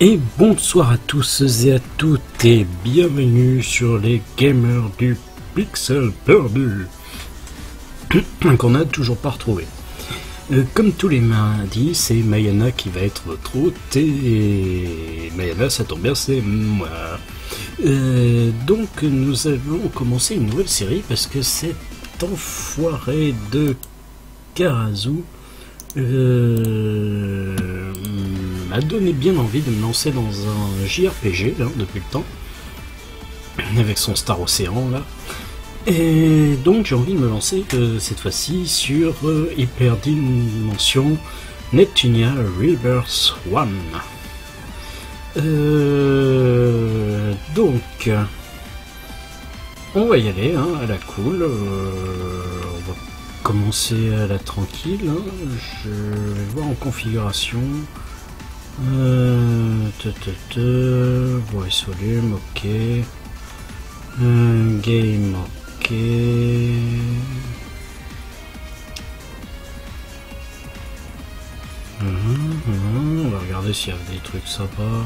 Et bonsoir à tous et à toutes et bienvenue sur les gamers du Pixel perdu qu'on n'a toujours pas retrouvé. Euh, comme tous les mardis, c'est Mayana qui va être votre hôte et Mayana, ça tombe bien, c'est moi. Euh, donc nous allons commencer une nouvelle série parce que cet enfoiré de Karazu euh, donné bien envie de me lancer dans un JRPG depuis le temps, avec son Star Océan là. Et donc j'ai envie de me lancer euh, cette fois-ci sur euh, Hyperdimension Neptunia Rebirth 1. Euh, donc, on va y aller, hein, à la cool. Euh, on va commencer à la tranquille. hein. Je vais voir en configuration. Euh, te, te, te, voice volume, ok. Euh, game, ok. Mhm, mhm, On va regarder s'il y a des trucs sympas.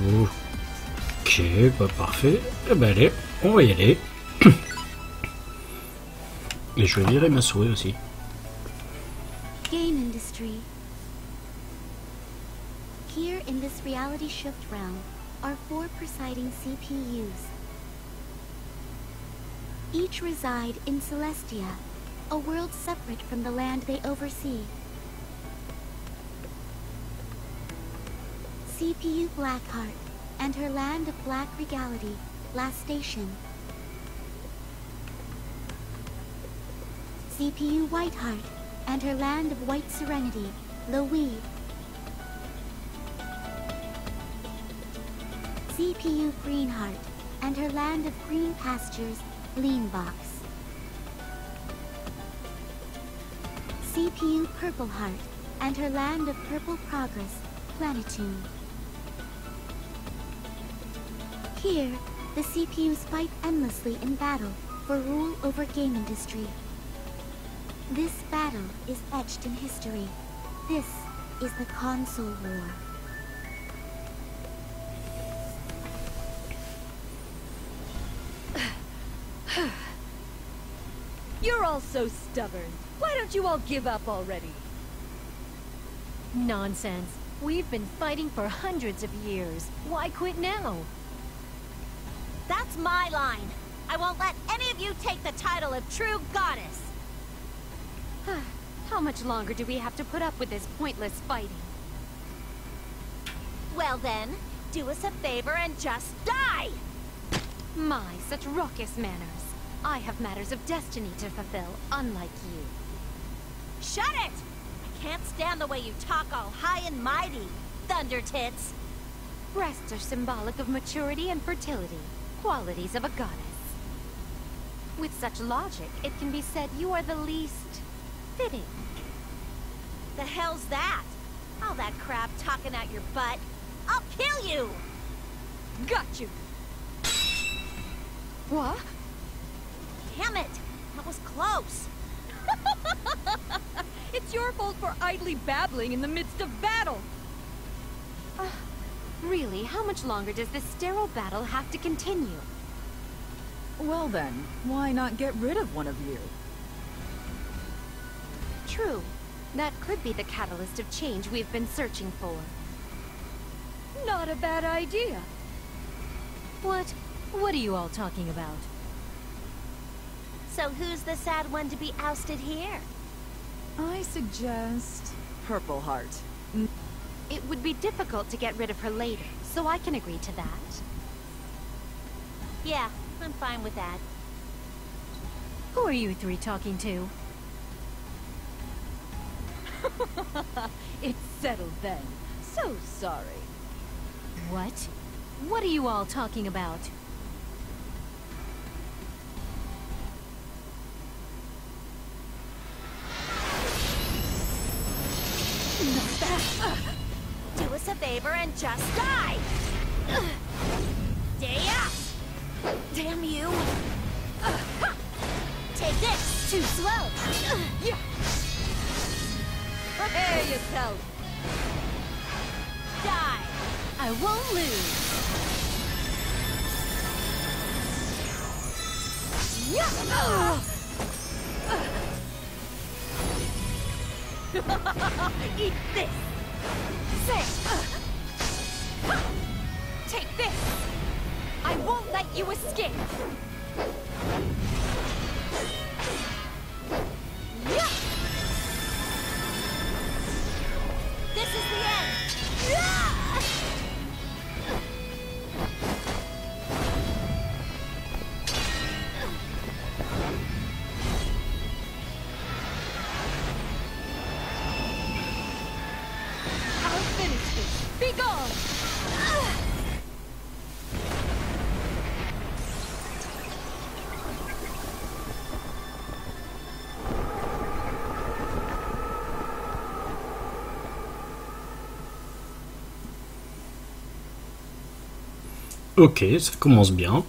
Ok, bah parfait. Eh ben allez, on va y aller. Et je vais virer ma souris aussi. Game industry. Here in this reality shift realm are four presiding CPUs. Each reside in Celestia, a world separate from the land they oversee. CPU Blackheart and her land of black regality, last station. CPU Whiteheart and her land of white serenity, Lowe. CPU Greenheart and her land of green pastures, Leanbox. CPU Purpleheart and her land of purple progress, Planetune. Here, the CPUs fight endlessly in battle for rule over game industry. This battle is etched in history. This is the console war. You're all so stubborn. Why don't you all give up already? Nonsense. We've been fighting for hundreds of years. Why quit now? That's my line. I won't let any of you take the title of true goddess. How much longer do we have to put up with this pointless fighting? Well then, do us a favor and just die! My, such raucous manners. I have matters of destiny to fulfill, unlike you. Shut it! I can't stand the way you talk all high and mighty, Thunder Tits. Breasts are symbolic of maturity and fertility, qualities of a goddess. With such logic, it can be said you are the least fitting. The hell's that? All that crap talking out your butt. I'll kill you! Got you! What? Damn it! That was close. It's your fault for idly babbling in the midst of battle. Uh, really, how much longer does this sterile battle have to continue? Well then, why not get rid of one of you? True. That could be the catalyst of change we've been searching for. Not a bad idea. What? What are you all talking about? So who's the sad one to be ousted here? I suggest Purple Heart. Mm. It would be difficult to get rid of her later, so I can agree to that. Yeah, I'm fine with that. Who are you three talking to? It's settled then. So sorry. What? What are you all talking about? Not that. Do us a favor and just die! Daya! Damn you! Take this! Too slow. Yeah. Prepare yourself. Die! I won't lose. Yeah! Eat this! Say! Take this! I won't let you escape! Yeah! This is the end! Ok, ça commence bien.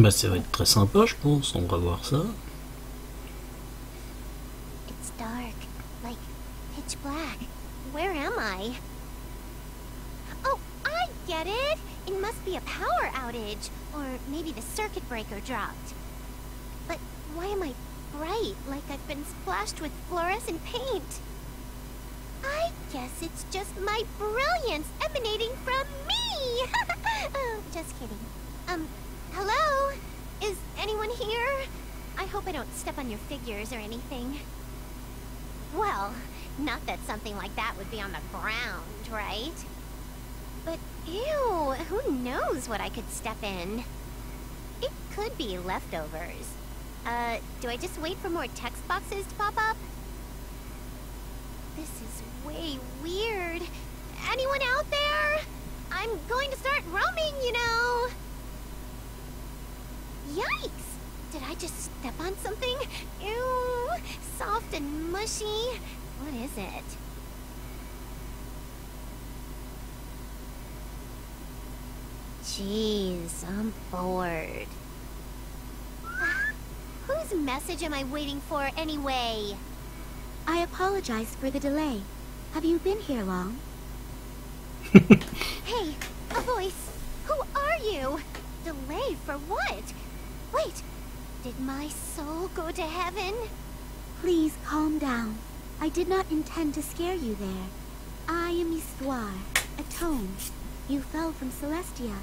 Bah ça va être très sympa, je pense. On va voir ça. It's dark, like pitch black. Where am I? Oh, I get it! It must be a power outage, or maybe the circuit breaker dropped. But why am I bright, like I've been splashed with on your figures or anything. Well, not that something like that would be on the ground, right? But ew, who knows what I could step in? It could be leftovers. Uh, do I just wait for more text boxes to pop up? This is way weird. Anyone out there? I'm going to start roaming, you know. Yikes! Did I just step on something? Ew, soft and mushy. What is it? Jeez, I'm bored. Whose message am I waiting for anyway? I apologize for the delay. Have you been here long? hey, a voice. Who are you? Delay for what? Wait, did my soul go to heaven? Please calm down. I did not intend to scare you there. I am Histoire, a tome. You fell from Celestia,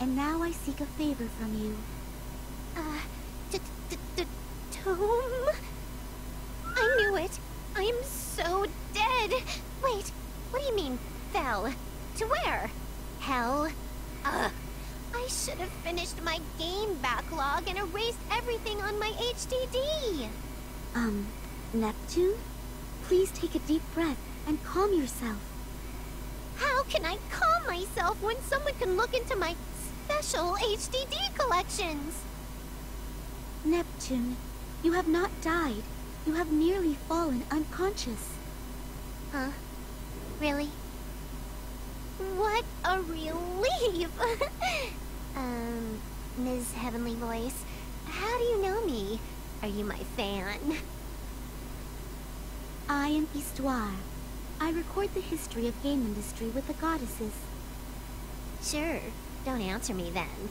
and now I seek a favor from you. Uh, t t t tome? I knew it. I am so dead. Wait, what do you mean, fell? To where? Hell? Ugh. I should have finished my game backlog and erased everything on my HDD. Um, Neptune? Please take a deep breath and calm yourself. How can I calm myself when someone can look into my special HDD collections? Neptune, you have not died. You have nearly fallen unconscious. Huh? Really? What a relief! um, Ms. Heavenly Voice, how do you know me? Are you my fan? I am Histoire. I record the history of game industry with the goddesses. Sure. Don't answer me then.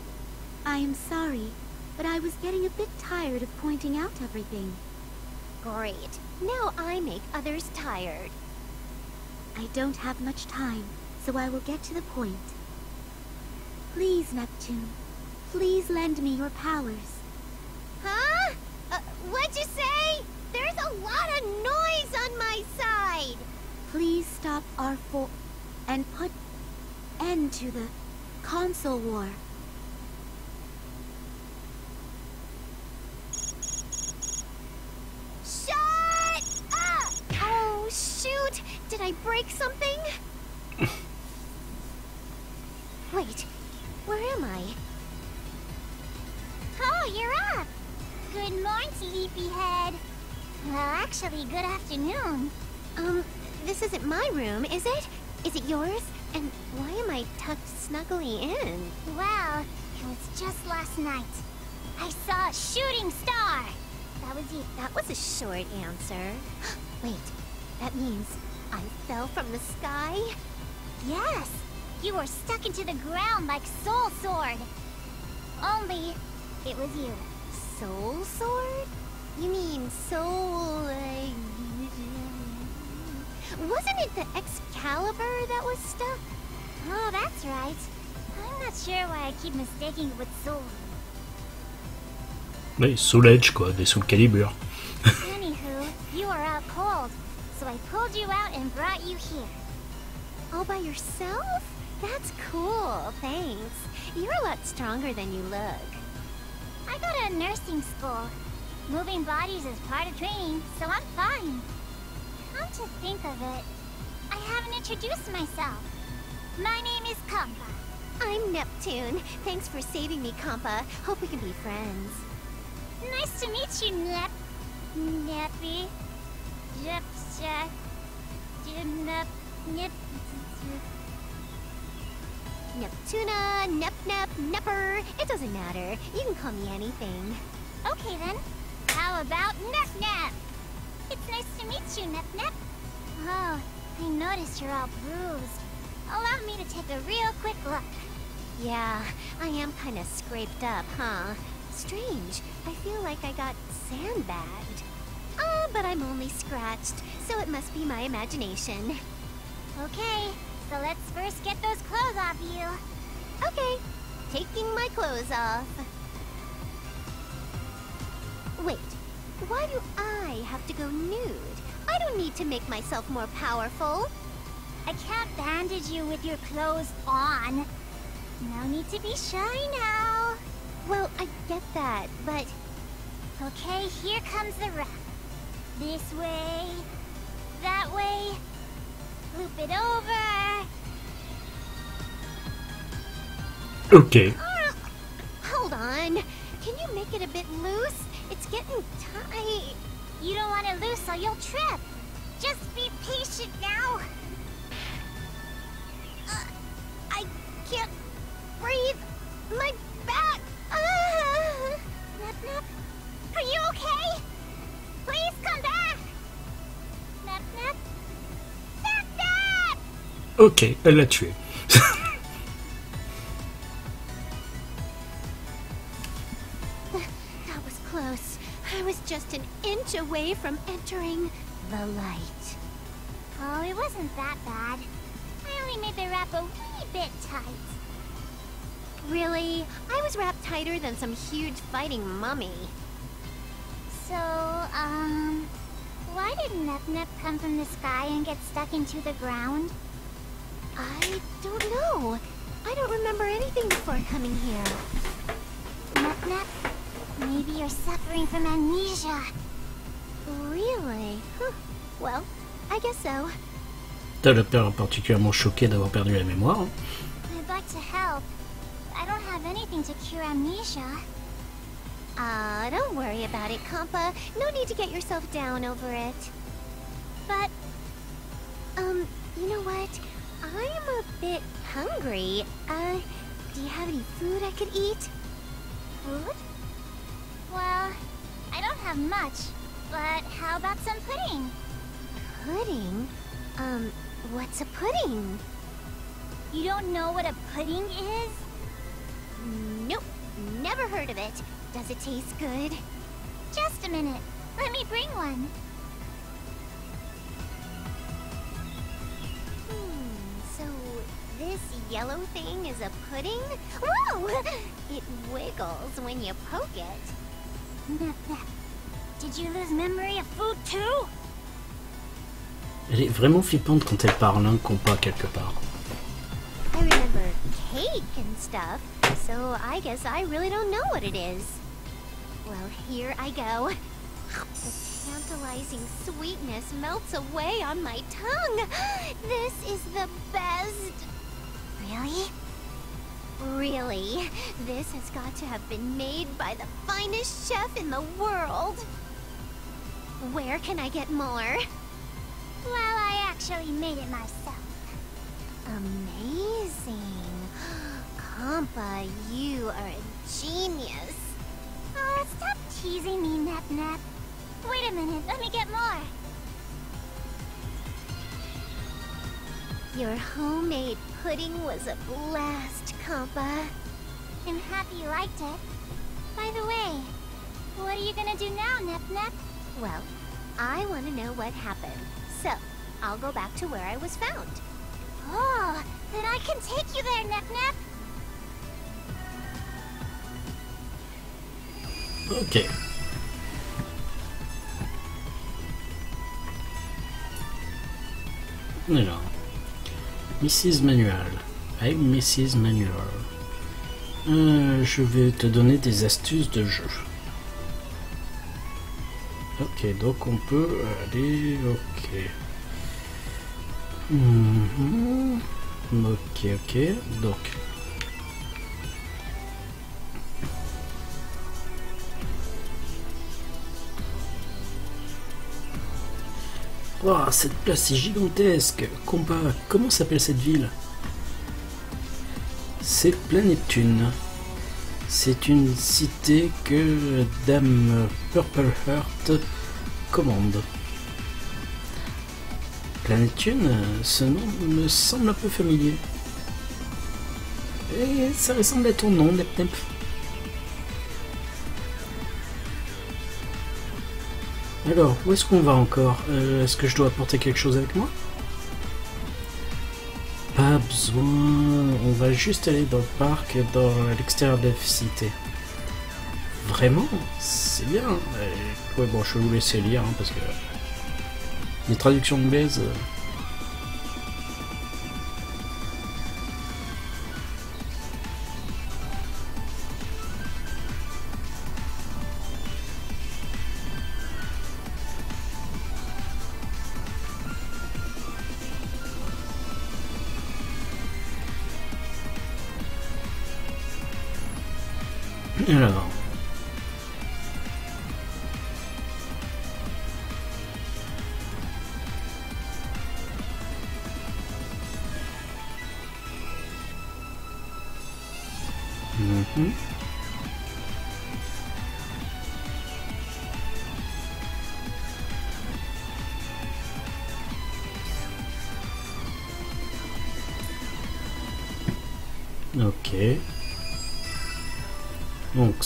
I am sorry, but I was getting a bit tired of pointing out everything. Great. Now I make others tired. I don't have much time, so I will get to the point. Please, Neptune. Please lend me your powers. Huh? Uh, what'd you say? There's a lot of noise on my side! Please stop our for and put end to the console war. Shut up! Oh, shoot! Did I break something? Wait, where am I? Oh, you're up! Good morning, sleepyhead. Well, actually, good afternoon. Um, this isn't my room, is it? Is it yours? And why am I tucked snugly in? Well, it was just last night. I saw a shooting star. That was you. That was a short answer. Wait, that means I fell from the sky? Yes, you were stuck into the ground like Soul Sword. Only, it was you. Soul Sword? You mean Soul... Wasn't it the Excalibur that was stuck? Oh, that's right. I'm not sure why I keep mistaking it with Soul. Oui, Soul Edge, quoi, des Soul Calibur. Anywho, you are out cold, so I pulled you out and brought you here. All by yourself? That's cool, thanks. You're a lot stronger than you look. I go to a nursing school. Moving bodies is part of training, so I'm fine. Come to think of it, I haven't introduced myself. My name is Kampa. I'm Neptune. Thanks for saving me, Kampa. Hope we can be friends. Nice to meet you, Nep. Neppy. Jep, Jack. Nep, Nep. Neptuna, Nep Nep, Nepper. It doesn't matter. You can call me anything. Okay then. How about Nep Nep? It's nice to meet you, Nep Nep. Oh, I noticed you're all bruised. Allow me to take a real quick look. Yeah, I am kind of scraped up, huh? Strange. I feel like I got sandbagged. Ah, but I'm only scratched, so it must be my imagination. Okay, so let's first get those clothes off you. Okay, taking my clothes off. Wait, why do I have to go nude? I don't need to make myself more powerful. I can't bandage you with your clothes on. No need to be shy now. Well, I get that, but... Okay, here comes the wrap. This way, that way, loop it over. Ok. Ah, hold on. Can you make it a bit loose? It's getting tight. You don't want it loose or you'll trip. Just be patient now. Uh, I can't breathe. My back. Ah. Nep Nep, are you okay? Please come back. Nep Nep. Nep Nep. Ok, elle l'a tué. Inch away from entering the light. Oh, it wasn't that bad. I only made the wrap a wee bit tight. Really? I was wrapped tighter than some huge fighting mummy. So, um... Why did Nep Nep come from the sky and get stuck into the ground? I don't know. I don't remember anything before coming here. Nep Nep, maybe you're suffering from amnesia. Really? Huh. Well, I guess so. T'as l'air particulièrement choqué d'avoir perdu la mémoire. hein. I'd like to help. I don't have anything to cure amnesia. Ah, don't worry about it, Compa. No need to get yourself down over it. But Um, you know what? I'm a bit hungry. Uh, do you have any food I could eat? food? Well, I don't have much. But how about some pudding? Pudding? Um, what's a pudding? You don't know what a pudding is? Nope, never heard of it. Does it taste good? Just a minute. Let me bring one. Hmm, so this yellow thing is a pudding? Whoa! It wiggles when you poke it. Did you lose memory of food too? Elle est vraiment flippante quand elle parle, hein, compas quelque part. I remember cake and stuff, so I guess I really don't know what it is. Well, here I go. The tantalizing sweetness melts away on my tongue. This is the best. Really? Really, this has got to have been made by the finest chef in the world. Where can I get more? Well, I actually made it myself. Amazing. Compa, you are a genius. Oh, stop teasing me, Nep Nep. Wait a minute, let me get more. Your homemade pudding was a blast, Compa. I'm happy you liked it. By the way, what are you gonna do now, Nep Nep? Well, I want to know what happened. So, I'll go back to where I was found. Oh, then I can take you there, Nep Nep. Ok. Alors, Mrs. Manual. Hey, Mrs. Manual. Euh, je vais te donner des astuces de jeu. Ok, donc on peut aller. Ok. Mhm. Ok, ok. Donc. Ouah, cette place est gigantesque. Combat, comment s'appelle cette ville? C'est Planeptune. C'est une cité que Dame Purple Heart commande. Planeptune, ce nom me semble un peu familier. Et ça ressemble à ton nom, Nep Nep. Alors, où est-ce qu'on va encore? Euh, Est-ce que je dois apporter quelque chose avec moi? Pas besoin. On va juste aller dans le parc, dans l'extérieur de la cité. Vraiment C'est bien. Euh, ouais, bon, je vais vous laisser lire, hein, parce que... Les traductions anglaises... euh, Alors...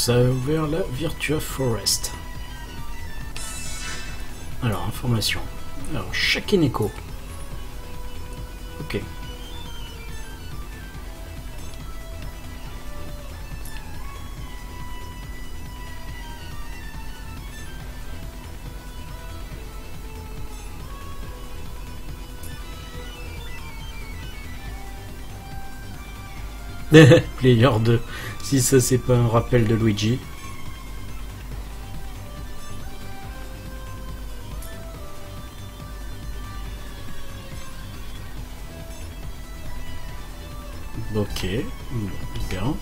ça a ouvert la Virtua Forest. Alors, information. Alors, Shakineko. Ok. Player 2. Si ça c'est pas un rappel de Luigi. Ok, bien.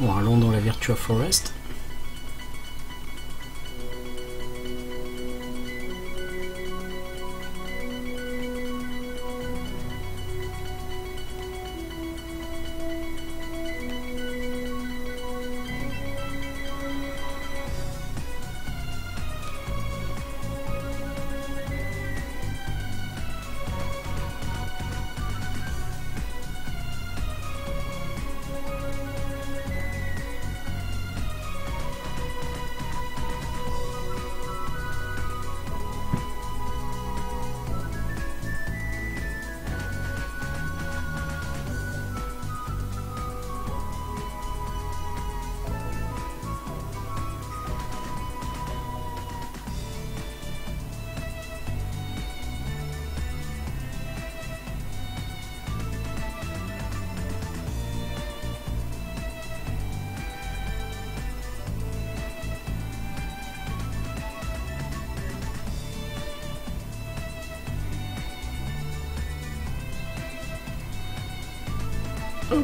Allons dans la Virtua Forest.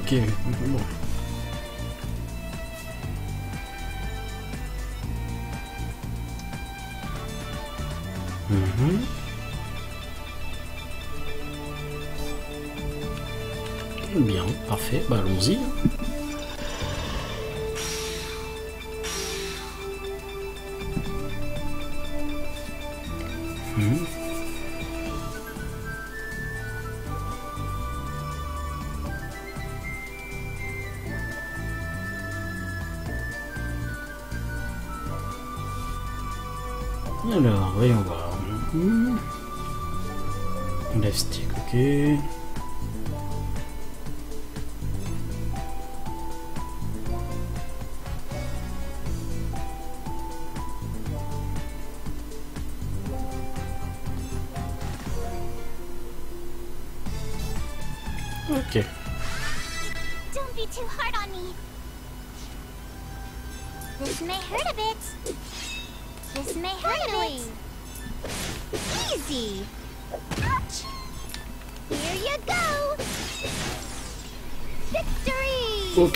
Ok,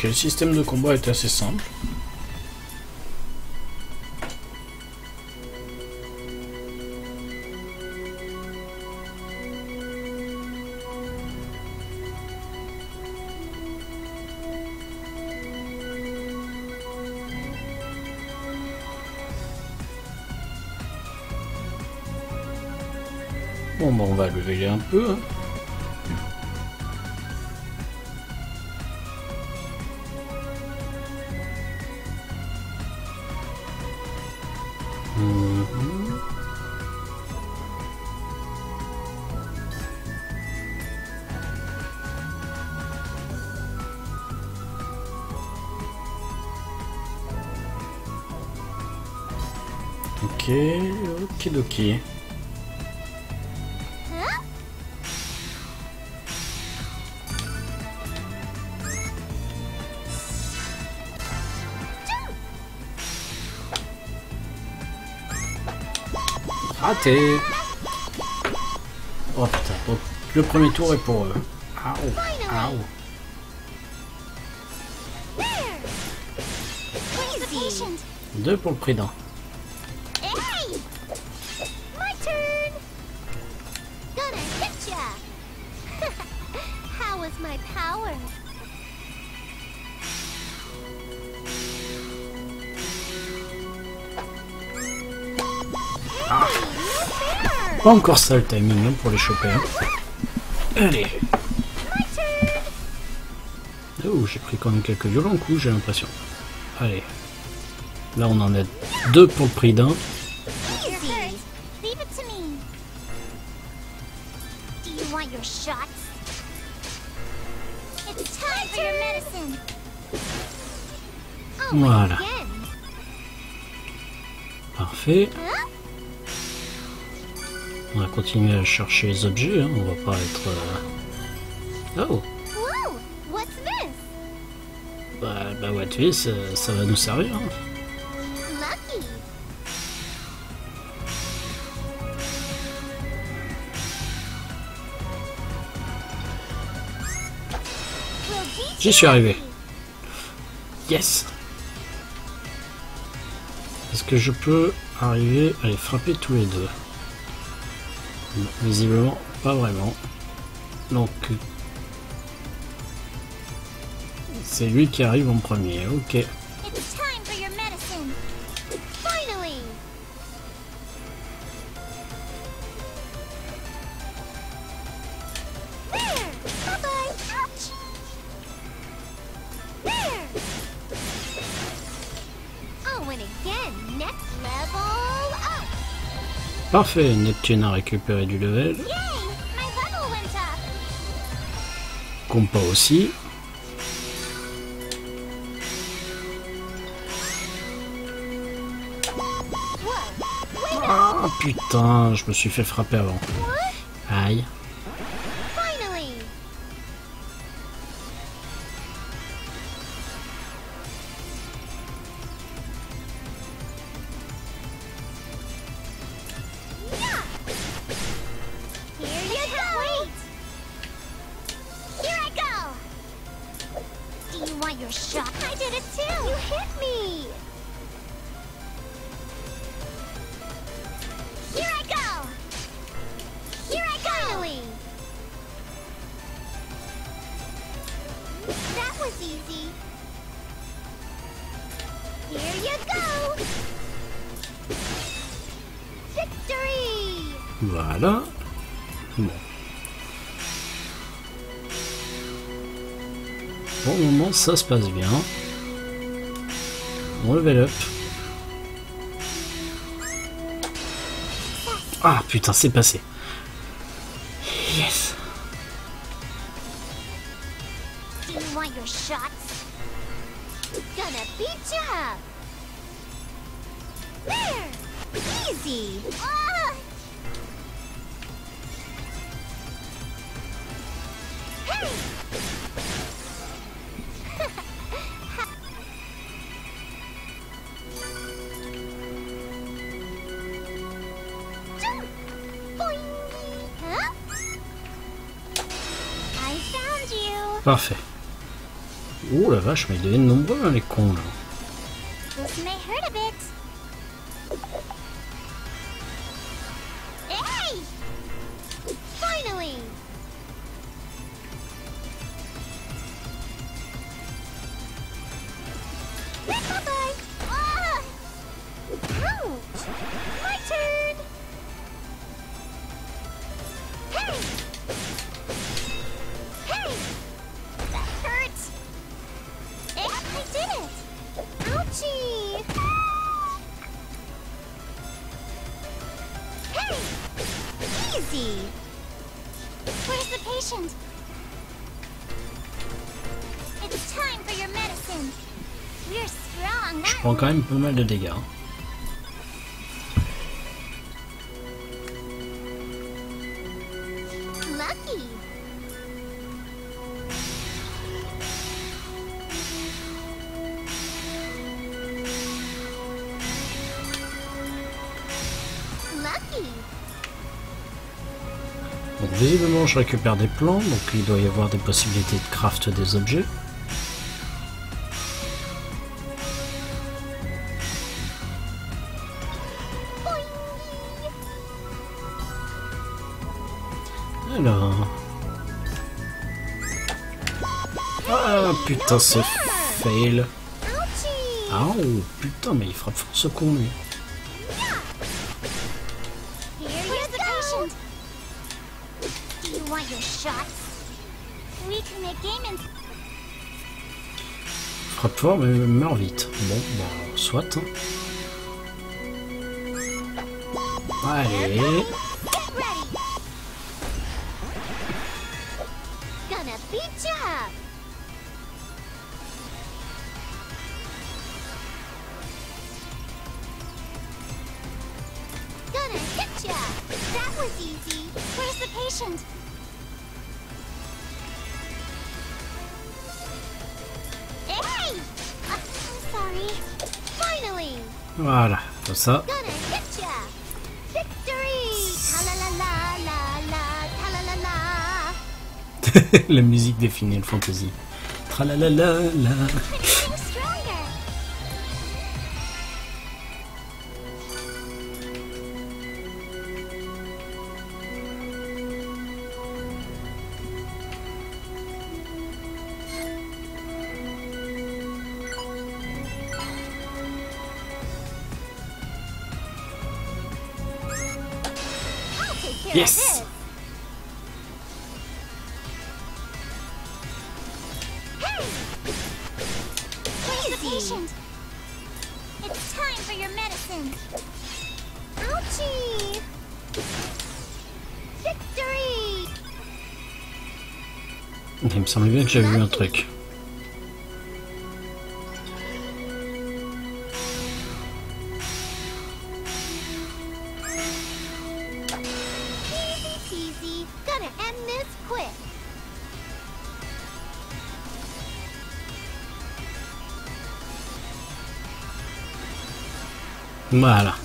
Le système de combat est assez simple. Bon, bah on va lever un peu. hein. Raté Oh putain, donc le premier tour est pour eux. Aouh, aouh. Easy. Deux pour le prix d'un. Pas encore ça le timing hein, pour les choper. hein. Allez. Oh, j'ai pris quand même quelques violents coups, j'ai l'impression. Allez. Là, on en a deux pour le prix d'un. chercher les objets, hein. on va pas être... Euh, oh? Bah, bah this, euh, ça va nous servir. Hein. J'y suis arrivé. Yes Est-ce que je peux arriver à les frapper tous les deux? Visiblement, pas vraiment. Donc... C'est lui qui arrive en premier, ok. Parfait, Neptune a récupéré du level. Compa aussi. Ah putain, je me suis fait frapper avant. Aïe. Bon. Pour le moment, ça se passe bien. On level up. Ah putain, c'est passé. Parfait. Oh la vache, mais ils deviennent nombreux hein, les cons là. Pas mal de dégâts. Donc visiblement je récupère des plans, donc il doit y avoir des possibilités de craft des objets. Fail. Ah oh, putain mais il frappe fort ce con lui. Frappe fort mais meurt vite. Bon bah soit. hein. Allez. Ça. la musique des Final Fantasy. Tralalala. J'avais vu un truc. Voilà.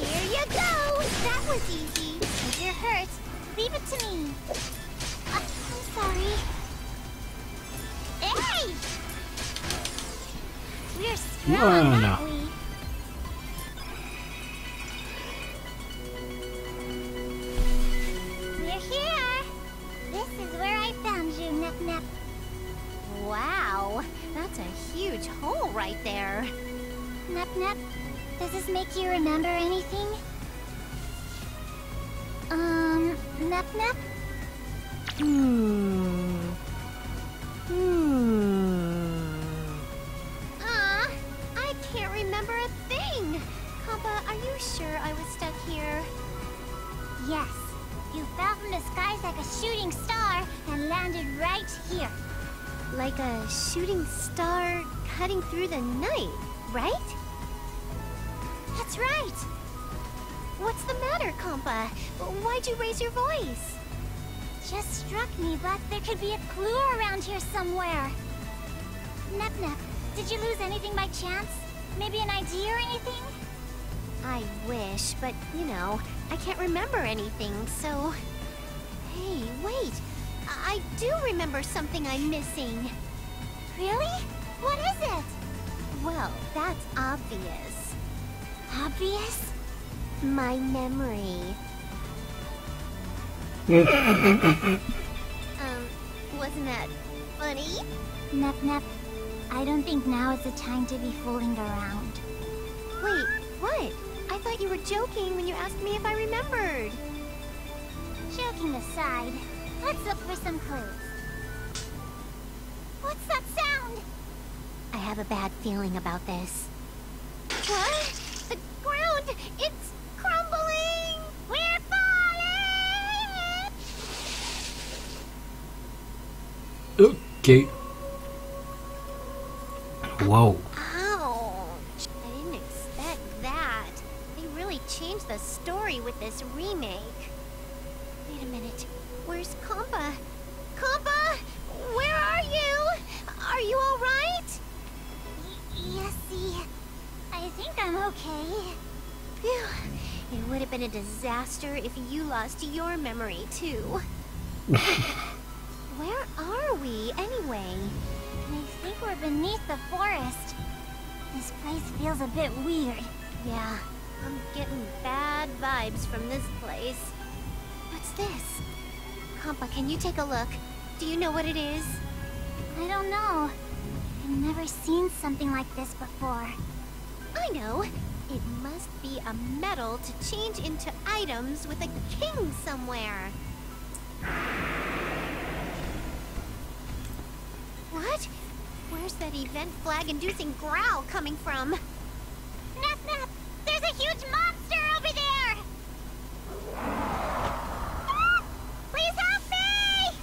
Missing. Really? What is it? Well, that's obvious. Obvious? My memory. um, wasn't that funny? Nep Nep, I don't think now is the time to be fooling around. Wait, what? I thought you were joking when you asked me if I remembered. Joking aside, let's look for some clues. Have a bad feeling about this. What? The ground! It's crumbling! We're falling! Ok. Whoa. Ouch! I didn't expect that. They really changed the story with this remake. Wait a minute. Where's Kompa? I'm okay. Phew. It would have been a disaster if you lost your memory, too. Where are we, anyway? I think we're beneath the forest. This place feels a bit weird. Yeah, I'm getting bad vibes from this place. What's this? Kompa, can you take a look? Do you know what it is? I don't know. I've never seen something like this before. I know. It must be a medal to change into items with a king somewhere. What? Where's that event flag inducing growl coming from? Nap Nap! There's a huge monster over there! Ah! Please help me!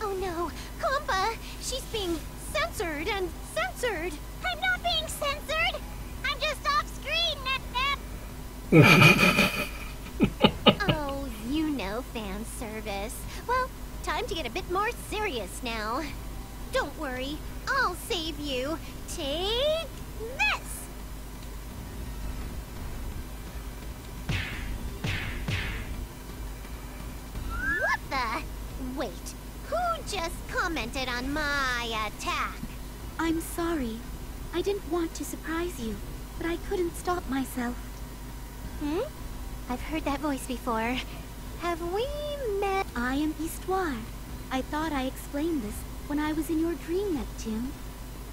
Oh no, Kompa! She's being censored and censored! I'm not being censored! I'm just off screen, Nap Nap! Oh, you know fan service. Well, time to get a bit more serious now. Don't worry, I'll save you. Take this! What the? Wait, who just commented on my attack? I'm sorry. I didn't want to surprise you, but I couldn't stop myself. I've heard that voice before. Have we met? I am Histoire. I thought I explained this when I was in your dream, Neptune.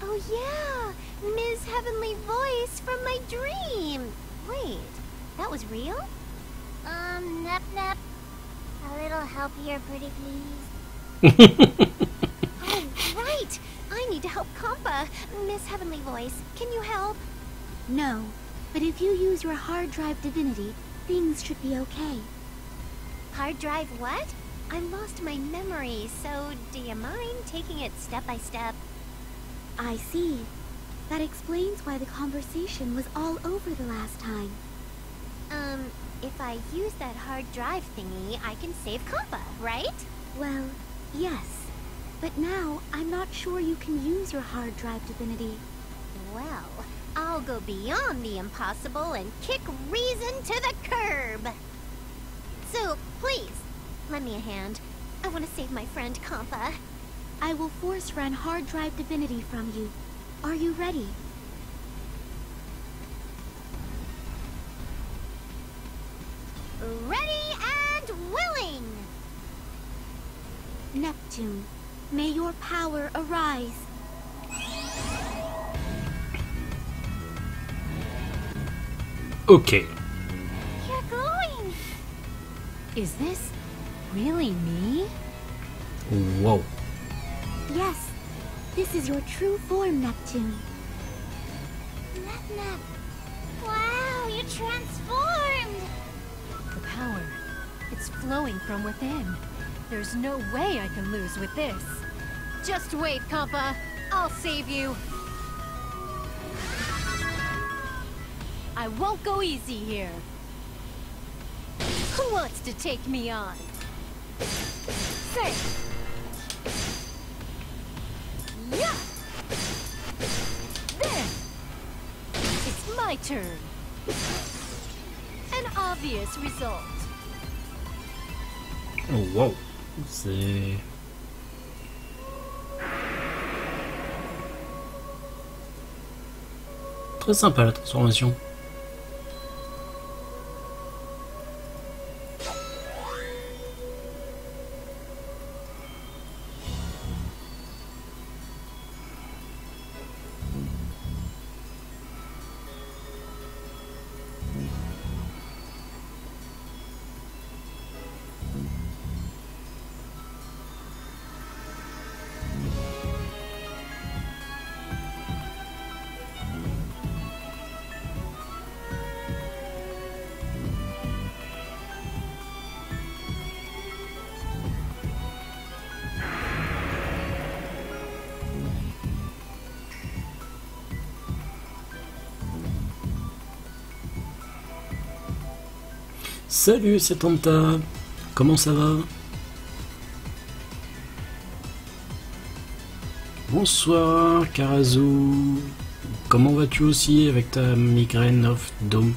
Oh yeah! Ms. Heavenly Voice from my dream! Wait, that was real? Um, Nep Nep. A little help here, pretty please. Oh, right! I need to help Compa. Miss Heavenly Voice, can you help? No, but if you use your hard drive divinity, things should be okay. Hard drive what? I lost my memory, so do you mind taking it step by step? I see. That explains why the conversation was all over the last time. Um, if I use that hard drive thingy, I can save Compa, right? Well, yes. But now, I'm not sure you can use your hard drive divinity. Well, I'll go beyond the impossible and kick reason to the curb. So, please, lend me a hand. I want to save my friend Compa. I will force run hard drive divinity from you. Are you ready? Ready and willing! Neptune, may your power arise. Ok. You're glowing! Is this really me? Whoa. Yes, this is your true form, Neptune. Nep Nep. Wow, you transformed! The power. It's flowing from within. There's no way I can lose with this. Just wait, Compa. I'll save you. I won't go easy here. Who wants to take me on? Say! Yeah! There! It's my turn. An obvious result. Oh, wow. C'est... Très sympa la transformation. Salut, c'est Tanta. Comment ça va? Bonsoir, Karazu. Comment vas-tu aussi avec ta migraine of Dome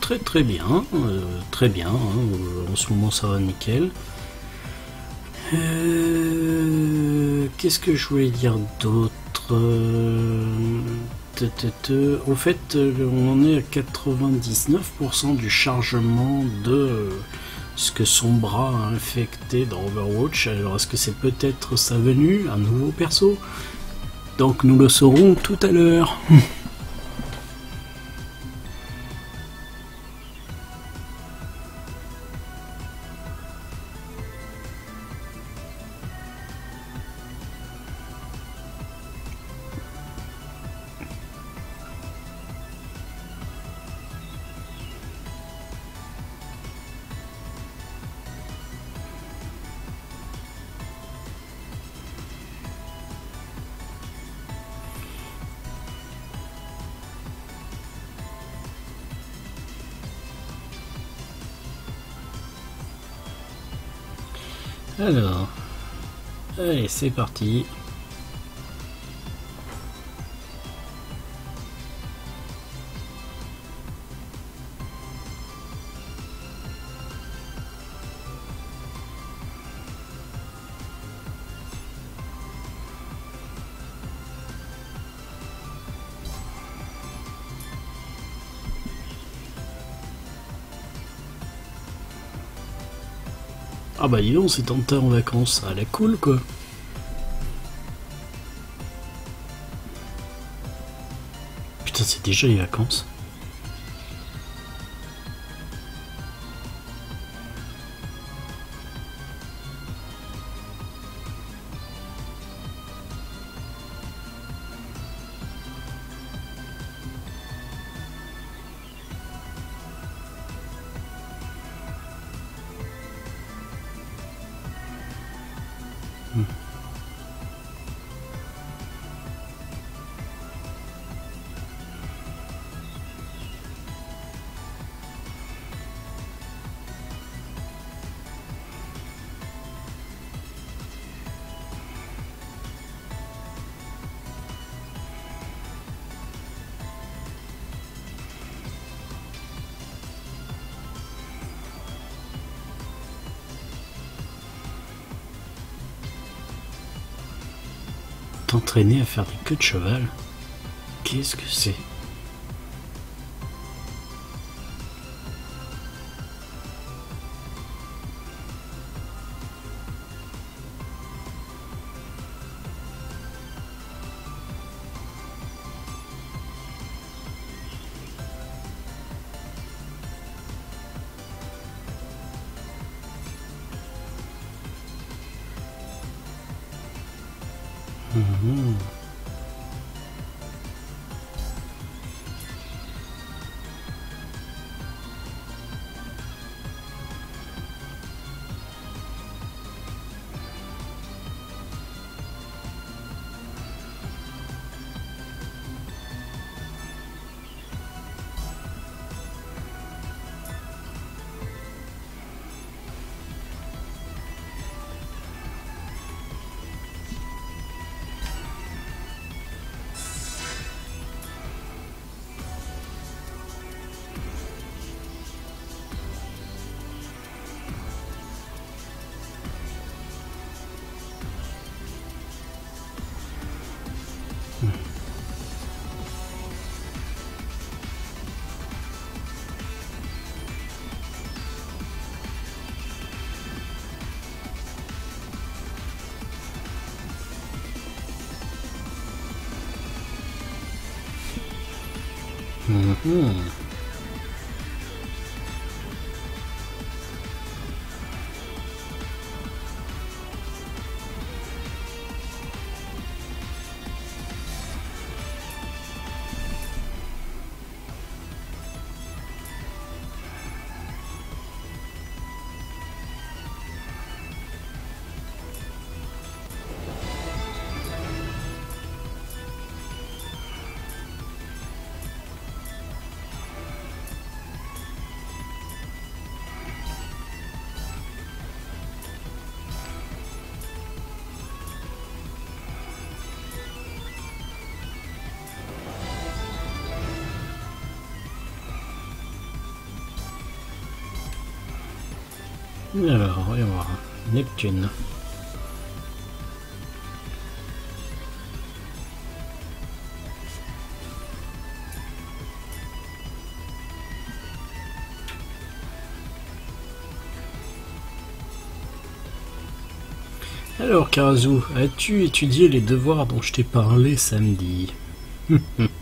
très très bien, euh, très bien. hein, euh, en ce moment ça va nickel. Euh, Qu'est-ce que je voulais dire d'autre Au fait, on en est à 99% du chargement de ce que son bras a infecté dans Overwatch. Alors est-ce que c'est peut-être sa venue, un nouveau perso? Donc nous le saurons tout à l'heure. Alors, allez, c'est parti. Ah bah dis donc, c'est tenté en vacances, ça a l'air cool quoi. Putain, c'est déjà les vacances. T'entraîner à faire des queues de cheval. Qu'est-ce que c'est? Alors, voyons voir. Neptune. Alors, Karazu, as-tu étudié les devoirs dont je t'ai parlé samedi?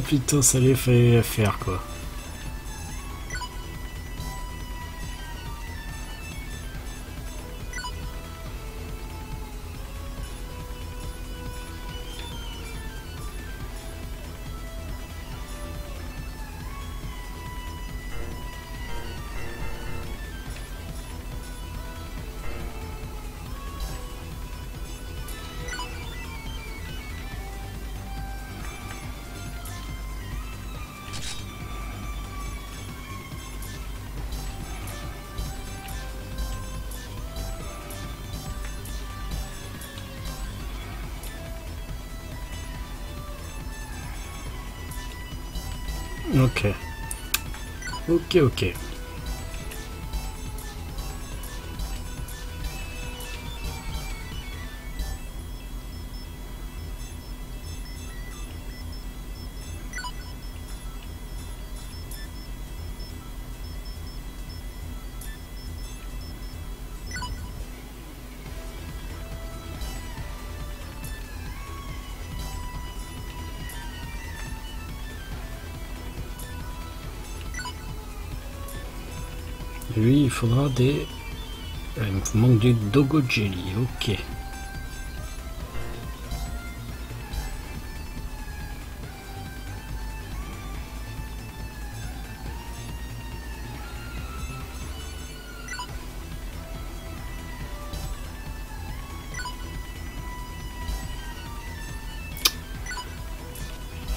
putain, ça les fait faire quoi. Ok, ok. Lui, il faudra des... Euh, Il me manque du Dogo Jelly, ok.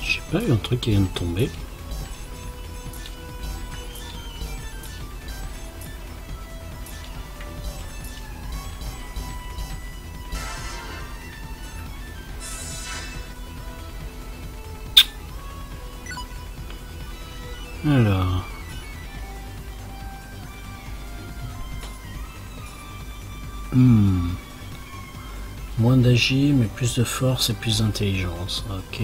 J'ai pas eu un truc qui vient de tomber. Mais plus de force et plus d'intelligence. Ok.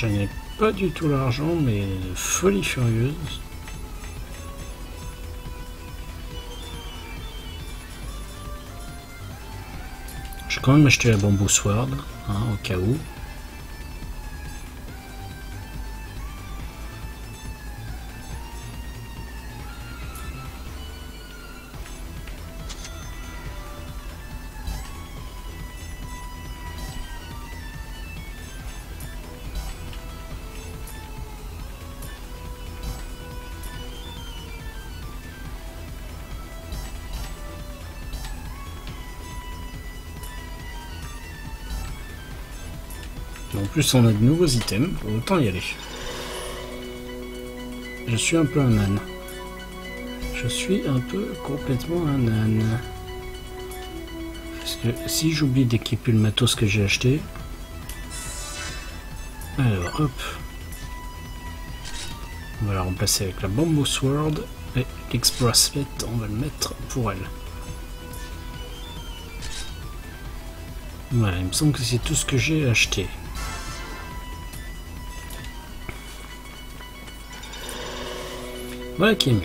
J'en ai pas du tout l'argent, mais folie furieuse. Je vais quand même acheter la bamboo sword, hein, au cas où. Plus, on a de nouveaux items, autant y aller. Je suis un peu un âne. Je suis un peu complètement un âne. Parce que si j'oublie d'équiper le matos que j'ai acheté... Alors, hop. On va la remplacer avec la Bamboo Sword. Et l'X-Bracelet, on va le mettre pour elle. Voilà, il me semble que c'est tout ce que j'ai acheté. Patient?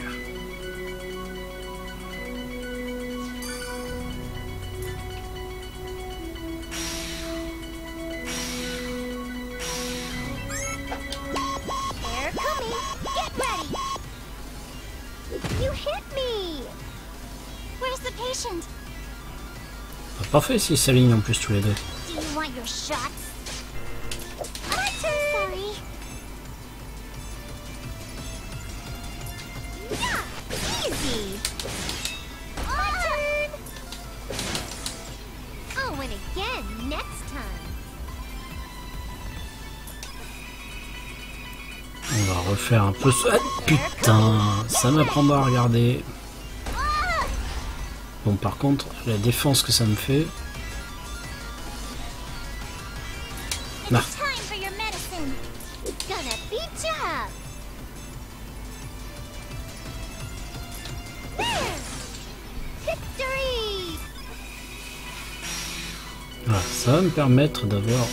Bah, parfait s'ils s'alignent en plus tous les deux. Ah, putain, ça m'apprend à regarder. Bon, par contre, la défense que ça me fait... Ah, ça va me permettre d'avoir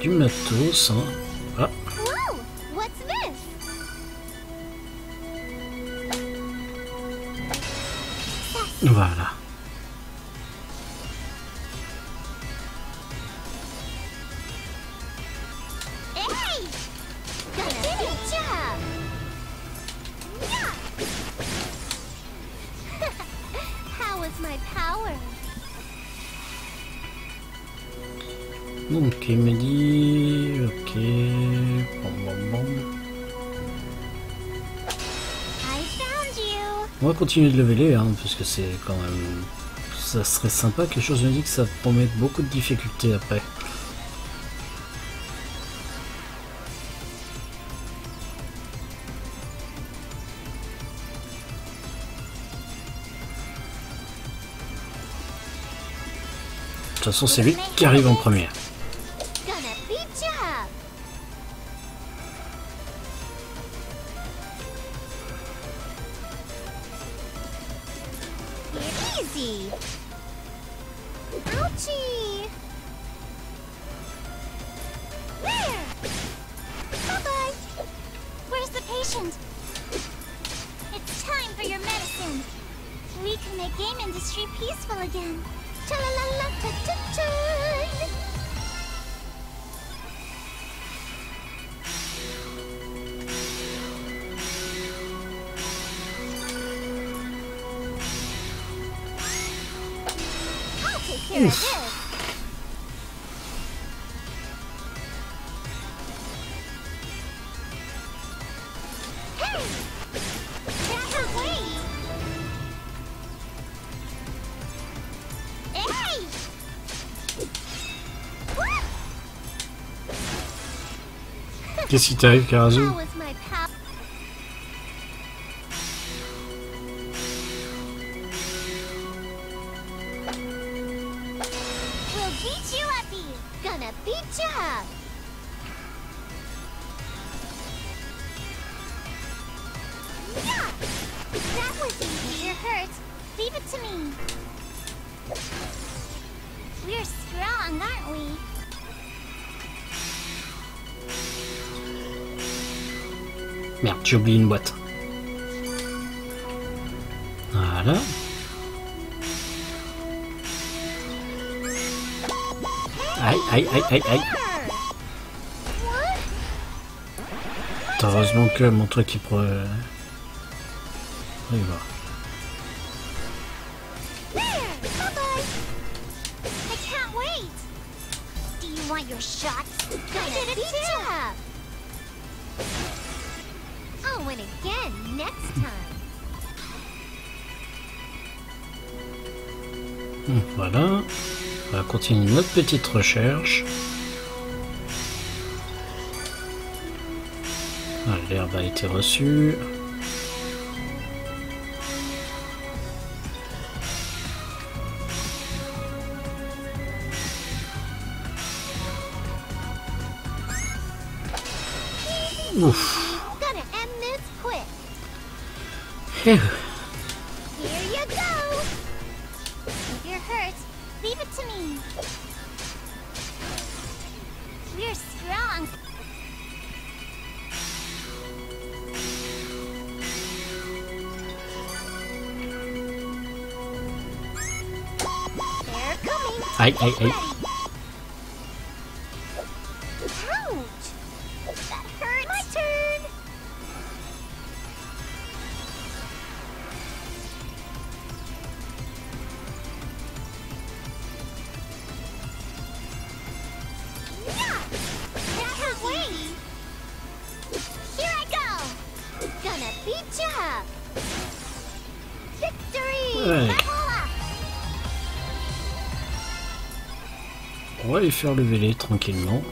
du matos. Hein. Voilà. Hey! Continuer de leveler, hein, parce que c'est quand même... Ça serait sympa, quelque chose me dit que ça promet beaucoup de difficultés après. De toute façon, c'est lui qui arrive en premier. Qu'est-ce qui t'arrive, Karazu Aïe, aïe? Heureusement que mon truc il pourrait... Oui, voilà. There! Bye-bye! I can't wait! Do you want your shot? I did it too! I'll win again next time. Hum, Voilà. On va continuer notre petite recherche. Ah, L'herbe a été reçue. Ouf. Coming. Aïe, aïe, faire lever les tranquillement.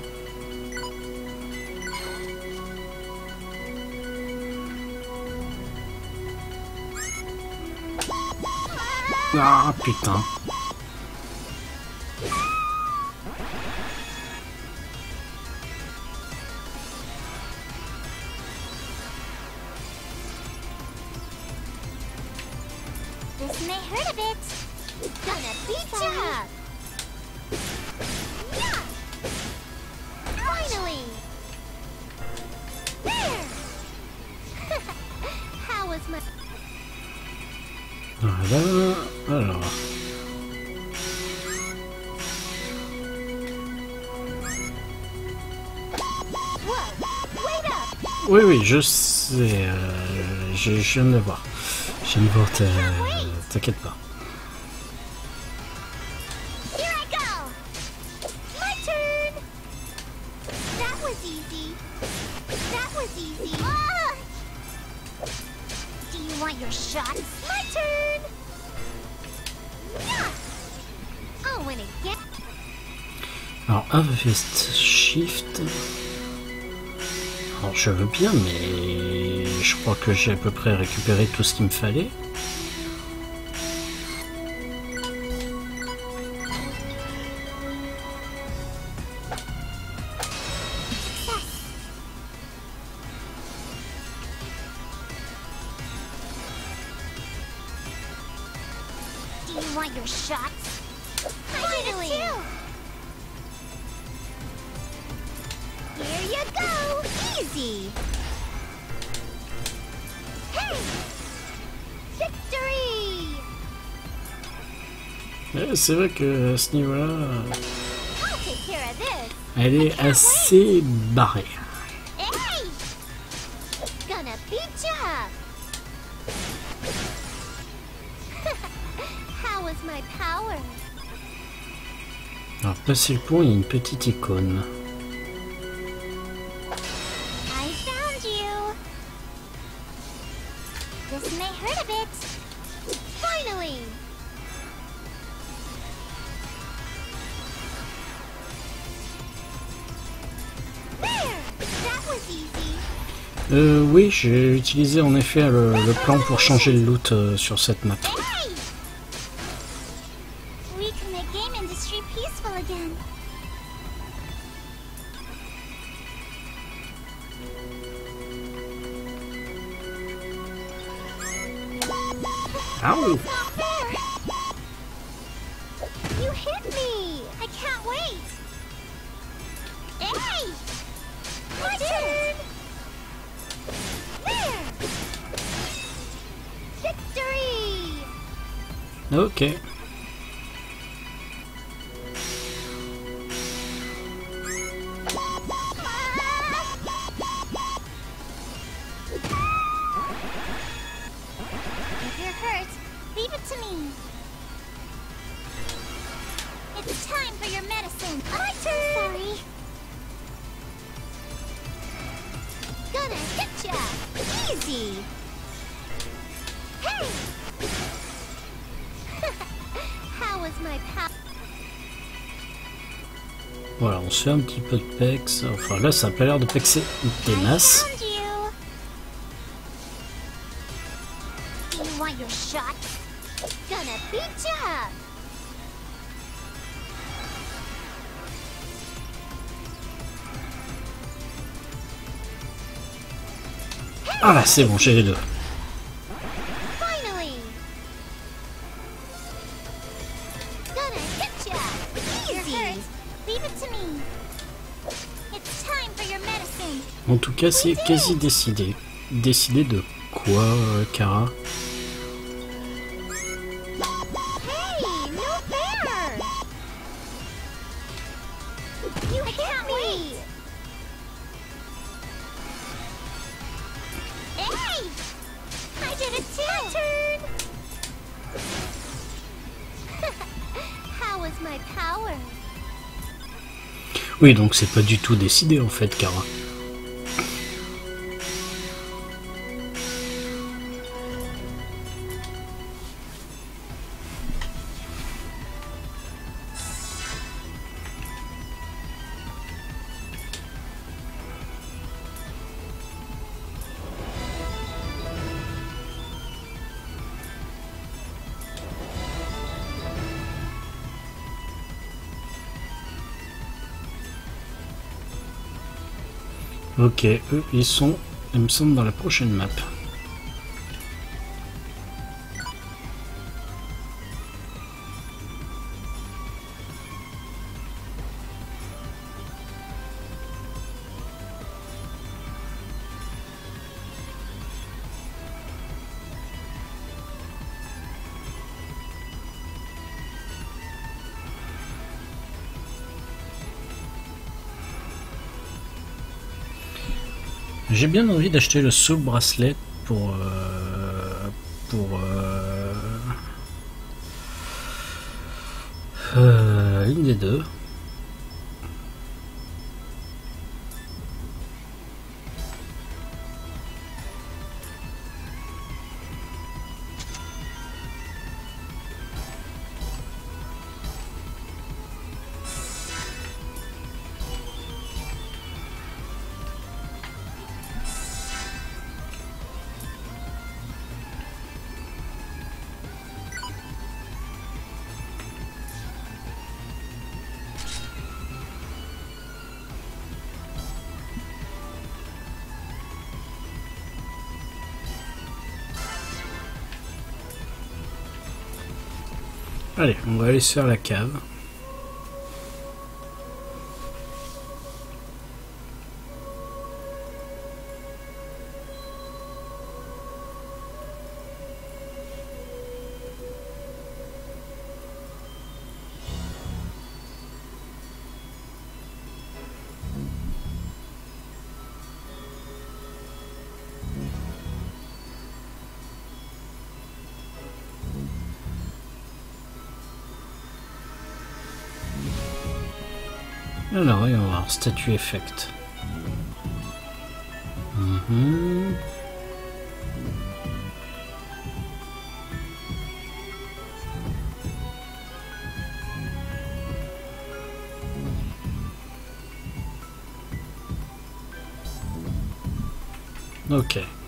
Ah putain. Je sais. euh, je, je viens de le voir. Je viens de voir, t'inquiète pas. Je veux bien, mais je crois que j'ai à peu près récupéré tout ce qu'il me fallait. C'est vrai que à ce niveau-là, elle est assez barrée. Alors, passer le pont, il y a une petite icône. J'ai utilisé en effet le, plan pour changer le loot euh, sur cette map. Peu de pex. Enfin là, ça a pas l'air de pexer des masses. Ah là, c'est bon, j'ai les deux. Cas, c'est quasi décidé. Décidé de quoi, euh, Kara Hey! No fair! You hit me! Hey! I did it too! My turn! How was my power? Oui, donc c'est pas du tout décidé en fait, Kara. Ok, eux, ils sont, il me semble, dans la prochaine map. J'ai bien envie d'acheter le Soul Bracelet pour euh, pour euh, euh, une des deux. Allez, on va aller se faire la cave. Voyons voir, statut effect. Mhm. Ok. It's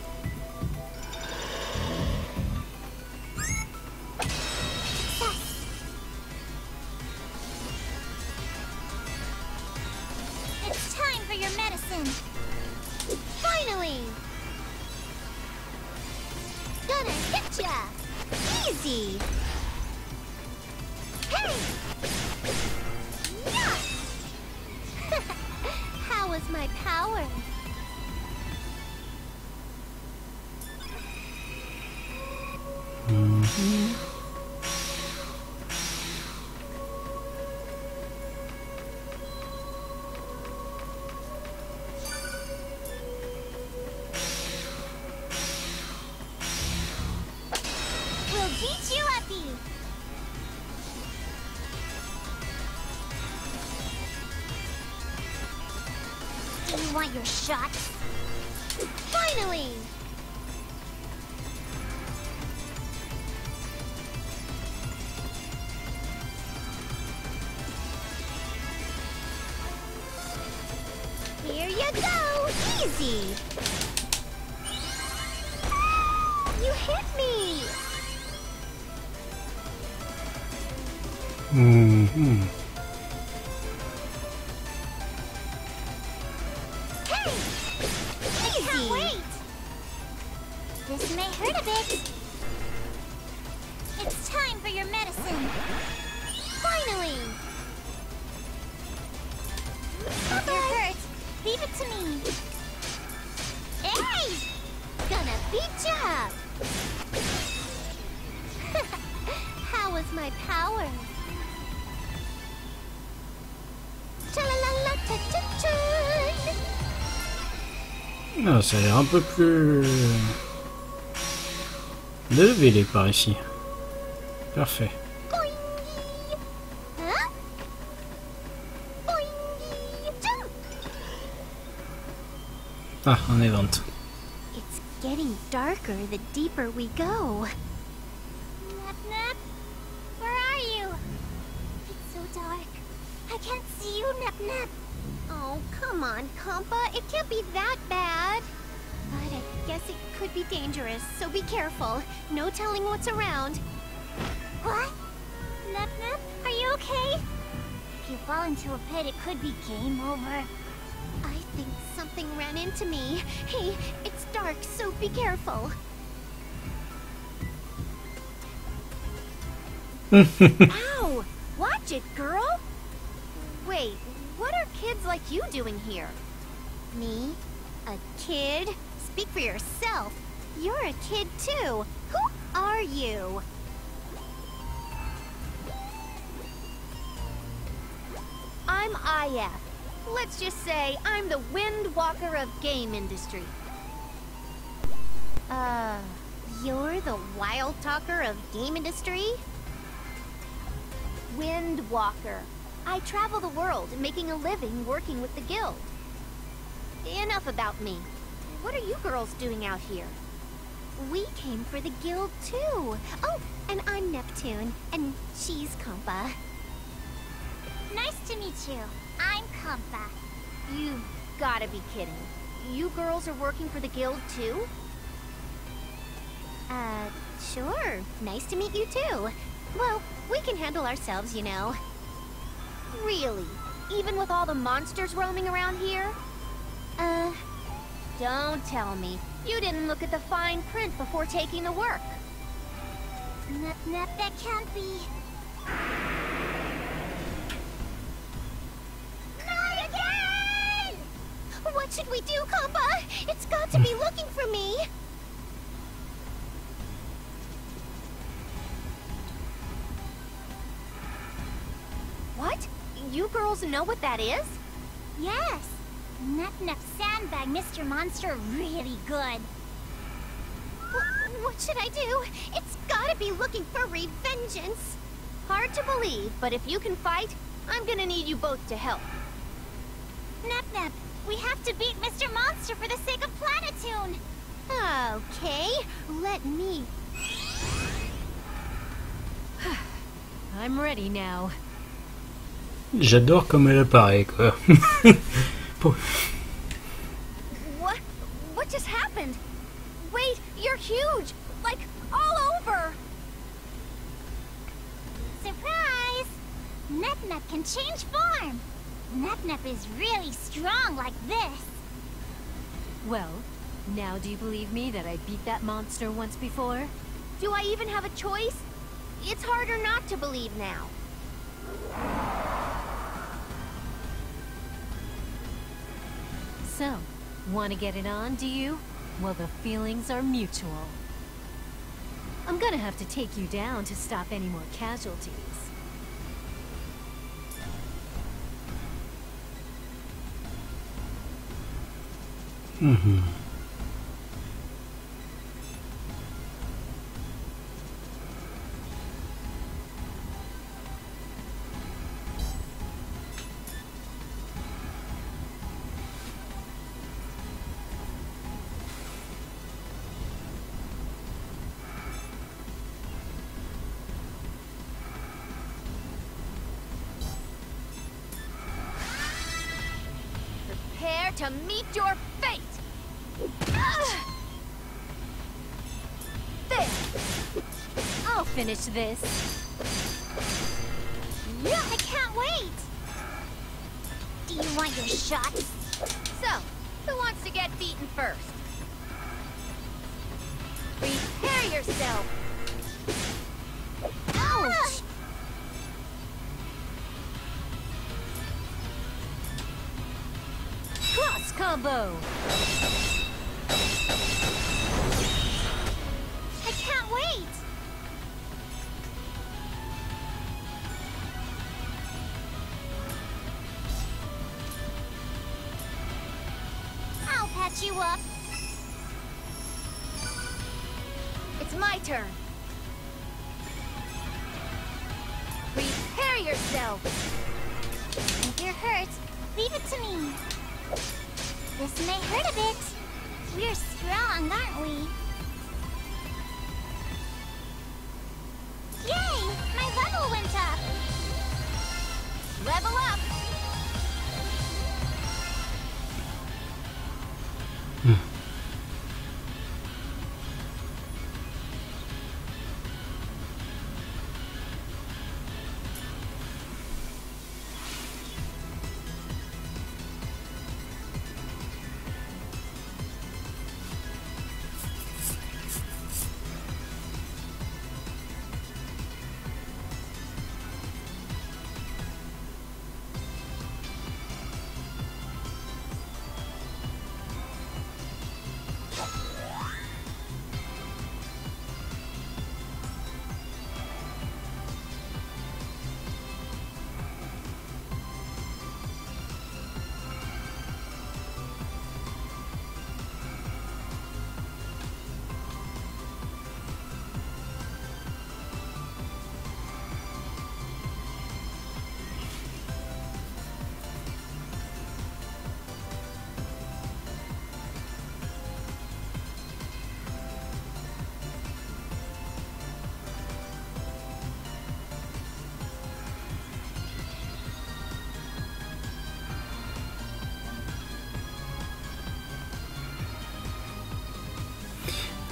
ça a l'air un peu plus levé par ici. Parfait. Ah, un event. It's getting darker the deeper we go. What's around. What? Nap Nap, are you okay? If you fall into a pit, it could be game over. I think something something ran into me. Hey, it's dark, so be careful. Ah, game industry? Windwalker. I travel the world, making a living working with the guild. Enough about me. What are you girls doing out here? We came for the guild too. Oh, and I'm Neptune, and she's Compa. Nice to meet you. I'm Compa. You've gotta be kidding. You girls are working for the guild too? Uh, sure. Nice to meet you too. Well, we can handle ourselves, you know. Really? Even with all the monsters roaming around here? Uh, don't tell me. You didn't look at the fine print before taking the work. Nep, nep, that can't be. Not again! What should we do, Compa? It's got to be looking for me. You girls know what that is? Yes. Nep, nep, sandbag Mr. Monster really good. Wh- What should I do? It's gotta be looking for revengeance. Hard to believe, but if you can fight, I'm gonna need you both to help. Nep, nep, we have to beat Mr. Monster for the sake of Planetoon. Okay, let me... I'm ready now. J'adore comme elle apparaît, quoi. What? What just happened? Wait, you're huge! Like, all over! Surprise! Nep, nep can change form. Nep, nep is really strong like this. Well, now do you believe me that I beat that monster once before? Do I even have a choice? It's harder not to believe now. So, want to get it on, do you? Well, the feelings are mutual. I'm gonna have to take you down to stop any more casualties. Mhm. This. Yeah, I can't wait. Do you want your shots?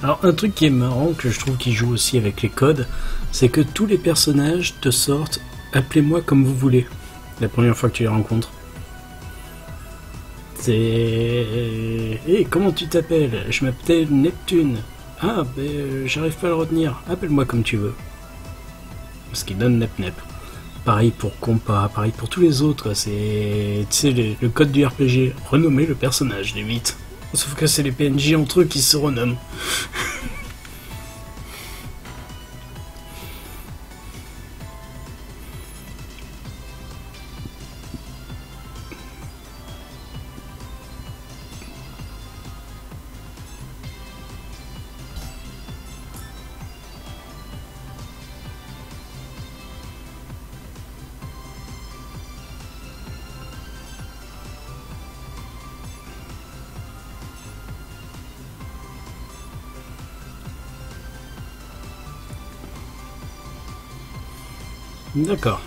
Alors un truc qui est marrant, que je trouve qui joue aussi avec les codes, c'est que tous les personnages te sortent appelez-moi comme vous voulez la première fois que tu les rencontres. C'est... Hé, comment tu t'appelles? Je m'appelle Neptune. Ah, ben j'arrive pas à le retenir. Appelle-moi comme tu veux. Ce qui donne Nep Nep. Pareil pour Compa, pareil pour tous les autres. C'est, tu sais, le, code du RPG. Renommer le personnage, 8. Sauf que c'est les PNJ entre eux qui se renomment. D'accord.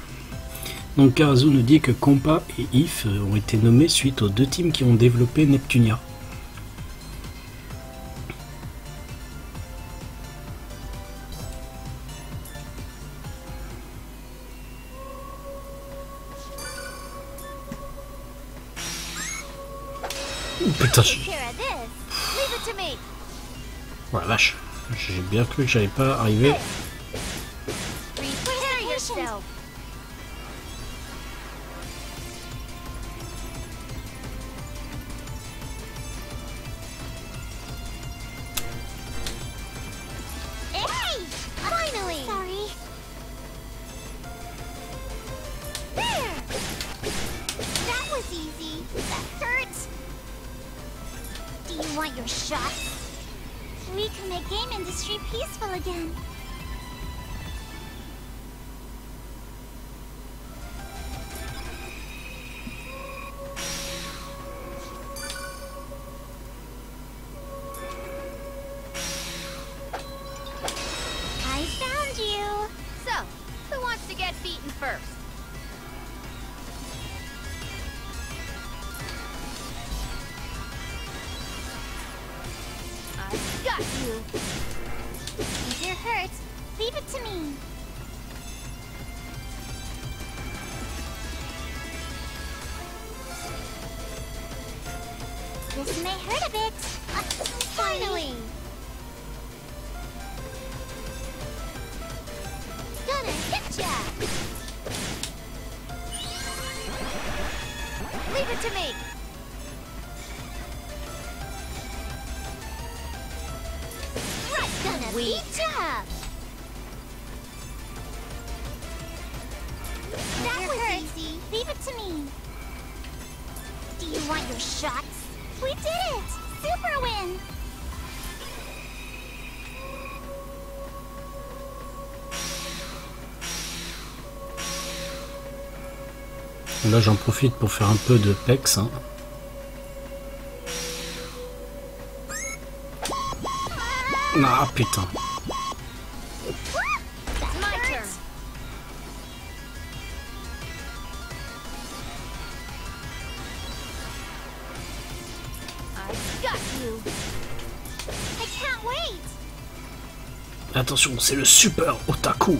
Donc Karazu nous dit que Compa et If ont été nommés suite aux deux teams qui ont développé Neptunia. Oh, putain. Oh la vache. J'ai bien cru que j'allais pas arriver. This may hurt a bit. Uh, Finally. Gonna hit ya. Leave it to me. Là j'en profite pour faire un peu de pex. hein. Ah putain. Attention, c'est le super otaku.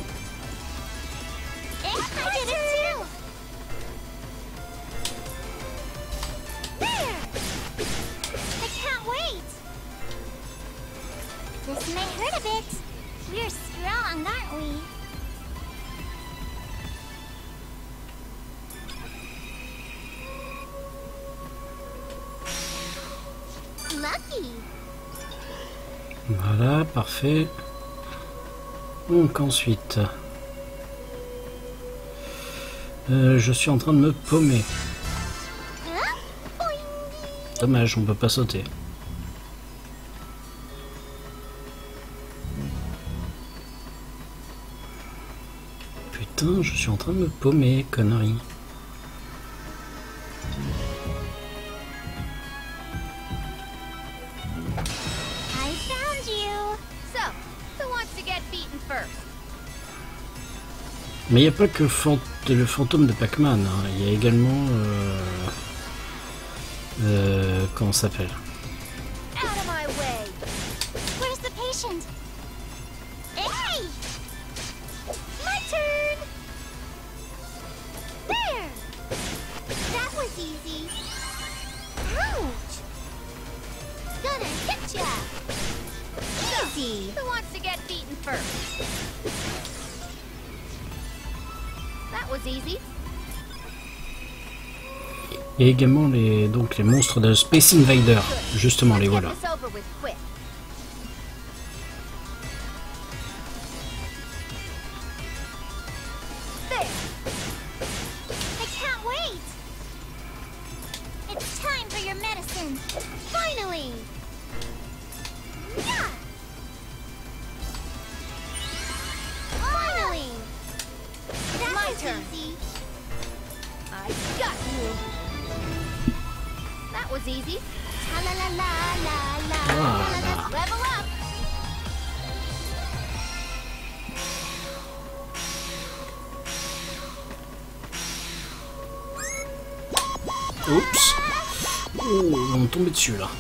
Donc ensuite... Euh, je suis en train de me paumer. Dommage, on peut pas sauter. Putain, je suis en train de me paumer, connerie. Mais il n'y a pas que le fantôme de Pac-Man, hein. il y a également... Euh, euh, comment s'appelle? Et également les, donc les monstres de Space Invader. Justement, les voilà. On est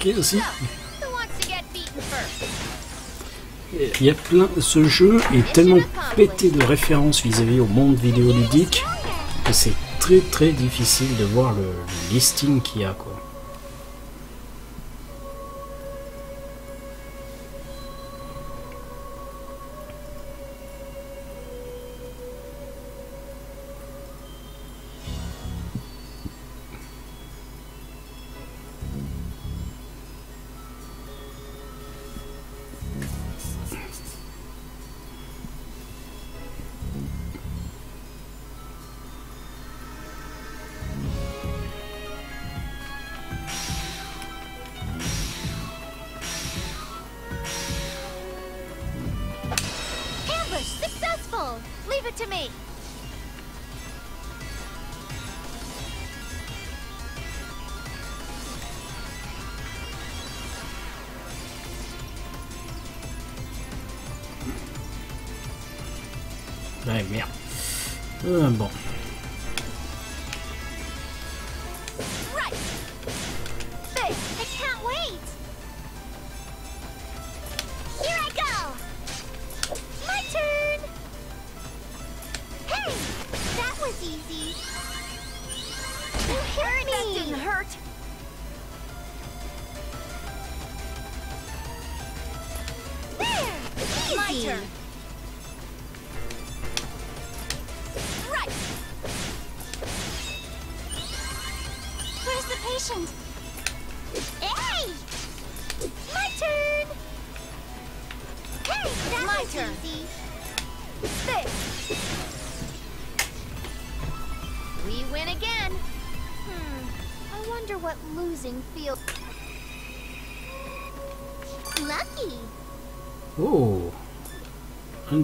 remarqué aussi? Il y a plein. Ce jeu est tellement pété de références vis-à-vis au monde vidéoludique que c'est très très difficile de voir le, le listing qu'il y a quoi.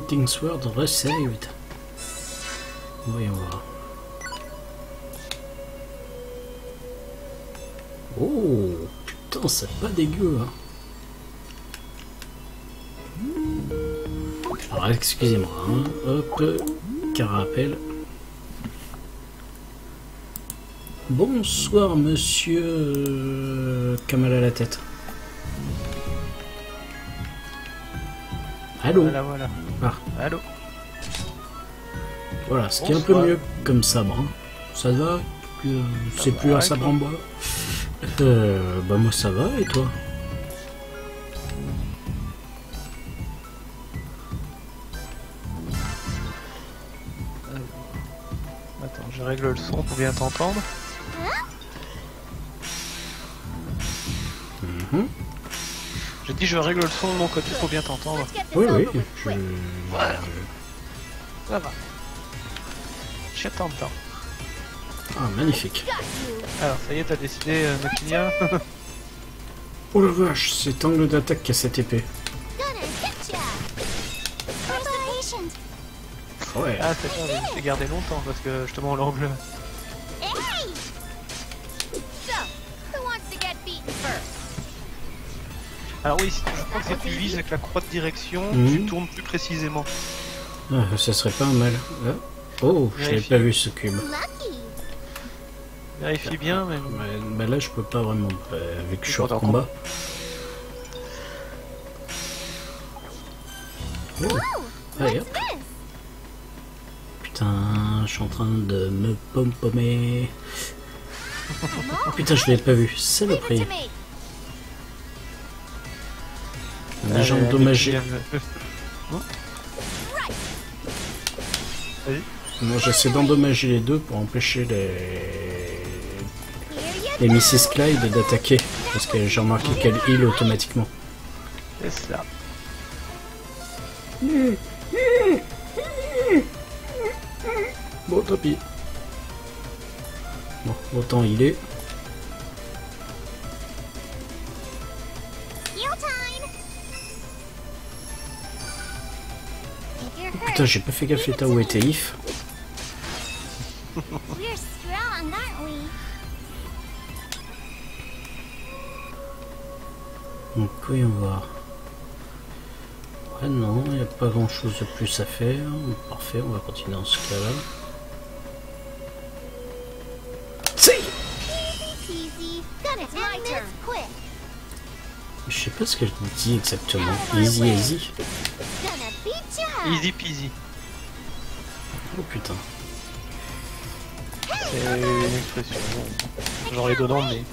Hunting Sword received. Voyons voir. Oh Putain, c'est pas dégueu. Alors, excusez-moi, hein. Hop, carapel. Bonsoir, monsieur... euh, Kamal à la tête. Allô Voilà, voilà. Allô Voilà, ce qui est un peu mieux comme sabre. hein. Ça te va que C'est plus un sabre en bois euh, Bah moi ça va, et toi Attends, je règle le son pour bien t'entendre. Mhm. J'ai dit je règle le son de mon côté pour bien t'entendre. Oui, oui. je- quick. Ça va. Je t'entends. Ah, magnifique. Alors, ça y est, t'as décidé, euh, Oh la vache, c'est angle d'attaque qui a cette épée. Ah Ouais. Ah, c'est ça, je t'ai gardé longtemps parce que justement l'angle. Alors oui, si- je crois que si tu vises avec la croix de direction, Mhm. tu tournes plus précisément. Ah, ça serait pas mal. Ah. Oh, je Vérifie. pas vu ce cube. Vérifie bien, mais... Ouais, bah là, je peux pas vraiment, euh, vu que je suis hors Attends, combat. Oh. Allez, hop. Putain, je suis en train de me pom-pommer. Putain, je l'ai pas vu. C'est le prix. Déjà Euh, endommagé. Moi, j'essaie d'endommager les deux pour empêcher les... Les Mrs. Clyde d'attaquer. Parce que j'ai remarqué qu'elle heal automatiquement. C'est ça. Bon, tant pis. Bon, autant il est. Putain, j'ai pas fait gaffe l'état où était If. we're strong, aren't we? Donc, voyons voir. Ouais, non, il n'y a pas grand chose de plus à faire. Parfait, on va continuer dans ce cas-là. Je sais pas ce qu'elle dit exactement. Easy, easy. Easy peasy. Oh putain. C'est une expression. Genre les donnants, mais...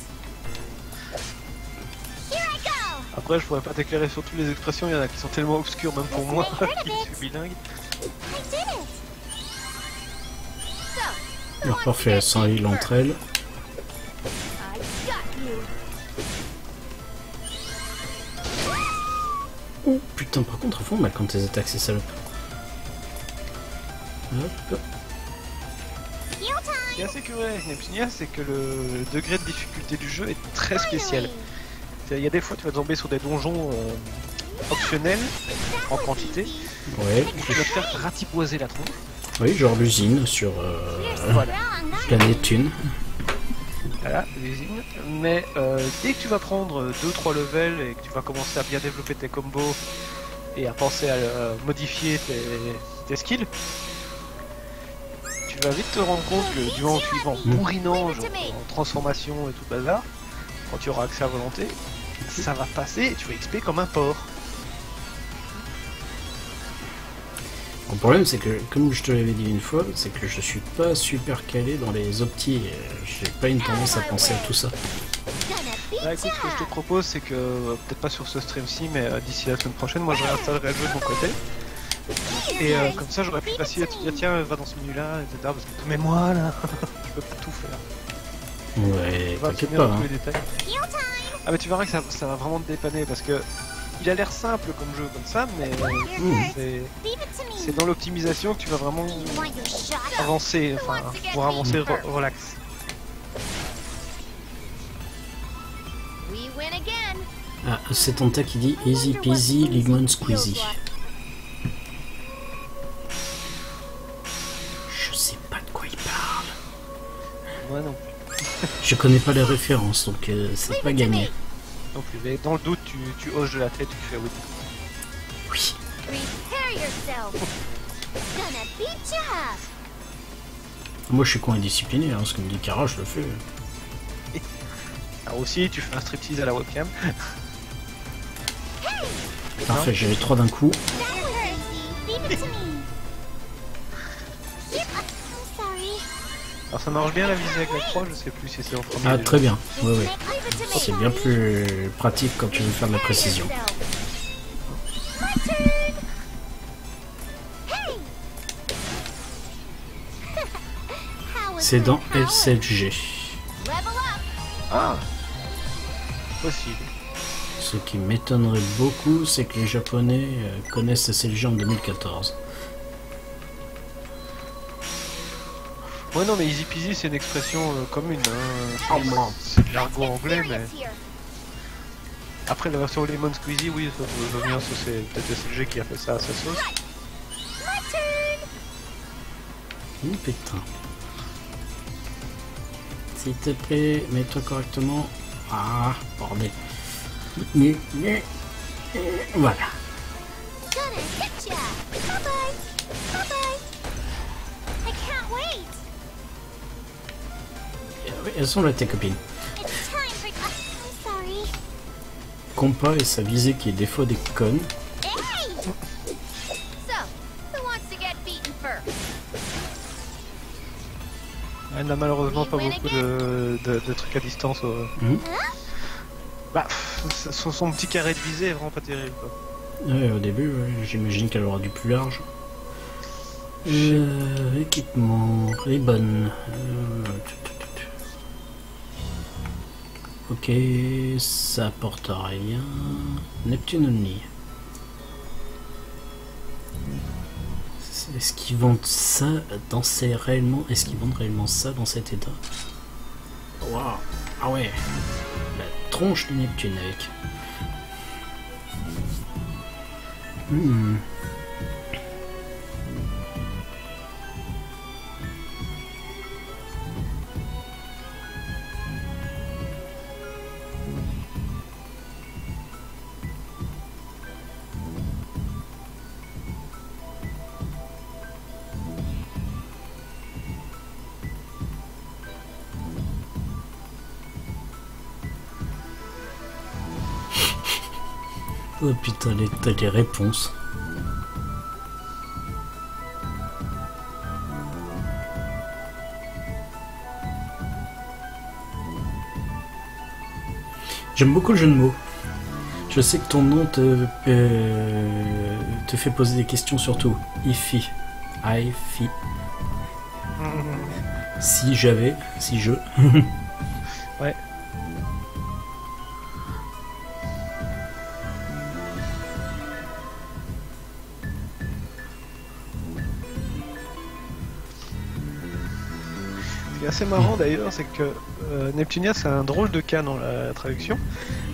Après, je pourrais pas t'éclairer sur toutes les expressions, il y en a qui sont tellement obscures, même pour moi, qui suis bilingue. Alors parfait, elles sont heal entre elles. Oh putain, par contre, elles font mal quand elles attaquent ces salopes. Hop. Ce qui est assez curieux avec Neptunia, c'est que le degré de difficulté du jeu est très spécial. Il y a des fois, tu vas tomber sur des donjons euh, optionnels, en quantité, Ouais. qui vont te faire ratipoiser la tronche. Oui, genre l'usine sur euh, Voilà. Planète Thune. Voilà, l'usine. Mais euh, dès que tu vas prendre 2-3 levels et que tu vas commencer à bien développer tes combos et à penser à euh, modifier tes, tes skills, tu vas vite te rendre compte que du moment où tu vas en bourrinant, genre, en transformation et tout le bazar, quand tu auras accès à volonté, ça va passer et tu vas XP comme un porc. Le problème, c'est que, comme je te l'avais dit une fois, c'est que je suis pas super calé dans les optis. et J'ai pas une tendance à penser à tout ça. Bah écoute, ce que je te propose, c'est que, euh, peut-être pas sur ce stream-ci, mais euh, d'ici la semaine prochaine, moi je réinstallerai le jeu de mon côté. Et euh, comme ça, j'aurais pu facile à te dire, tiens, va dans ce menu-là, etc. Parce que, mais moi là, je peux pas tout faire. Ouais, t'inquiète pas. dans Hein. tous les détails. Ah mais tu verras que ça, ça va vraiment te dépanner parce que il a l'air simple comme jeu comme ça, mais euh, c'est dans l'optimisation que tu vas vraiment avancer, enfin, pour avancer re- relax. Ah, c'est Tanta qui dit Easy peasy, lemon squeezy. Moi non, Je connais pas les références, donc euh, c'est pas gagné. non plus. Mais dans le doute, tu, tu hoches de la tête, tu fais oui. Oui. Moi, je suis con et discipliné, hein, ce que me dit Kara, je le fais. Alors aussi, tu fais un striptease à la webcam. Parfait, j'ai les trois d'un coup. Alors ça marche bien la visée avec la croix, je sais plus si c'est en premier. Ah, déjà. très bien. Oui, oui. C'est bien plus pratique quand tu veux faire de la précision. C'est dans power? LCLG. Level up. Ah Possible. Ce qui m'étonnerait beaucoup, c'est que les Japonais euh, connaissent SLG en 2014. Ouais non mais easy peasy c'est une expression euh, commune. Hein. C'est de l'argot anglais mais... Après la version Lemon Squeezy, oui, ça peut venir, ça c'est peut-être SLG qui a fait ça à sa sauce. Oh putain. S'il te plaît, mets-toi correctement. Ah, bordel. Voilà. Hit ya! Bye-bye! Bye-bye! I can't wait! Elles sont là tes copines. Compa et sa visée qui est des fois des connes. Elle n'a malheureusement pas beaucoup de, de- de trucs à distance. euh. Mhm. Bah, son, son petit carré de visée est vraiment pas terrible. Quoi. Ouais, au début, ouais, j'imagine qu'elle aura du plus large. Euh, équipement, ribbon. Euh. Ok, ça apporte rien. Neptune Only. Est-ce qu'ils vendent ça dans ces réellement Est-ce qu'ils vendent réellement ça dans cet état Waouh Ah ouais La tronche de Neptune avec. Hmm. Oh putain, les, t'as les réponses. J'aime beaucoup le jeu de mots. Je sais que ton nom te, euh, te fait poser des questions surtout. Ifi. Ifi. Si j'avais, si je. assez marrant d'ailleurs, c'est que euh, Neptunia c'est un drôle de cas dans la traduction.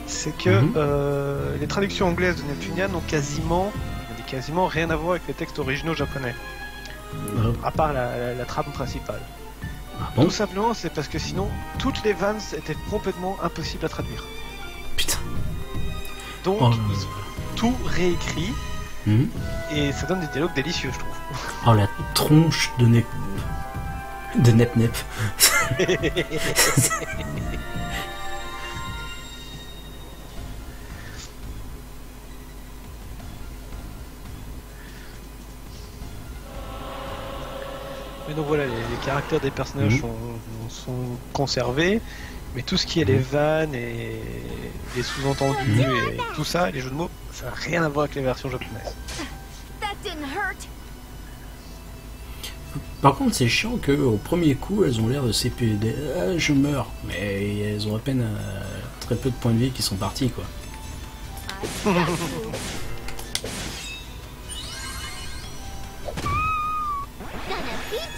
C'est que Mhm. euh, les traductions anglaises de Neptunia n'ont quasiment, quasiment rien à voir avec les textes originaux japonais, Euh, à part la, la- la trame principale. ah bon Tout simplement, c'est parce que sinon, toutes les vannes étaient complètement impossibles à traduire. Putain. Donc, Oh, ils ont tout réécrit hmm. et ça donne des dialogues délicieux, je trouve. Oh la tronche de Nep. De Nep Nep. Mais donc voilà, les, les caractères des personnages Mhm. sont, sont conservés, mais tout ce qui est les vannes et les sous-entendus et tout ça, les jeux de mots, ça n'a rien à voir avec les versions japonaises. Par contre, c'est chiant que au premier coup, elles ont l'air de s'épuiser. Ah, je meurs. Mais elles ont à peine euh, très peu de points de vie qui sont partis, quoi.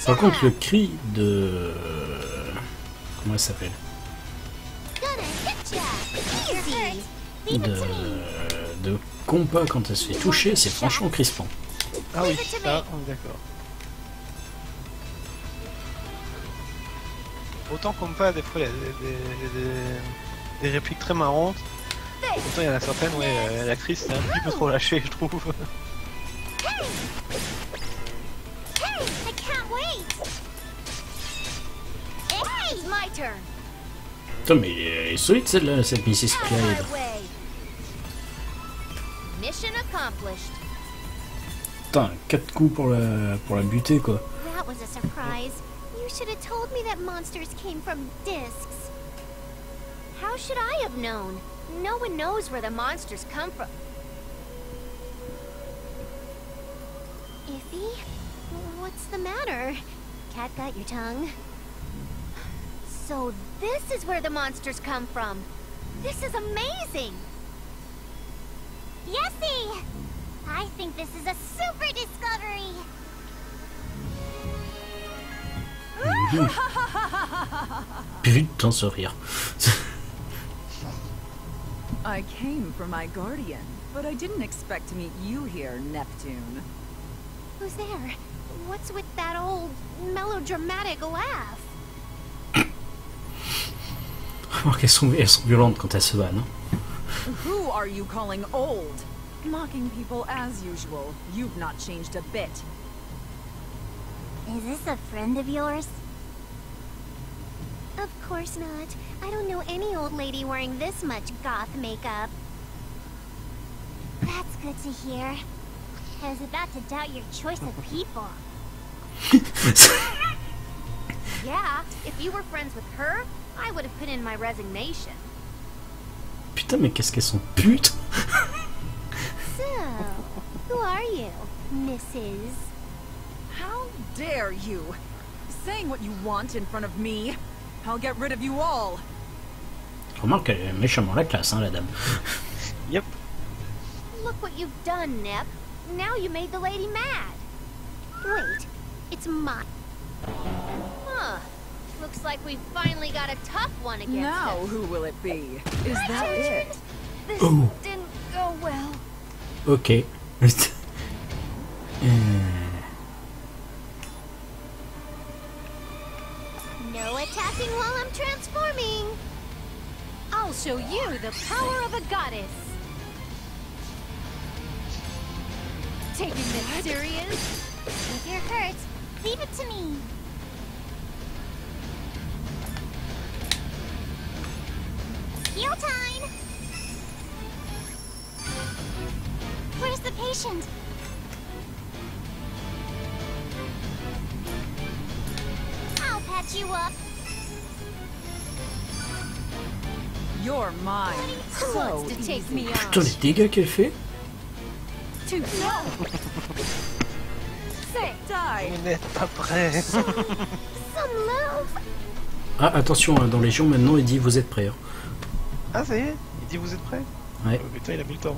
Par contre, le cri de. Comment elle s'appelle! De. De compas quand elle se fait toucher, c'est franchement crispant. Ah oui, est d'accord. Autant qu'on pas, des fois, il y a des, des- des- des répliques très marrantes. Autant il y en a certaines, ouais, euh, l'actrice c'est un petit peu trop lâché, je trouve. Putain, mais elle est solide celle-là, cette Mrs. Clyde. Putain, 4 coups pour la, pour la buter, quoi. That was a surprise. You should have told me that monsters came from discs. How should I have known? No one knows where the monsters come from. Iffy? What's the matter? Cat got your tongue? So this is where the monsters come from. This is amazing. Yessie! I think this is a super discovery! Putain, ce rire. I came for my guardian, but I didn't expect to meet you here, Neptune. Who's there? What's with that old melodramatic laugh? Oh, Remarque, elles sont, elles sont violentes quand elles se vannent. hein. Who are you calling old? Mocking people as usual. You've not changed a bit. Is this a friend of yours? Of course not. I don't know any old lady wearing this much goth makeup. That's good to hear. I was about to doubt your choice of people. Yeah, if you were friends with her, I would have put in my resignation. Putain, mais qu'est-ce qu'elles sont putes So, who are you, Mrs. How dare you? Saying what you want in front of me. I'll get rid of you all. Remarque qu'elle est méchamment la classe, hein, la dame. Yep. Look what you've done, Nep. Now you made the lady mad. Wait, it's my... Huh. Looks like we finally got a tough one against Now us. who will it be? Is that it? This Oh. didn't go well. Ok. Euh, No attacking while I'm transforming. I'll show you the power of a goddess. Taking this serious? If you're hurt, leave it to me. Heal time! Where's the patient? Patch you up. You're mine. Who So wants to take me on? Putain, les dégâts qu'elle fait Too slow. Say, Die. Vous n'êtes pas prêt. Some love. Ah, attention, hein, dans Légion, maintenant, il dit vous êtes prêts. hein. Ah, ça y est Il dit vous êtes prêts Ouais. Oh, Putain, il a mis le temps.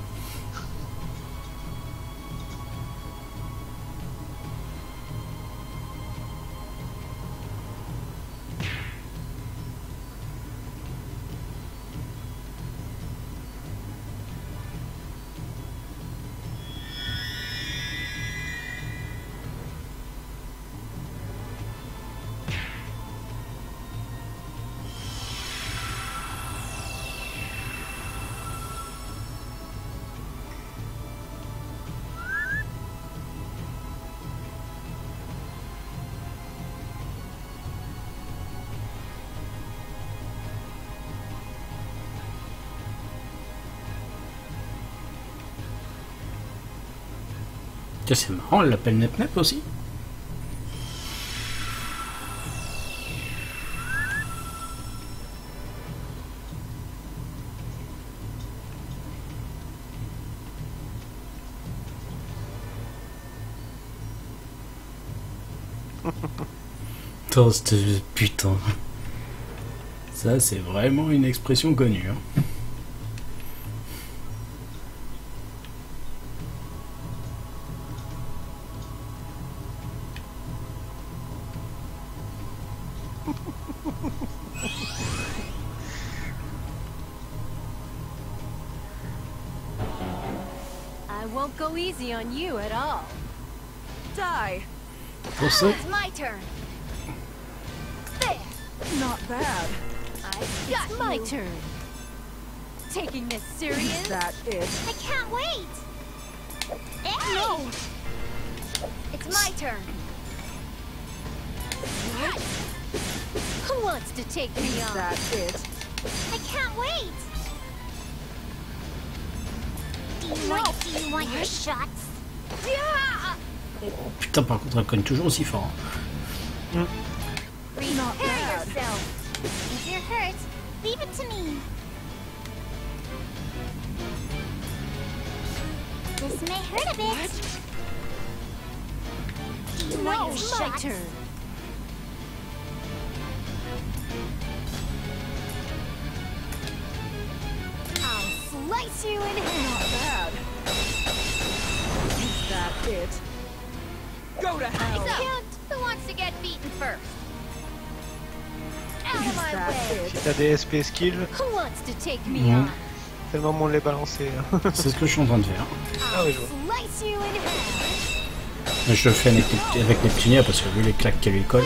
c'est marrant, elle l'appelle Nep Nep aussi putain. Ça, c'est vraiment une expression connue. hein. Pour ça, It's my turn. There. Not bad. I got It's my you. turn. Taking this Is serious? that it? I can't wait! Hey! No. It's my turn. What? Who wants to take me Is on? that it? I can't wait! Do you want, do you want your shots? Yeah. Putain, par contre, elle cogne toujours aussi fort. hein. Slice you in half. Not bad. Is that it? Go to hell. So, who wants to get beaten first? Si t'as des SP skills, Who wants to take me on? c'est le moment de les balancer. hein. C'est ce que je suis en train de faire. ah oui, je vois. Fais avec, Neptunia parce que vu les claques qu'elle lui colle.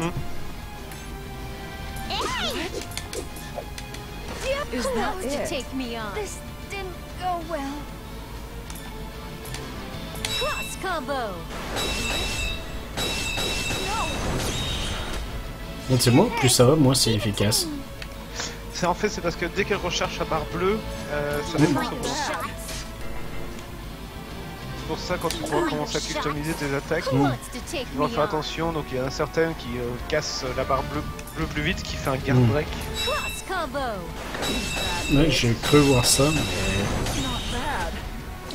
On? This didn't go well. Donc c'est moi, plus ça va, moins c'est efficace. C'est en fait c'est parce que dès qu'elle recherche sa barre bleue, euh, ça Oui. fait son C'est pour ça quand tu dois commencer à customiser tes attaques, tu me dois faire on? attention. Donc il y en a certaines qui euh, cassent la barre bleue, bleue plus vite, qui fait un guard Mm. break. Cross combo. Ouais, j'ai cru voir ça, mais.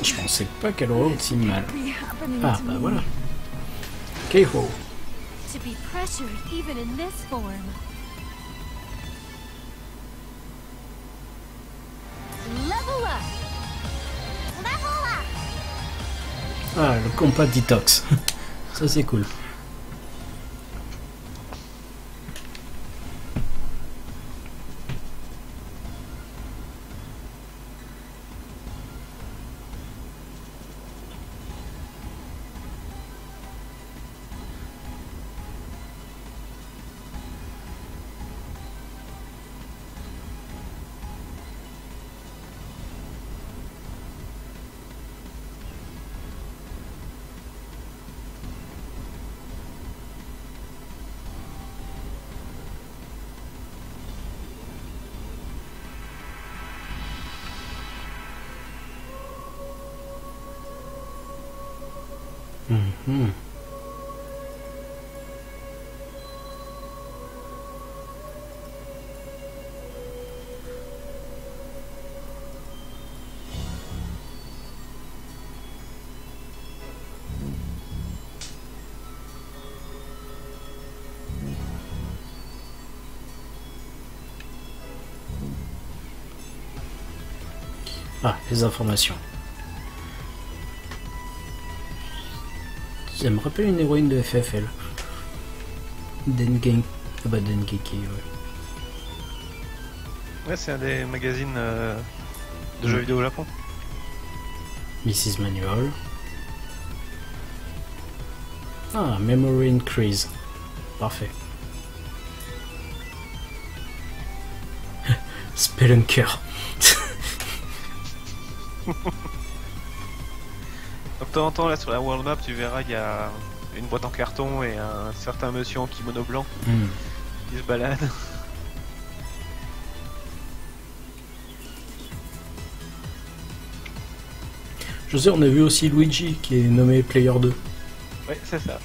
Je pensais pas qu'elle aurait aussi mal. Ah bah voilà. Up. Ah, le compas detox. ça c'est cool. Les informations. Ça me rappelle une héroïne de FFL. Dengen... Ah bah Dengeki, ouais. Ouais, c'est un des magazines euh, de jeux vidéo au Japon. Mrs. Manual. Ah, Memory Increase. Parfait. Spelunker. Donc de temps en temps là sur la world map tu verras il y a une boîte en carton et un certain monsieur en kimono blanc Hmm. qui se balade. Je sais, on a vu aussi Luigi qui est nommé Player 2. Ouais c'est ça.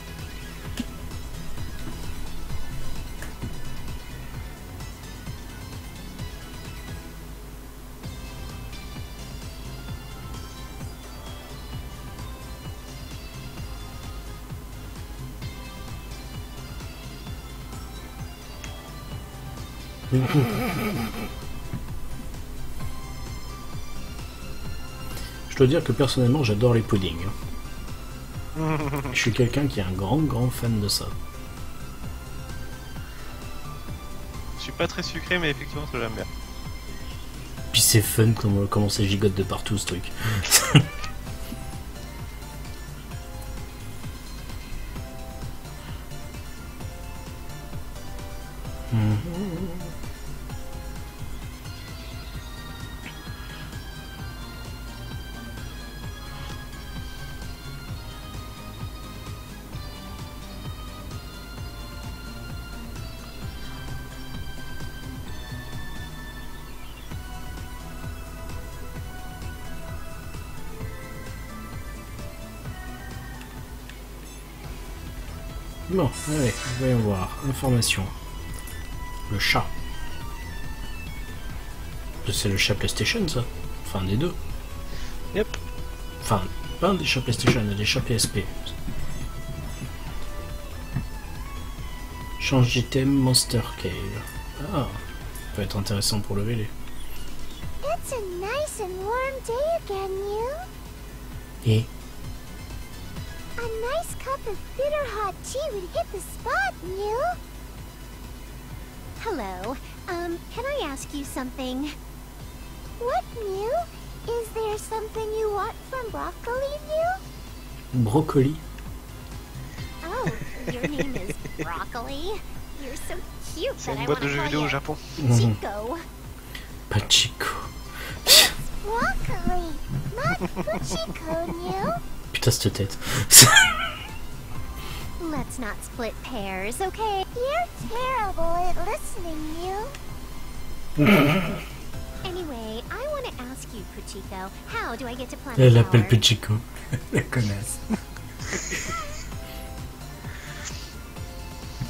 Je dois dire que personnellement j'adore les puddings. Je suis quelqu'un qui est un grand grand fan de ça. Je suis pas très sucré mais effectivement ça j'aime bien. Puis c'est fun comment, comment ça gigote de partout ce truc. Information. Le chat. C'est le chat PlayStation, ça Enfin, des deux. Yep. Enfin, pas des chats PlayStation, mais des chats PSP. Change d'item Monster Cave. Ah, ça peut être intéressant pour le VD. It's a nice and warm day again, you. Et A nice cup of bitter hot tea would hit the spot, you. hello. Um, can I ask you something? What, Mew? Is there something you want from Broccoli, Mew? Broccoli? Oh, your name is Broccoli. You're so cute C'est that une I boîte want de to jeux call vidéo au you Japon. Mhm. Chico. Pachiko. Broccoli, not Puchiko, Mew. Putain, cette tête. Let's not split pairs, okay? You're terrible at listening, Mew. Anyway, I want to ask you, Puchiko, how do I get to Planet Elle l'appelle? Pachiko. La connasse.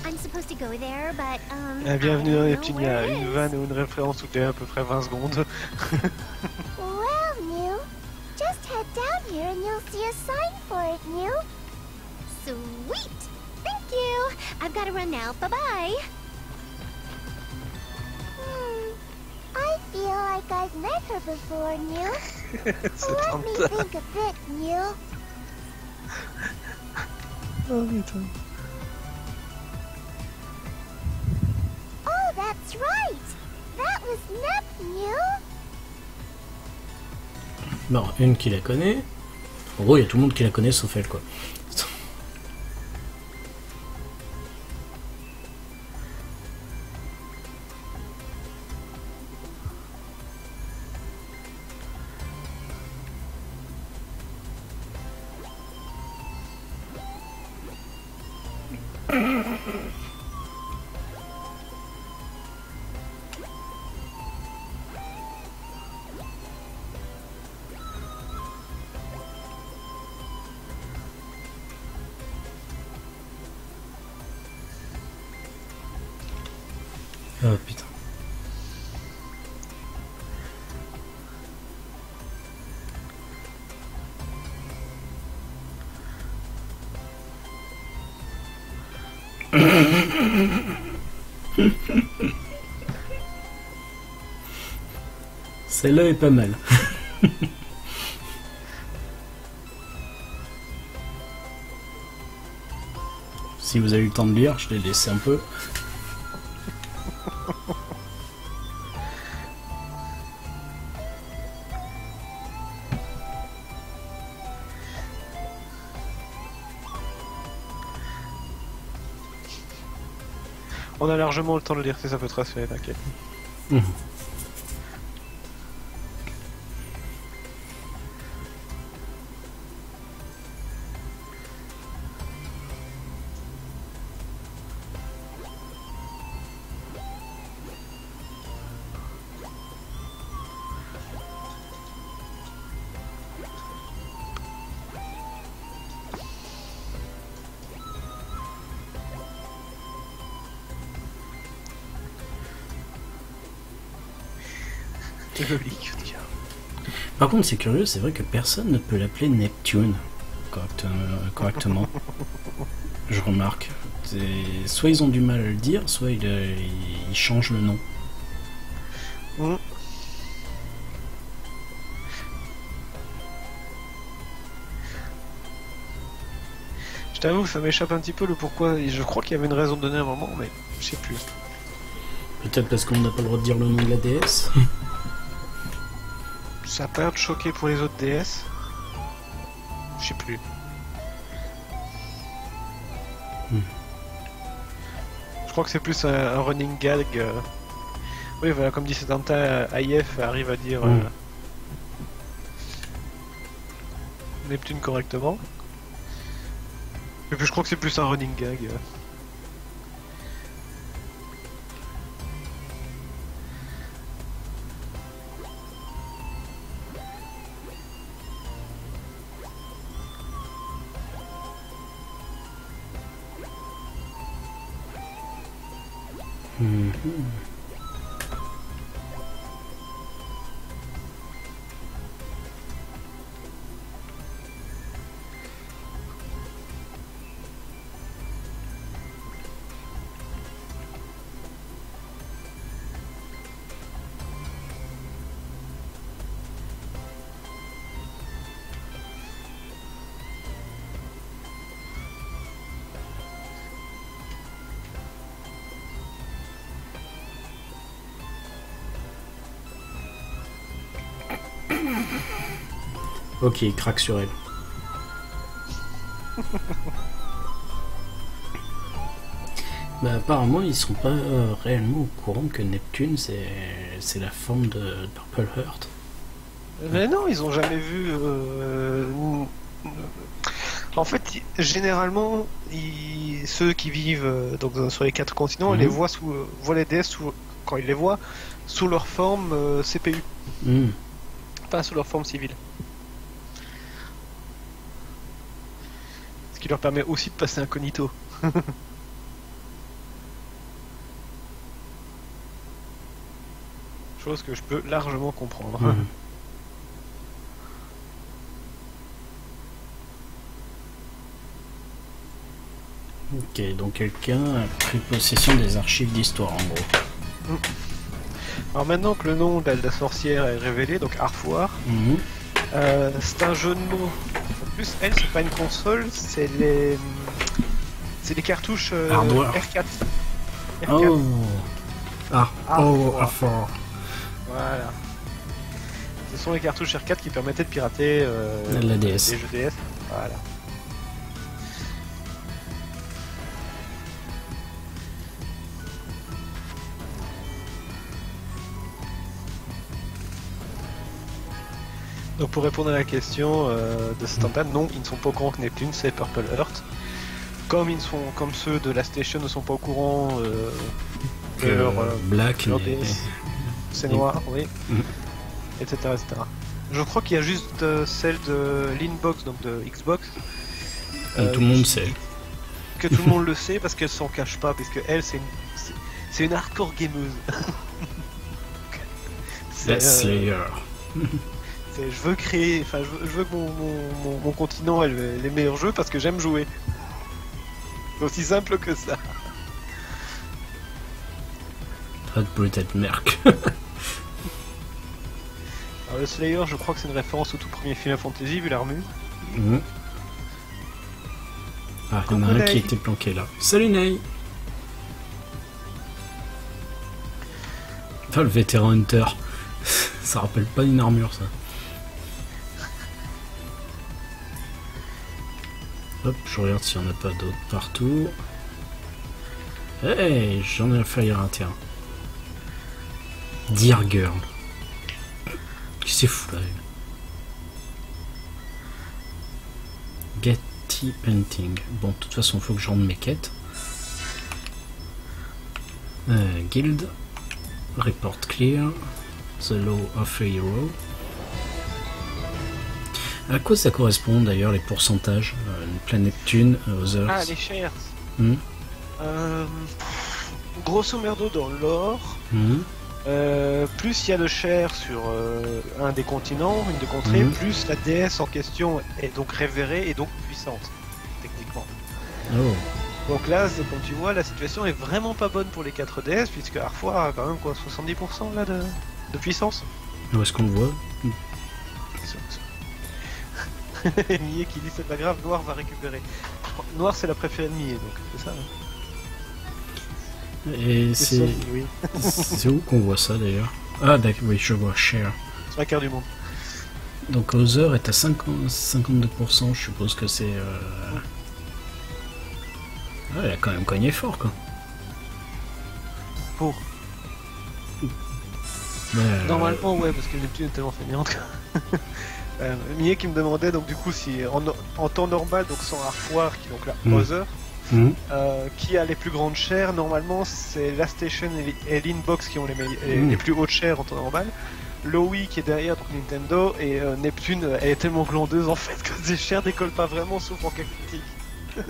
I'm supposed to go there, but um. I bienvenue dans les petits, il y where a it une vanne ou une référence toutes les à peu près 20 secondes. Well, Mew, just head down here and you'll see a sign for it, Mew. Sweet. Thank you. I've got to run now. Bye bye. Hmm. I feel like I've met her before. C'est Let me think a bit, Mew. Oh putain. Oh, that's right. That was Nep. Bon, une qui la connaît. En gros, il y a tout le monde qui la connaît sauf elle, quoi. Celle-là est pas mal. si vous avez eu le temps de lire, je l'ai laissé un peu. On a largement le temps de lire si ça peut te rassurer, t'inquiète. Joli, contre, c'est curieux, c'est vrai que personne ne peut l'appeler Neptune correct- euh, correctement. Je remarque. C'est- Soit ils ont du mal à le dire, soit ils, euh, ils changent le nom. Mm. Je t'avoue, ça m'échappe un petit peu le pourquoi. et Je crois qu'il y avait une raison de donner un moment, mais je sais plus. Peut-être parce qu'on n'a pas le droit de dire le nom de la déesse. Ça a pas l'air de choquer pour les autres DS Je sais plus. Hmm. Je crois que c'est plus un, un running gag. euh. Oui, voilà, comme dit Setanta, AIF arrive à dire Hmm. euh, Neptune correctement. Et puis je crois que c'est plus un running gag. euh. Ok, il craque sur elle. bah, apparemment, ils sont pas euh, réellement au courant que Neptune, c'est la forme de Purple Heart. Mais non, ils ont jamais vu. euh, En fait, généralement, ils- ceux qui vivent euh, donc sur les quatre continents, ils Mhm. les voient sous, euh, voient les DS sous, quand ils les voient sous leur forme euh, CPU, Hmm. pas sous leur forme civile. Qui leur permet aussi de passer incognito. Chose que je peux largement comprendre. Mhm. Ok, donc quelqu'un a pris possession des archives d'histoire en gros. Alors maintenant que le nom de la, de la sorcière est révélé, donc Arfoire, Mhm. euh, c'est un jeu de mots. En plus, elle, c'est pas une console, c'est les, c'est les cartouches euh, Hardware. R4. R4. Oh Ah, Ah, oh, voilà. ah, fort. Voilà. Ce sont les cartouches R4 qui permettaient de pirater euh, La DS. les jeux DS. Voilà. Donc pour répondre à la question euh, de antenne, non, ils ne sont pas au courant que Neptune c'est Purple Heart. Comme ils sont, comme ceux de la station ne sont pas au courant euh, Que que leur, euh, Black leur n'est- DS, c'est Et- noir, oui, etc., etc. Je crois qu'il y a juste euh, celle de l'Inbox, donc de Xbox, et euh, tout le monde sait. que tout le monde le sait parce qu'elle s'en cache pas, puisque elle c'est une, c'est- c'est une hardcore gameuse. C'est, La Slayer. c'est- je veux créer, enfin je veux, je veux que mon, mon- mon- mon continent ait le- les meilleurs jeux parce que j'aime jouer. C'est aussi simple que ça. Ça peut être Merc. Alors le Slayer, je crois que c'est une référence au tout premier Final Fantasy vu l'armure. Mhm. Ah, il y en a un qui était planqué là. Salut Ney Enfin, le vétéran Hunter. ça rappelle pas une armure, ça. Hop, je regarde s'il n'y en a pas d'autres partout. Hey, j'en ai failli rater un. Dear Girl. Qui c'est fou là Getty Hunting. Bon, de toute façon, faut que je rende mes quêtes. Euh, guild. Report clear. The law of a hero. À quoi ça correspond d'ailleurs les pourcentages euh, Une planète Neptune, Others. Ah, les shares. Hmm? Euh, grosso merdo dans l'or, euh, plus il y a de share sur euh, un des continents, une des contrées, Mhm. plus la déesse en question est donc révérée et donc puissante, techniquement. Oh. Donc là, comme tu vois, la situation est vraiment pas bonne pour les 4 DS, puisque Arfoire a quand même quoi, 70% là de, de puissance. Où est-ce qu'on le voit? Millet qui dit c'est pas grave, Noir va récupérer. Noir c'est la préférée de Millet, donc c'est ça. hein. Et C'est c'est ça, oui. c'est où qu'on voit ça d'ailleurs? Ah d'accord, oui, je vois, share. Sur la carte du monde. Donc Other est à 50, 52%, je suppose que c'est... Euh... Ah, elle a quand même cogné fort quoi. Pour. Euh, Normalement, ouais, parce que Neptune est tellement fainéante. Euh, Millet qui me demandait donc du coup si en, en temps normal, donc sans Arfoire, qui est donc Mm. Other, mhm. euh, qui a les plus grandes chaires, normalement c'est la Station et l'Inbox qui ont les, Mm. les plus hautes chaires en temps normal. Lowy qui est derrière, donc Nintendo, et euh, Neptune, euh, elle est tellement glandeuse en fait que ses chairs décollent pas vraiment sauf en cas critique.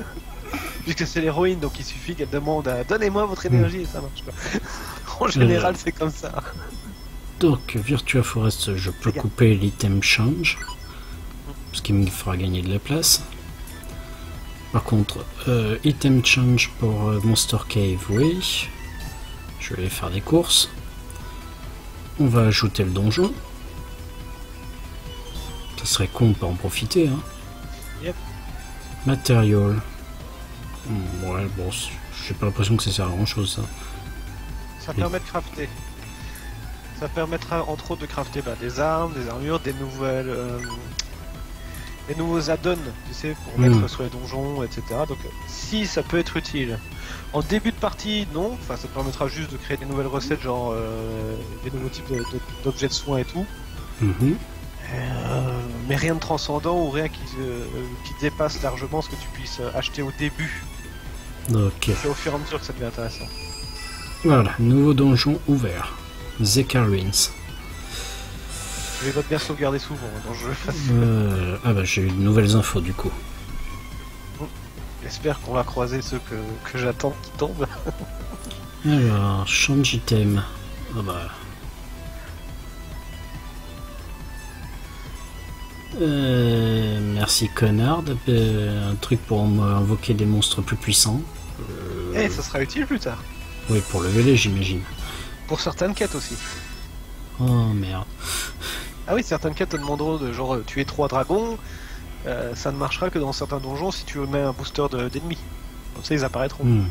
Puisque c'est l'héroïne, donc il suffit qu'elle demande à donnez-moi votre énergie et ça marche pas. en général, c'est comme ça. Donc Virtua Forest, je peux couper l'item change, ce qui me fera gagner de la place. Par contre, euh, item change pour euh, Monster Cave, oui. Je vais faire des courses. On va ajouter le donjon. Ça serait con de pas en profiter, hein. Yep. Material. Hmm, ouais, bon, j'ai pas l'impression que ça sert à grand chose, ça. Ça permet de crafter. Ça permettra entre autres de crafter bah, des armes, des armures, des nouvelles, euh, les nouveaux add-ons, tu sais, pour mettre sur les donjons, etc. Donc si ça peut être utile. En début de partie, non. Enfin, ça te permettra juste de créer des nouvelles recettes, genre euh, des nouveaux types d'objets de soins et tout. Mhm. Euh, mais rien de transcendant ou rien qui, qui dépasse largement ce que tu puisses acheter au début. Ok. C'est au fur et à mesure que ça devient intéressant. Voilà, nouveau donjon ouvert. Zekar Ruins. Je vais bien sauvegarder souvent hein, dans le jeu. Euh, ah bah j'ai eu de nouvelles infos du coup. J'espère qu'on va croiser ceux que, que j'attends qui tombent. Alors, change item. Ah bah. Euh, merci connard. Euh, un truc pour invoquer des monstres plus puissants. Eh, ça sera utile plus tard. Oui, pour lever les j'imagine. Pour certaines quêtes aussi. Oh merde. Ah oui, certaines quêtes te demanderont de genre euh, tuer trois dragons. Euh, ça ne marchera que dans certains donjons si tu mets un booster de- d'ennemis. Comme ça, ils apparaîtront. Hmm.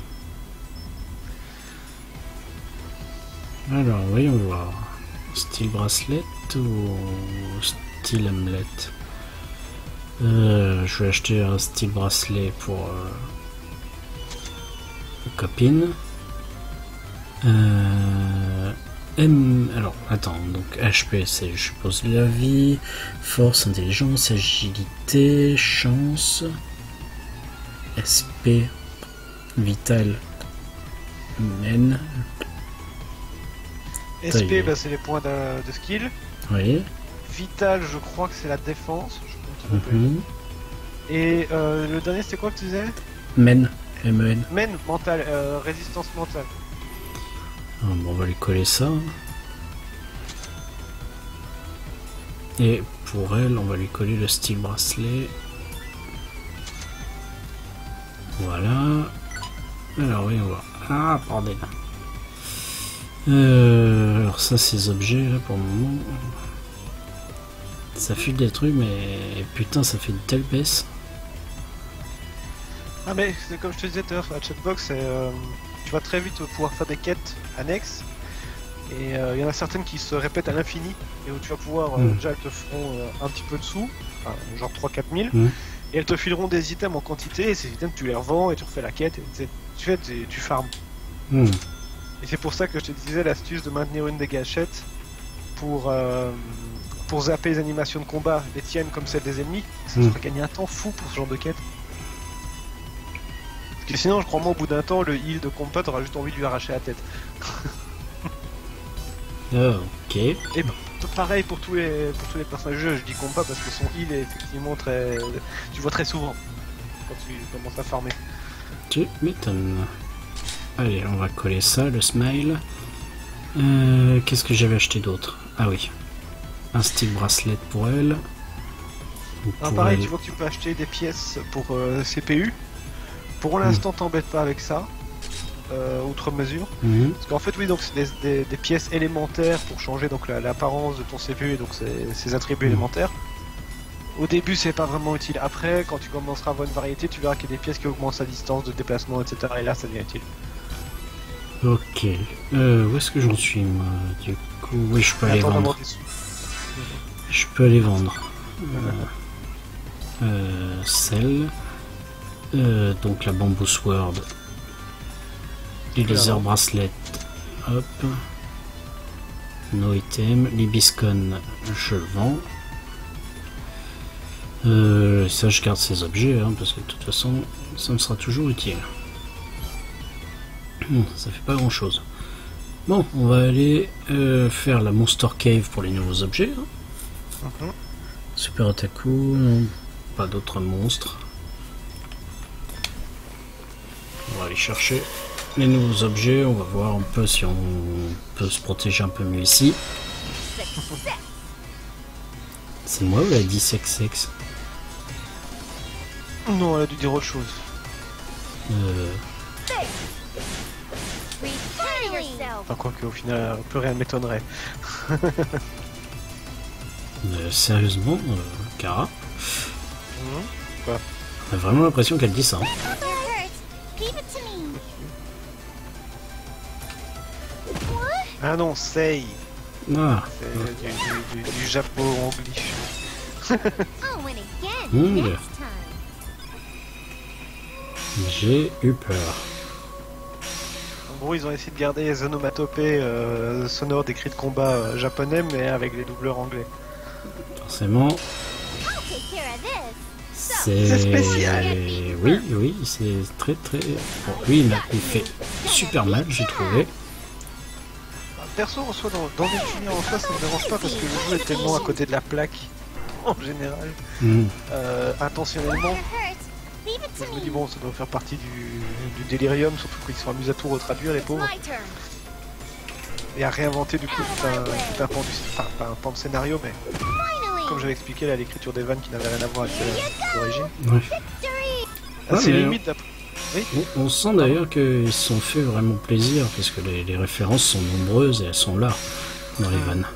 Alors, voyons voir. Style bracelet ou style amulet? Euh, Je vais acheter un style bracelet pour euh, copine. Euh, M. Alors, attends, donc HP, c'est, je suppose, la vie, force, intelligence, agilité, chance, SP, vital, humaine. SP, bah, c'est les points de, de skill. Oui. Vital, je crois que c'est la défense. Je. Mhm. Et euh, le dernier, c'était quoi que tu disais? Men. M-E-N. Men, mental, euh, résistance mentale. Ah, on va lui coller ça. Et pour elle, on va lui coller le style bracelet. Voilà. Alors oui, on va. Ah, bordel. Euh, alors ça, ces objets là pour le moment. Ça file des trucs, mais putain, ça fait une telle baisse. Ah mais c'est comme je te disais tout à l'heure la chatbox, c'est, euh, vas très vite pouvoir faire des quêtes annexes. Et euh, il y en a certaines qui se répètent à l'infini. Et où tu vas pouvoir, euh, Mm. déjà elles te feront euh, un petit peu de sous, enfin, genre 3-4 000. Mm. Et elles te fileront des items en quantité. Et ces items tu les revends et tu refais la quête. Et tu fais, tu, farmes. Hmm. Et c'est pour ça que je te disais l'astuce de maintenir une des gâchettes pour, euh, pour zapper les animations de combat, les tiennes comme celles des ennemis. Ça te Mm. fera gagner un temps fou pour ce genre de quête. Parce que sinon, je crois moi, au bout d'un temps, le heal de combat, t'auras juste envie de lui arracher la tête. Ah, ok. Pareil pour tous les, pour tous les personnages jeu, je dis combat parce que son heal est effectivement très. Tu vois très souvent quand tu commences à farmer. Tu m'étonnes. Allez, on va coller ça, le smile. Euh, Qu'est-ce que j'avais acheté d'autre? Ah oui. Un style bracelet pour elle. Alors Pour pareil, elle- tu vois que tu peux acheter des pièces pour euh, CPU. Pour l'instant, t'embête pas avec ça, euh, outre mesure. Mhm. Parce qu'en fait, oui, donc c'est des, des- des pièces élémentaires pour changer donc la- l'apparence de ton CPU et donc ses, ses attributs Mhm. élémentaires. Au début, c'est pas vraiment utile. Après, quand tu commenceras à avoir une variété, tu verras qu'il y a des pièces qui augmentent sa distance de déplacement, etc. Et là, ça devient utile. Ok. Euh, où est-ce que j'en suis moi Du coup, oui, je peux aller vendre. Je peux aller vendre. Euh, euh, celle. Euh, donc la bamboo sword. Et les air bracelet. Hop. No item. L'ibiscon, je le vends. Euh, ça, je garde ces objets, hein, parce que de toute façon, ça me sera toujours utile. Hum, Ça fait pas grand chose. Bon, on va aller euh, faire la Monster Cave pour les nouveaux objets. hein. Super Otaku, pas d'autres monstres. Va aller chercher les nouveaux objets, on va voir un peu si on peut se protéger un peu mieux ici. C'est moi ou elle a dit sex sex Non, elle a dû dire autre chose. euh. Enfin, quoi qu'au final, plus rien ne m'étonnerait. euh, Sérieusement, euh, Kara Mhm. On a vraiment l'impression qu'elle dit ça. hein. Give it to me. What? Ah non, Sei Ah, C'est du, du, du, du Japon. Oh. Mmh. J'ai eu peur. En gros, ils ont essayé de garder les onomatopées euh, sonores des cris de combat euh, japonais, mais avec les doubleurs anglais. Forcément, c'est... Spécial. Oui, oui, c'est très très... Bon, lui, il a il fait super mal, j'ai trouvé. Perso, en soi, dans, dans les en soi, ça me dérange pas parce que le jeu est tellement à côté de la plaque, en général, Mmh. euh, intentionnellement. Je me dis, bon, ça doit faire partie du, du délirium, surtout qu'ils sont amusés à tout retraduire, les pauvres, et à réinventer du coup tout un, tout un pan du, enfin, pas un pan de scénario, mais. Comme j'avais expliqué là, l'écriture des vannes qui n'avait rien à voir avec celle d'origine. Ouais. Ah, Ouais, c'est mais- limite. On, on sent d'ailleurs qu'ils se sont fait vraiment plaisir, parce que les, les références sont nombreuses et elles sont là, dans les vannes.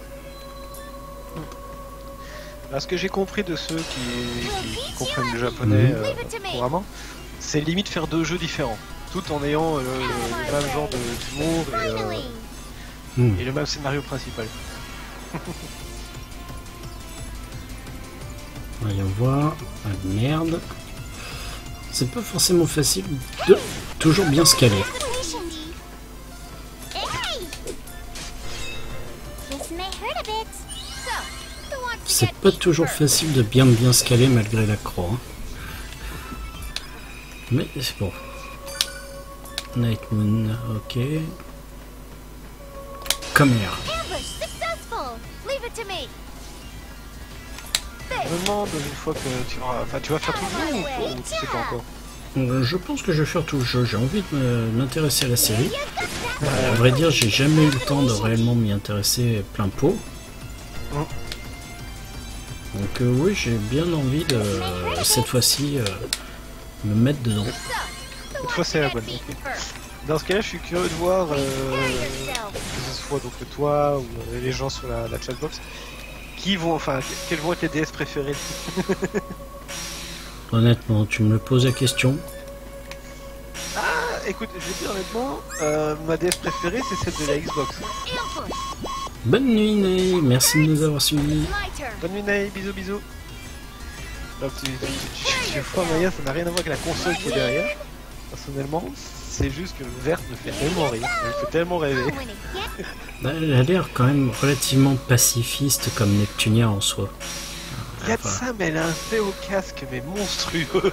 Bah, ce que j'ai compris de ceux qui, qui- qui comprennent le japonais euh, Leave it to me. couramment, c'est limite faire deux jeux différents, tout en ayant euh, le même genre de- d'humour et, euh. Mmh. et le même scénario principal. Voyons voir. Ah merde. C'est pas forcément facile de toujours bien se caler. C'est pas toujours facile de bien bien se caler malgré la croix. hein. Mais c'est bon. Night Moon, ok. Come here. Me. Demande une fois que tu vas, enfin, tu vas faire tout le jeu ou, ou tu sais pas encore Euh, Je pense que je vais faire tout le jeu. J'ai envie de me- m'intéresser à la série. Euh, à vrai dire, j'ai jamais eu le temps de réellement m'y intéresser plein pot. Donc euh, oui, j'ai bien envie de cette fois-ci euh, me mettre dedans. Cette fois, c'est la bonne. Dans ce cas-là, je suis curieux de voir euh, que ce soit donc toi ou les gens sur la, la chatbox qui vont, enfin, quels vont être les DS préférés. Honnêtement, tu me poses la question. Ah, écoute, je vais dire honnêtement, euh, ma DS préférée c'est celle de la Xbox. Bonne nuit, Ney. Merci de nous avoir suivis. Bonne nuit, Naï, bisous, bisous. Tu, tu, tu, tu vois, Maya, ça n'a rien à voir avec la console qui est derrière. Personnellement, c'est juste que verte me fait tellement rire, elle me fait tellement rêver. Bah, Elle a l'air quand même relativement pacifiste comme Neptunia en soi. Il y a de ça, mais elle a un fait au casque, mais monstrueux.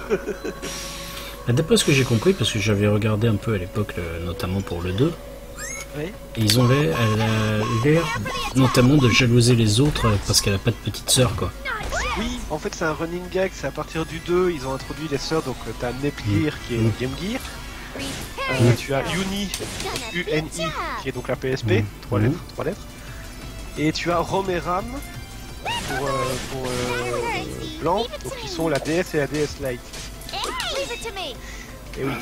Bah, D'après ce que j'ai compris, parce que j'avais regardé un peu à l'époque, notamment pour le 2, Oui. et ils ont l'air, elle a l'air notamment de jalouser les autres parce qu'elle a pas de petite sœur, quoi. Oui, en fait, c'est un running gag, c'est à partir du 2, ils ont introduit les sœurs, donc euh, t'as Nepgear qui est Mm. Game Gear, euh, tu as. Uni, UNI, qui est donc la PSP, Mm. trois Mm. lettres, trois lettres, et tu as Rom et Ram pour, euh, pour euh, blanc, donc qui sont la DS et la DS Lite. Leave it to me. Et oui.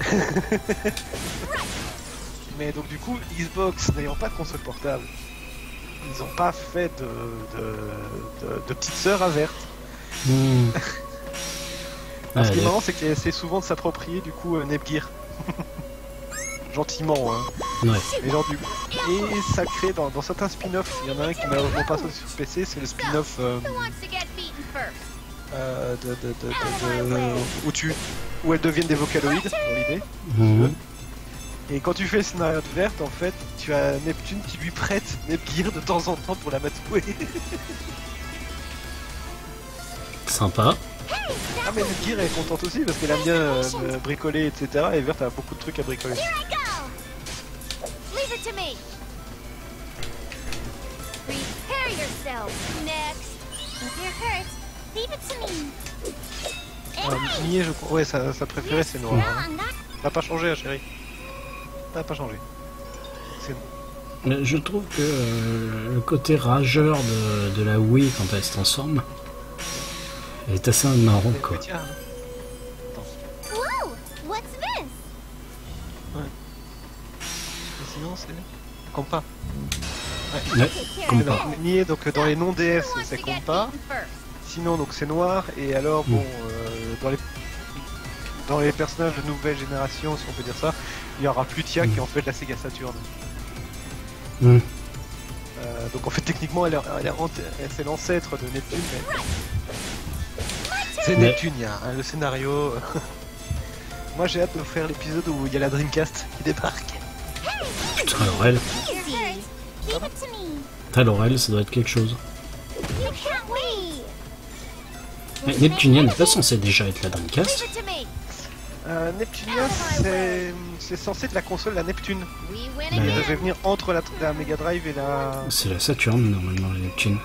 Mais donc du coup, Xbox n'ayant pas de console portable, ils n'ont pas fait de, de, de, de petite sœur à verte. Hmm. Ce qui est marrant, c'est qu'ils essaient souvent de s'approprier du coup euh, Nepgear. Gentiment, hein. ouais. Mais genre, du. Et ça crée dans, dans certains spin-offs, il y en a un qui malheureusement pas sorti sur PC, c'est le spin-off euh, euh, de, de, de, de- de- où, tu, où elles deviennent des vocaloïdes, dans l'idée. Hmm. Et quand tu fais le scénario de verte, en fait, tu as Neptune qui lui prête Nepgear de temps en temps pour la matouer. Sympa. Ah mais elle est contente aussi parce qu'elle aime bien euh, bricoler, etc. Et verte a beaucoup de trucs à bricoler. Euh, Mie, je crois, ouais, sa, sa préférée c'est noir. hein. Ça n'a pas changé, hein, chérie. Ça n'a pas changé. C'est Mais Je trouve que euh, le côté rageur de, de la Wii quand elle se transforme est assez marrant, quoi. Sinon c'est compas. Ouais, Take care Comme of pas. that. Alors, Nier, donc dans les non DS, c'est compas. Sinon, donc c'est noir. Et alors, Mm. bon, euh, dans les dans les personnages de nouvelle génération, si on peut dire ça, il y aura Plutia Mm. qui est en fait la Sega Saturn. Hmm. Euh, donc en fait, techniquement, elle, est- elle elle- c'est l'ancêtre de Neptune, mais C'est Mais- Neptunia, hein, le scénario. Moi j'ai hâte de faire l'épisode où il y a la Dreamcast qui débarque. Putain, Laurel. Putain, Laurel, ça doit être quelque chose. Mais Neptunia n'est pas censé déjà être la Dreamcast. Euh, Neptunia, c'est censé être la console la Neptune. Elle devait venir entre la, la Mega Drive et la. C'est la Saturn, normalement, la Neptune.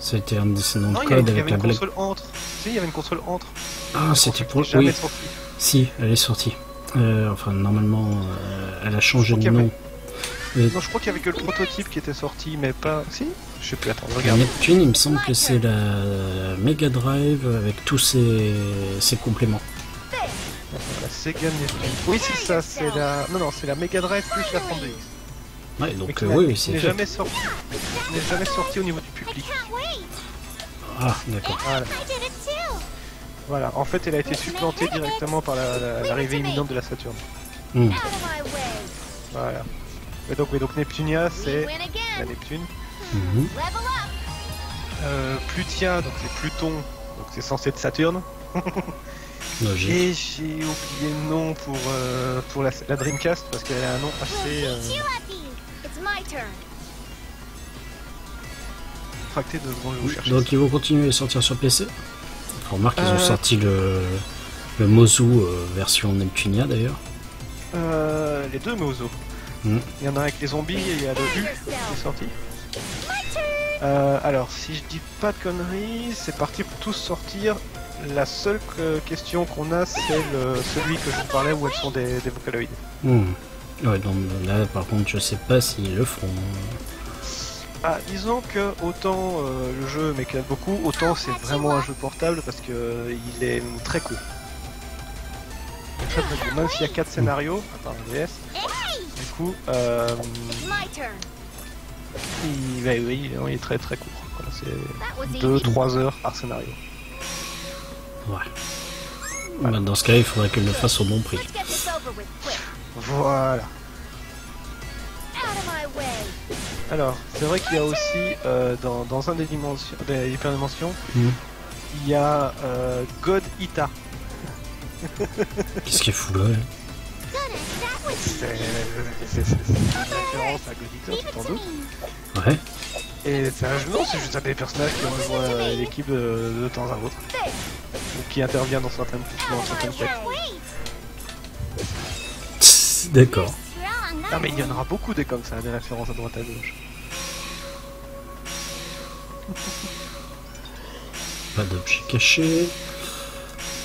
C'était un descendant Non, de avait, code avec avait la blague. console entre. Si, il y avait une console entre. Ah, c'était pour... Oui, sorti. si, elle est sortie. Euh, enfin, normalement, euh, elle a changé de nom. Non, je crois qu'il y avait que le prototype qui était sorti, mais pas. Si Je sais plus, attends, regarde. Neptune, il me semble que c'est la Mega Drive avec tous ses, ses compléments. La Sega Neptune. Oui, c'est ça, c'est la. Non, non, c'est la Mega Drive plus la 32X. Ouais, donc euh, oui, c'est n'est jamais sorti. n'est jamais sorti au niveau du. Ah, d'accord. Voilà. Too. Voilà. En fait, elle a été supplantée directement par la- la- l'arrivée imminente de la Saturn. Hmm. Out of my way. Voilà. Et donc, oui, donc Neptunia, c'est la. Neptune. Level up. Euh, Plutia, donc c'est Pluton, donc c'est censé être Saturne. Logique. Et j'ai oublié le nom pour, euh, pour la, la Dreamcast parce qu'elle a un nom assez euh, De secondes, je vais chercher. Donc ils vont continuer à sortir sur PC. Remarque, ils ont Euh. sorti le, le Mozu euh, version Neptunia d'ailleurs. Euh, les deux Mozo. Mm. Il y en a un avec les zombies et il y a le U qui est sorti. Euh, alors, si je dis pas de conneries, c'est parti pour tous sortir. La seule que- question qu'on a, c'est celui que je vous parlais où elles sont des, des vocaloïdes. Hmm. Ouais, donc là par contre, je sais pas s'ils le feront. Ah, disons que autant euh, le jeu m'éclate beaucoup, autant c'est vraiment un jeu portable parce que euh, il est très court. Il est Très très court. Même s'il y a 4 scénarios, à part le DS, du coup, euh, il, oui, il est très très court. C'est That was easy. 2-3 heures par scénario. Ouais. Bah, dans ce cas, il faudrait qu'elle le fasse au bon prix. Voilà. Alors, c'est vrai qu'il y a aussi euh, dans, dans un des dimensions, des hyperdimensions, Mhm. il y a euh, God Ita. Qu'est-ce qu'il fout là. C'est référence à God Ita, Leave tu it t'en to doutes. me. Ouais. Et c'est un jeu, non, c'est juste un des personnages qui rejoint euh, l'équipe de, de temps à autre. Ou qui intervient dans certaines, dans certaines quêtes. D'accord. Ah mais il y en aura beaucoup des comme ça, des références à droite à gauche. Pas d'objet caché.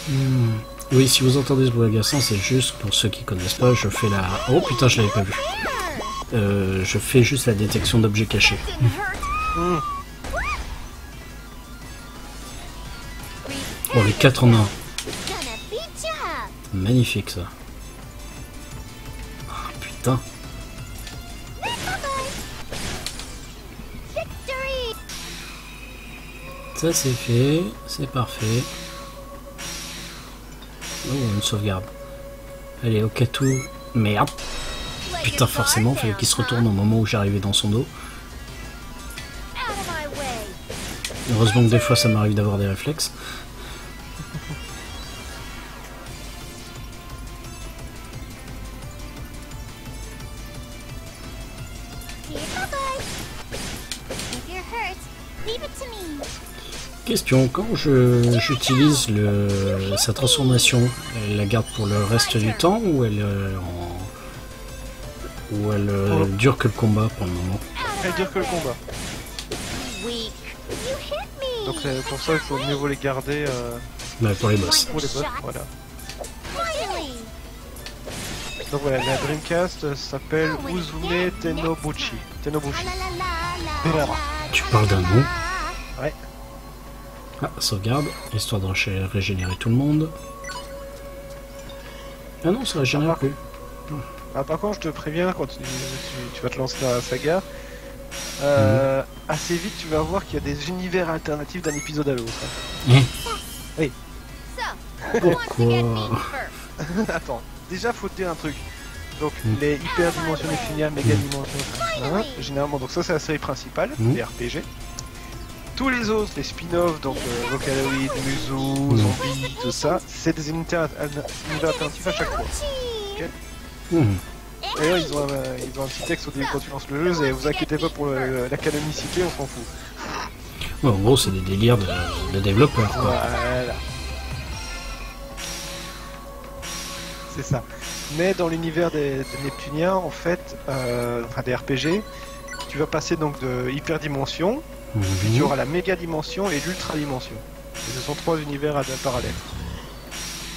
Hmm. Oui, si vous entendez ce bruit agaçant, c'est juste pour ceux qui connaissent pas, je fais la. Oh putain, je l'avais pas vu. Euh, je fais juste la détection d'objets cachés. Hurt. Hum, Bon, les 4 en 1. Gonna beat ya. Magnifique ça. Ça c'est fait, c'est parfait. Oh, une sauvegarde. Allez, au cas où. Merde. Putain, forcément, fallait qu'il se retourne au moment où j'arrivais dans son dos. Heureusement que des fois ça m'arrive d'avoir des réflexes. Question, quand je j'utilise le sa transformation, elle la garde pour le reste du temps ou elle euh, en- ou elle euh, Pour- dure que le combat pour le moment? Elle dure que le combat. Donc pour ça il faut mieux vaut les garder euh, Bah, pour les boss. pour les boss. Voilà. Donc voilà, la Dreamcast s'appelle Uzume Tenobuchi. Tenobuchi. Tu parles d'un nom? Ouais. Ah, sauvegarde, histoire de ré- régénérer tout le monde. Ah non, ça régénère plus. Ah, par contre, je te préviens, quand tu, tu- tu vas te lancer dans la saga, euh, assez vite tu vas voir qu'il y a des univers alternatifs d'un épisode à l'autre. To get Pourquoi? Attends, déjà faut te dire un truc. Donc Mm. les hyperdimensionnés finia, méga dimensionnés, hein, généralement, donc ça c'est la série principale, les RPG. Tous les autres, les spin-offs, donc euh, Vocaloid, Muso, Zombie, tout ça, c'est des univers alternatifs à chaque fois. Mhm. D'ailleurs, ils, ont un- euh, ils ont un petit texte au début quand tu lances le jeu, et vous inquiétez pas pour le- la canonicité, on s'en fout. Ouais, en gros, c'est des délires de, de développeurs, quoi. Voilà. C'est ça. Mais dans l'univers des, des Neptuniens, en fait, euh, enfin des RPG, tu vas passer donc de hyperdimension, puis tu Mhm. auras la méga dimension et l'ultra dimension. Et ce sont trois univers à parallèles.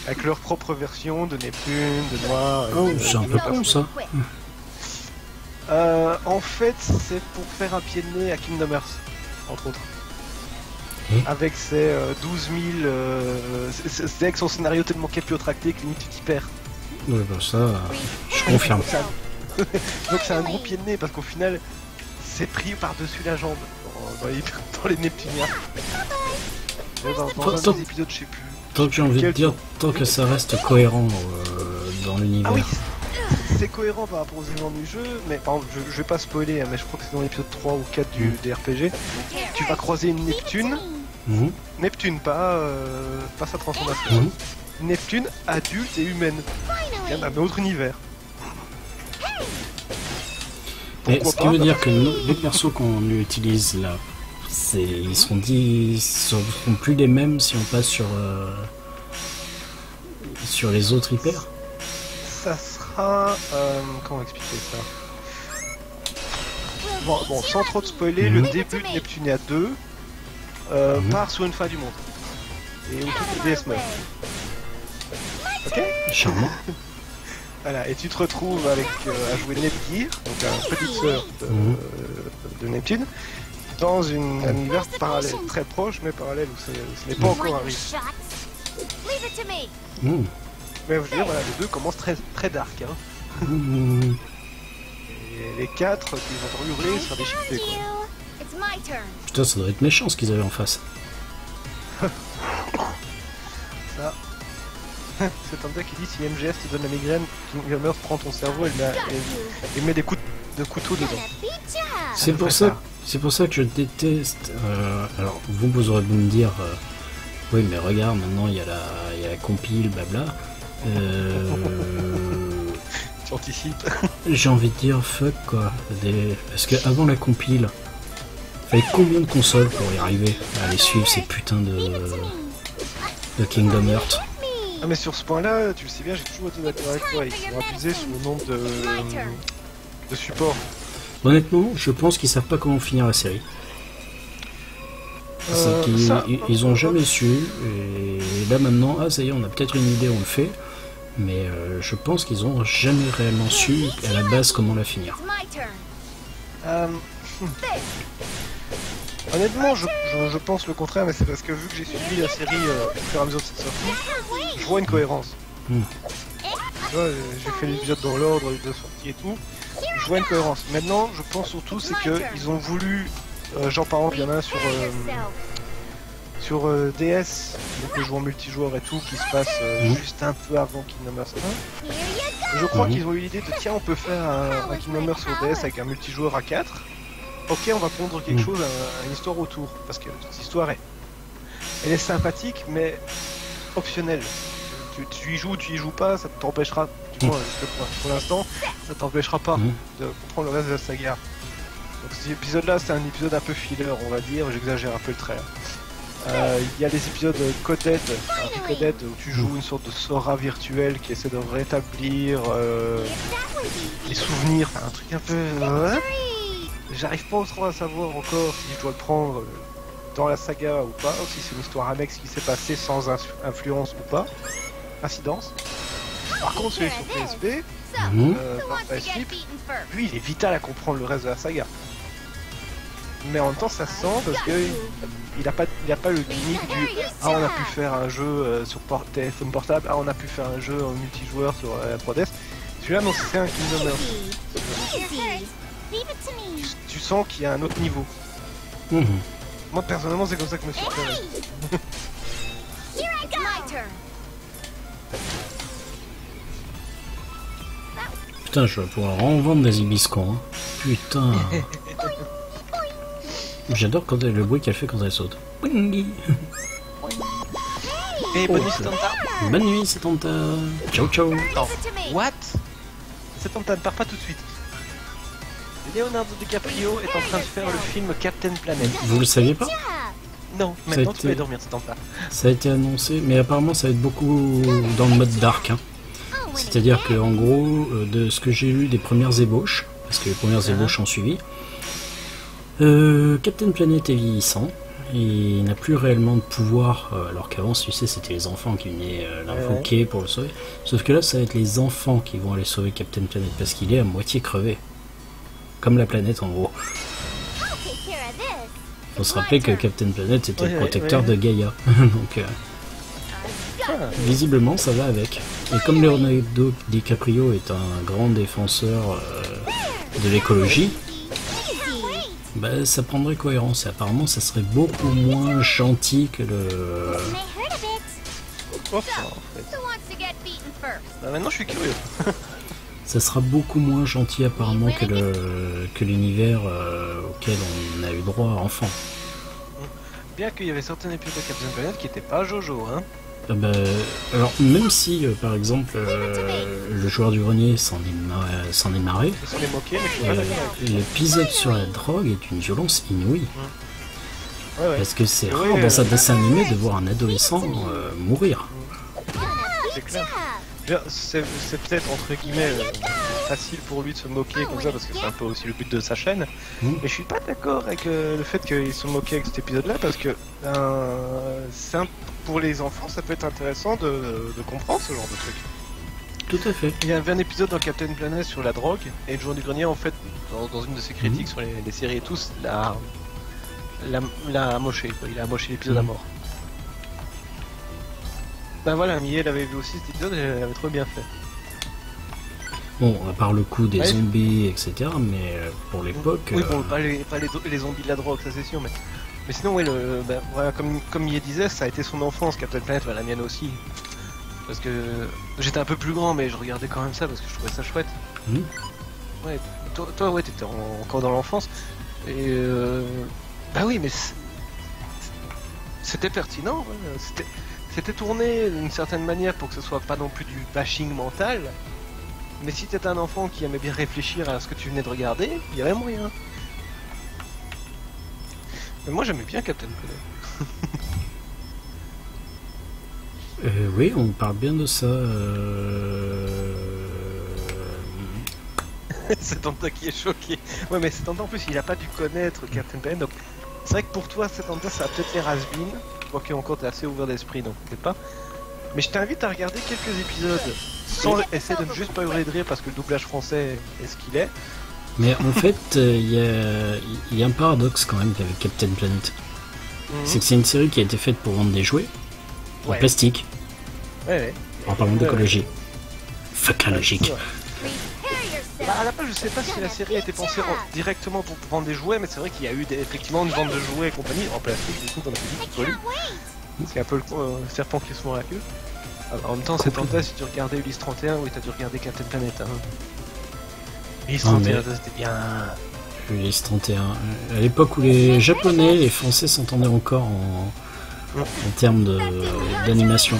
Avec leur propre version de Neptune, de Noir. et Oh, c'est un peu con, ça. Euh, en fait, c'est pour faire un pied de nez à Kingdom Hearts, entre autres. Et Avec ses euh, 12 000... Euh, c'est- c'est c'est avec son scénario tellement capillotracté que limite tu t'y perds. Ouais, bah, ça, euh, je confirme. Donc c'est un gros pied de nez parce qu'au final, c'est pris par-dessus la jambe dans, les, dans les Neptuniens. Dans, un Tant- des épisodes, je sais plus. Tant que j'ai envie de dire, tant que ça reste cohérent euh, dans l'univers. Ah oui, c'est cohérent par rapport aux éléments du jeu, mais par exemple, je, je vais pas spoiler, hein, mais je crois que c'est dans l'épisode 3 ou 4 du, des RPG. Tu vas croiser une Neptune. Neptune, pas, euh, pas sa transformation. Neptune adulte et humaine. Il y a un autre univers. Pourquoi ce qui pas veut dire que nous, les persos qu'on utilise là, ils seront dit, ils seront plus les mêmes si on passe sur euh, sur les autres hyper. Ça sera. euh, comment expliquer ça? Bon, bon, sans trop de spoiler, le Mhm. début de Neptunia 2 euh, Mhm. part sur une fin du monde. Et où toutes les DS meurent. Ok? Charmant. Voilà, et tu te retrouves avec euh, à jouer Nepgear, donc un petite sœur de, Mhm. de Neptune, dans une, un univers parallèle, très proche mais parallèle où ce n'est pas encore arrivé. Mhm. Mais je veux dire, voilà, les deux commencent très, très dark. Hein. Mhm. Et les quatre qui vont hurler sur des chiffres. Putain, ça doit être méchant ce qu'ils avaient en face. C'est un gars qui dit si MGS te donne la migraine, Kingdom Hearts prend ton cerveau et, met, et- et met des coups de couteau dedans. C'est pour ça, ça. c'est pour ça que je déteste. euh, alors vous, vous aurez beau me dire, euh, oui, mais regarde, maintenant il y a la, il y a la compile, blabla. Euh. J'ai envie de dire fuck quoi. Des- Parce que avant la compile, fallait combien de consoles pour y arriver à aller suivre ces putains de, de Kingdom Hearts? Ah mais sur ce point-là, tu le sais bien, j'ai toujours été d'accord avec toi. Ils sont abusés sur le nombre de, de supports. Honnêtement, je pense qu'ils savent pas comment finir la série. Euh, ça- ils- ils ont jamais su. Et là maintenant, ah ça y est, on a peut-être une idée, on le fait. Mais euh, je pense qu'ils ont jamais réellement su à la base comment la finir. Euh. Honnêtement, je, je- je pense le contraire, mais c'est parce que vu que j'ai suivi la série euh, au fur et à mesure de cette sortie, je vois une cohérence. Hmm. Euh, j'ai fait l'épisode dans l'ordre de sortie et tout. Je vois une cohérence. Maintenant, je pense surtout c'est que ils ont voulu, euh, genre par exemple, il y en a sur euh, sur euh, DS, donc le jeu en multijoueur et tout, qui se passe euh, Mhm. juste un peu avant Kingdom Hearts 1. Here you Je crois Mhm. qu'ils ont eu l'idée de tiens, on peut faire un, un Kingdom Hearts sur DS avec un multijoueur à 4. Ok, on va prendre quelque chose, un- une histoire autour, parce que cette histoire est, elle est sympathique, mais optionnelle. Tu, tu y joues, tu y joues pas, ça t'empêchera, du moins, pour l'instant, ça t'empêchera pas Mhm. de comprendre le reste de la saga. Donc cet épisode-là, c'est un épisode un peu filler, on va dire, j'exagère un peu le trait. Euh, Il y a les épisodes Coded, Coded où tu joues une sorte de Sora virtuel qui essaie de rétablir euh, les souvenirs, enfin, un truc un peu... euh, J'arrive pas trop à savoir encore si je dois le prendre euh, dans la saga ou pas, ou si c'est une histoire annexe qui s'est passée sans influence ou pas, incidence. Par contre, celui sur PSP, Mhm. euh, lui, il est vital à comprendre le reste de la saga. Mais en même temps, ça se sent parce que il a pas, il a pas le gimmick du ah on a pu faire un jeu euh, sur port- téléphone portable, ah on a pu faire un jeu en multijoueur sur euh, la 3DS. Celui-là, non, c'est un Kingdom Hearts. Easy. Leave it to me. Tu sens qu'il y a un autre niveau. Mhm. Moi, personnellement, c'est comme ça que je me suis fait. Here I go. My turn. Putain, je vais pouvoir en vendre des hibiscons. hein. Putain. J'adore quand elle- le bruit qu'elle fait quand elle saute. Et bonne Oh, nuit, c'est- Tanta. Bonne nuit, c'est Tanta. Ciao, ciao. What? C'est Tanta, ne pars pas tout de suite. Leonardo DiCaprio est en train de faire le film Captain Planet. Vous le saviez pas Non, Ça a maintenant été- tu vas dormir, c'est Tanta. Ça a été annoncé, mais apparemment ça va être beaucoup dans le mode dark. hein. C'est-à-dire que en gros, euh, de ce que j'ai lu des premières ébauches, parce que les premières ébauches ont suivi, euh, Captain Planet est vieillissant. et Il n'a plus réellement de pouvoir, euh, alors qu'avant, tu sais, c'était les enfants qui venaient l'invoquer pour le sauver. Sauf que là, ça va être les enfants qui vont aller sauver Captain Planet, parce qu'il est à moitié crevé. Comme la planète, en gros. Faut se rappeler que Captain Planet était Ouais, le protecteur ouais. de Gaïa. Donc, euh, visiblement, ça va avec. Et comme Leonardo DiCaprio est un grand défenseur euh, de l'écologie, bah, ça prendrait cohérence. Et apparemment, ça serait beaucoup moins gentil que le. Enfin, en fait? Who wants to get beaten first? Bah, maintenant je suis curieux. Ça sera beaucoup moins gentil apparemment que le que l'univers euh, auquel on a eu droit enfant. Bien qu'il y avait certains épisodes de Captain Planet qui étaient pas Jojo, hein. Ah bah, alors même si euh, par exemple euh, le joueur du grenier s'en est, s'en est marré, l'épisode sur la drogue est une violence inouïe. Ouais, ouais, Parce que c'est rare dans un dessin animé de voir un adolescent mourir. c'est clair. C'est peut-être entre guillemets euh, facile pour lui de se moquer comme ça parce que c'est un peu aussi le but de sa chaîne. Mm. Mais je suis pas d'accord avec euh, le fait qu'il se moquait avec cet épisode-là parce que euh, un- pour les enfants ça peut être intéressant de, de comprendre ce genre de truc. Tout à fait. Il y avait un épisode dans Captain Planet sur la drogue et le du grenier en fait dans, dans une de ses critiques sur les, les séries et tous l'a l'a l'a amoché quoi. il a amoché l'épisode à Mhm. mort. Ben voilà, Miel avait vu aussi cet épisode et elle avait trop bien fait. Bon, à part le coup des Ouais. zombies, etc. Mais euh, pour l'époque, Oui, euh, bon, pas les, pas les, les zombies de la drogue, ça c'est sûr, mais, mais sinon, oui, le, ben, voilà, comme, comme disait, ça a été son enfance, Captain Planet, ben, la mienne aussi. Parce que j'étais un peu plus grand, mais je regardais quand même ça parce que je trouvais ça chouette. Mhm. Ouais, toi, toi, ouais, t'étais en- encore dans l'enfance. Et euh, bah oui, mais c'était pertinent, ouais, c'était. C'était tourné d'une certaine manière pour que ce soit pas non plus du bashing mental, mais si t'étais un enfant qui aimait bien réfléchir à ce que tu venais de regarder, il y avait moyen. Mais moi j'aimais bien Captain Planet. euh, oui, on parle bien de ça. euh, c'est Tanta qui est choqué. Ouais, mais c'est en plus, il a pas dû connaître Captain Planet, donc c'est vrai que pour toi, c'est ça a peut-être l'air has crois que encore t'es assez ouvert d'esprit, donc peut-être pas. Mais je t'invite à regarder quelques épisodes sans essayer de ne juste pas hurler de rire parce que le doublage français est ce qu'il est. Mais en fait, euh, il y, a, il y a un paradoxe quand même avec Captain Planet. C'est que c'est une série qui a été faite pour vendre des jouets en plastique, Ouais, ouais. en parlant Ouais, d'écologie. Fuck la logique. Bah, à la base, je sais pas si la série a été pensée en- directement pour vendre des jouets, mais c'est vrai qu'il y a eu des- effectivement une vente de jouets et compagnie en plastique, du coup, t'en as fait folie. C'est un peu le euh, serpent qui se mord la queue. Alors, en même temps, c'est tentant si tu regardais Ulysse 31, oui, t'as dû regarder Captain Planet. Hein. Ulysse Ah, 31, mais- ça, c'était bien. Ulysse 31. À l'époque où les Japonais et les Français s'entendaient encore en, en termes de- d'animation.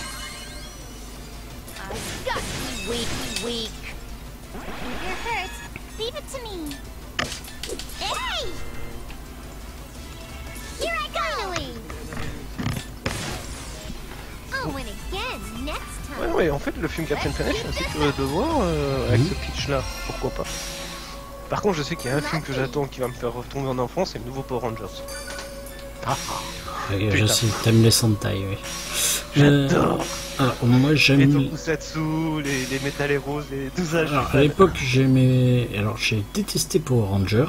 De voir euh, avec ce pitch-là. Pourquoi pas. Par contre, je sais qu'il y a un film que j'attends qui va me faire retomber en enfance, c'est le nouveau Power Rangers. Ah, Euh, Je Putain. sais, t'aimes les Sentai, oui. J'adore. Euh, alors, moi Les j'aime. Tokusatsu, les, les Metalheroes, les tout ça, Alors, à l'époque, j'aimais. Alors, j'ai détesté Power Ranger.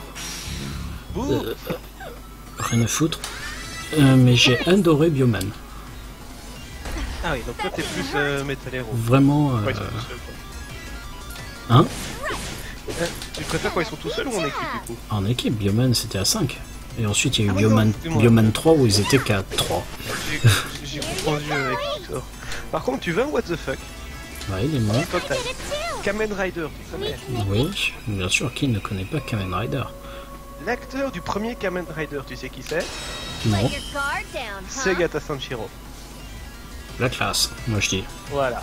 Euh, rien à foutre. Euh, mais j'ai adoré Bioman. Ah oui, donc toi t'es plus euh, Metal Hero. Vraiment. euh, Ouais, ils sont tout seuls, quoi. Hein? Euh, Tu préfères quand ils sont tout seuls ou en équipe du coup? En équipe, Bioman c'était à 5. Et ensuite, il y a eu Ah oui, Bioman, non, excuse-moi. Bioman 3 où ils étaient qu'à 3. J'ai- J'ai confondu avec Victor. Par contre, tu veux un What the fuck? Ouais, dis-moi. Toi t'as Kamen Rider, tu connais? Oui, bien sûr, qui ne connaît pas Kamen Rider? L'acteur du premier Kamen Rider, tu sais qui c'est? Non, your guard down, huh? C'est Gata Sanshiro. La classe, moi je dis. Voilà.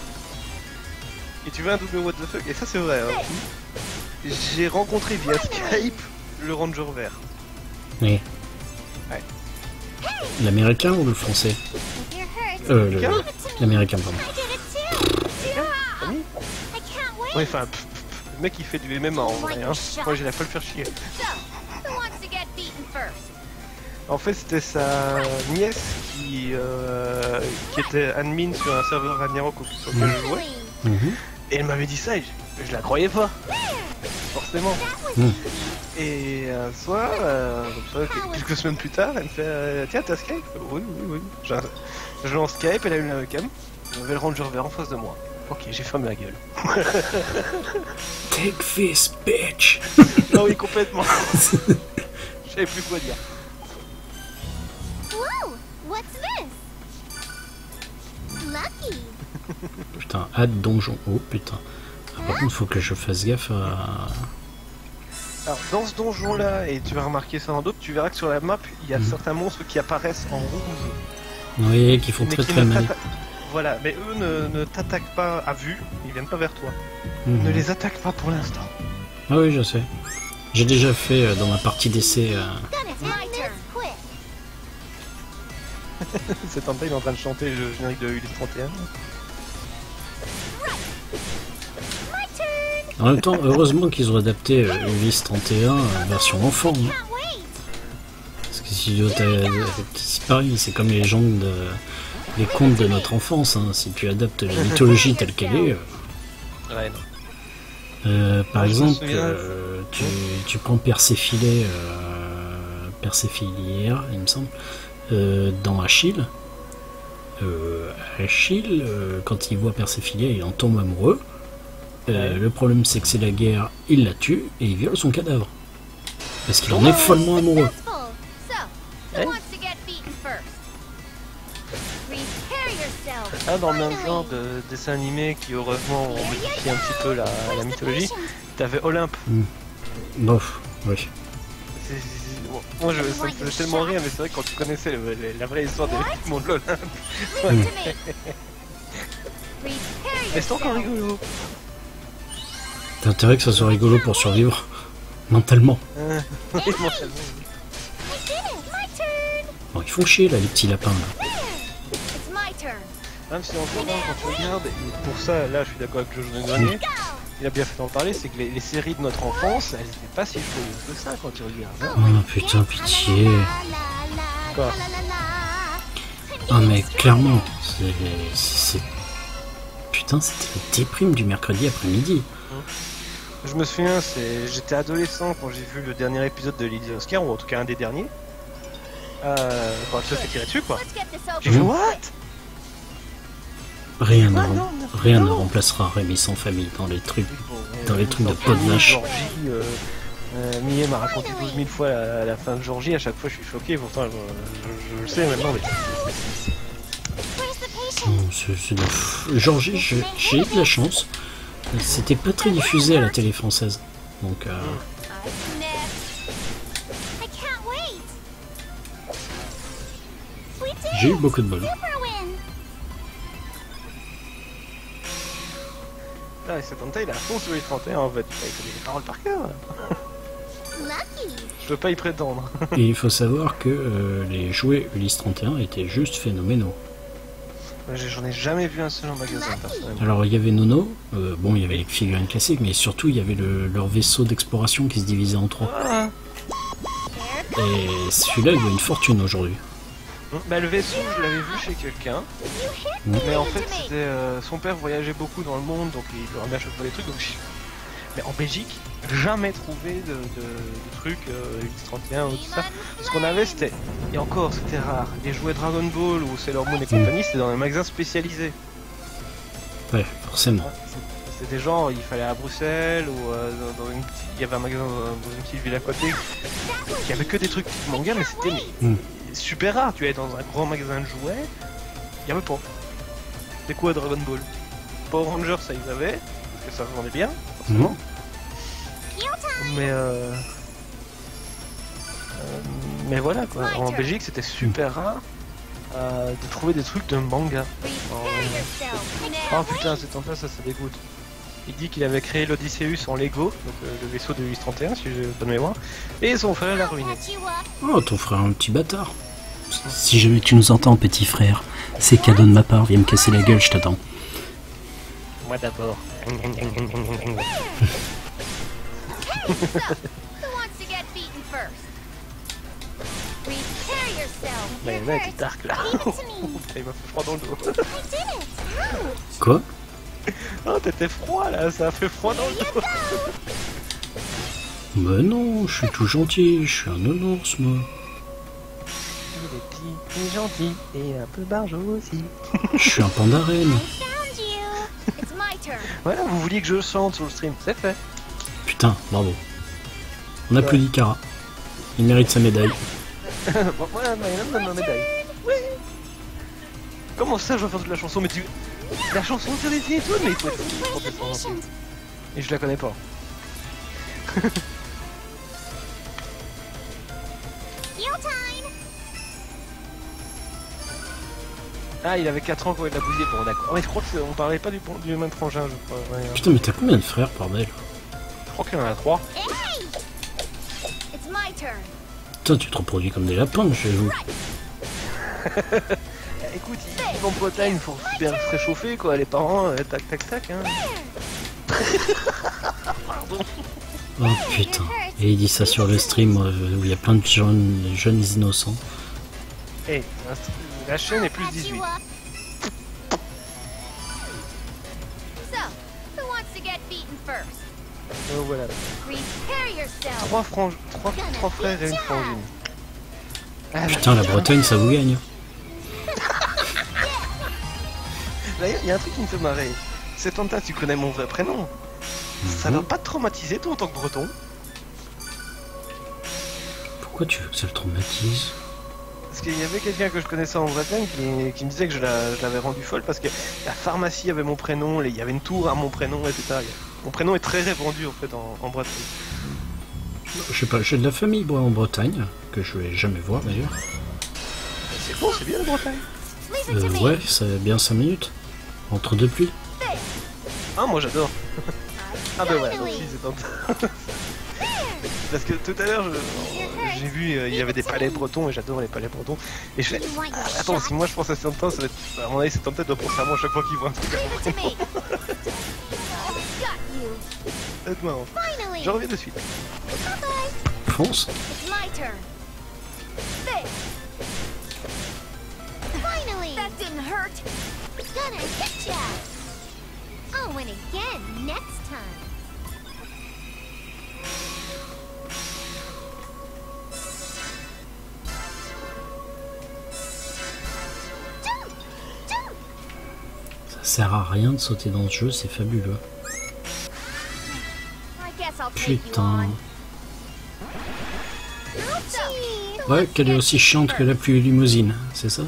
Et tu veux un double what the fuck? Et ça c'est vrai. hein. J'ai rencontré via Skype le Ranger vert. Oui. Ouais. L'américain ou le français? Euh, l'américain, pardon. Ouais, enfin, pff, pff, pff, le mec il fait du MMA en vrai. Hein. Moi j'ai la pas le faire chier. En fait, c'était sa nièce qui, euh, qui était admin sur un serveur Ragnarok sur lequel je jouais. Et elle m'avait dit ça et je, je la croyais pas. Forcément. Mm. Et un soir, euh, quelques semaines plus tard, elle me fait euh, Tiens, t'as Skype? Oui, oui, oui. Je, je lance Skype, elle a eu la webcam. Il y avait le Ranger vert en face de moi. Ok, j'ai fermé la gueule. Take this, bitch Ah oui, complètement. Je savais plus quoi dire. What's this? Lucky. Putain, hâte donjon. Oh putain. Ah, Par contre, faut que je fasse gaffe à. Alors, dans ce donjon-là, et tu vas remarquer ça dans d'autres, tu verras que sur la map, il y a Mhm. certains monstres qui apparaissent en rouge. Oui, qui font mais très qui très mal. Voilà, mais eux ne, ne t'attaquent pas à vue, ils viennent pas vers toi. Mhm. Ne les attaque pas pour l'instant. Ah oui, je sais. J'ai déjà fait euh, dans ma partie d'essai. euh, Cet homme il est en train de chanter le générique de Ulysse 31. My turn. En même temps, heureusement qu'ils ont adapté euh, Ulysse 31 euh, version enfant. hein. Parce que si c'est pareil, c'est comme les légendes de, les contes de notre enfance. hein. Si tu adaptes la mythologie telle qu'elle est, euh, Ouais, non. euh, par exemple, euh, tu, tu prends Perséphilée, euh, Perséphilière, il me semble, euh, dans Achille. Euh, Achille, euh, quand il voit Perséphilée, il en tombe amoureux. Euh. Le problème, c'est que c'est la guerre, il la tue et il viole son cadavre. Parce qu'il en est follement amoureux. Ah, dans le même genre de dessin animé qui heureusement ont modifié un petit peu la, la mythologie, t'avais Olympe. Bof, oui. Moi je, ça me faisait tellement rire, mais c'est vrai que quand tu connaissais le- le- la vraie histoire monde de to me. Prepare mais c'est encore rigolo. T'as intérêt que ça soit rigolo pour survivre mentalement. Hein, oui. Bon, ils font chier là, les petits lapins là. Même si encore hein, quand tu regardes, et pour ça, là je suis d'accord avec Jojo de Grenier, il a bien fait d'en parler, c'est que les, les séries de notre enfance, elles étaient pas si joyeuses que ça quand tu regardes. hein. Oh putain, pitié. Quoi. Ah mais clairement, c'est... Putain, c'était la déprime du mercredi après-midi. Je me souviens, c'est j'étais adolescent quand j'ai vu le dernier épisode de Lady Oscar, ou en tout cas un des derniers. Euh, quand elle se fait tirer dessus quoi. J'ai fait what? Rien ne, rien remplacera Rémi sans famille dans les trucs. Bon, Dans les trucs de peau de vache. Euh, euh, m'a raconté 12 000 fois la, la fin de Georgie, à chaque fois je suis choqué, pourtant je, je- je le sais maintenant, mais? Non, c'est- de Georgie, j'ai eu de la chance. C'était pas très diffusé à la télé française. Donc, euh, j'ai eu beaucoup de bol. Ah, et cet homme il a fond sur les 31 en fait, il connaît les paroles par cœur. Je peux pas y prétendre. Et il faut savoir que euh, les jouets Ulysse 31 étaient juste phénoménaux. J'en ai jamais vu un seul en magasin personnellement. Alors il y avait Nono, euh, bon il y avait les figurines classiques, mais surtout il y avait le- leur vaisseau d'exploration qui se divisait en trois. Ah, Et celui-là il vaut une fortune aujourd'hui. Bah le vaisseau, je l'avais vu chez quelqu'un, mais en fait c'était euh, son père voyageait beaucoup dans le monde, donc il lui ramenait à chaque fois des trucs. Donc, je- Mais en Belgique, jamais trouvé de, de, de trucs euh, Ulysse 31 ou tout ça. Ce qu'on avait, c'était, et encore, c'était rare. Les jouets Dragon Ball ou Sailor Moon et compagnie, c'était dans les magasins spécialisés. Ouais, forcément. C'était genre, il fallait à Bruxelles ou euh, dans, dans une petite- il y avait un magasin dans, dans une petite ville à côté. Il y avait que des trucs manga, mais c'était Mm. Super rare. Tu allais dans un grand magasin de jouets, il y avait pas. C'était quoi Dragon Ball? Power Rangers, ça ils avaient, parce que ça vendait bien, forcément. Mais euh... mais voilà quoi. En Belgique, c'était super rare euh, de trouver des trucs de manga. Oh putain, cet enfant, ça, ça dégoûte. Il dit qu'il avait créé l'Odysseus en Lego, donc euh, le vaisseau de 831 si j'ai bonne mémoire, et son frère l'a ruiné. Oh, ton frère un petit bâtard. Si jamais tu nous entends, petit frère, c'est cadeau de ma part, viens me casser la gueule, je t'attends. Moi d'abord. Mais là, dark là. Me. Putain, il m'a fait froid dans le dos. Quoi? Oh, t'étais froid là, ça a fait froid dans le dos. Bah non, je suis tout gentil, je suis un nounours, moi. Est gentil, et un peu barjot aussi. Je suis un panda reine. Voilà, vous vouliez que je chante sur le stream, c'est fait. Putain, bravo. On applaudit Kara. Il mérite sa médaille. bon, voilà, Marianne me donne ma médaille. Oui. Comment ça, je vais faire toute la chanson Mais tu. La chanson sur les mais il faut être un peu. patient? Et je la connais pas. Ah, il avait 4 ans quand il l'a bousillé, bon d'accord. Oh, mais je crois qu'on parlait pas du, du même frangin, je crois. Ouais, hein. Putain, mais t'as combien de frères, bordel Je crois qu'il y en a 3. Hey. It's my turn. Putain, tu te reproduis comme des lapins, chez vous. écoute, ils vont Bretagne, faut bien se réchauffer quoi, les parents, euh, tac tac tac. Hein. Oh putain. Et il dit ça sur le stream euh, où il y a plein de jeunes, jeunes innocents. Eh, la chaîne est plus Patch 18. you up. So, who wants to get beaten first? Euh, voilà. Trois, trois, trois frères et une frangine. Ah, Putain, la Bretagne, ça vous gagne. D'ailleurs, il y a un truc qui me fait marrer. C'est Tanta, tu connais mon vrai prénom. Ça Mhm. va pas te traumatiser toi en tant que breton? Pourquoi tu veux que ça le traumatise? Parce qu'il y avait quelqu'un que je connaissais en Bretagne qui, qui me disait que je la- je l'avais rendu folle parce que la pharmacie avait mon prénom, il y avait une tour à mon prénom, etc. Mon prénom est très répandu en fait en, en Bretagne. Je sais pas, j'ai de la famille moi, en Bretagne, que je vais jamais voir d'ailleurs. C'est bon, c'est bien la Bretagne. Euh, ouais, c'est bien 5 minutes. Entre deux pluies. Ah, moi j'adore. Ah ben voilà, donc si c'est. Parce que tout à l'heure, j'ai vu, euh, il y avait des palais bretons et j'adore les palais bretons. Et je fais, Ah, attends, si moi je pense à Santa, ça va être. À mon avis, c'est Tanta doit penser à moi chaque fois qu'il voit un truc à marrant. Finally. Je reviens de suite. Bye-bye. France It's my turn. This. Sert à rien de sauter dans ce jeu, c'est fabuleux. Putain. Ouais, qu'elle est aussi chiante que la pluie limousine, c'est ça?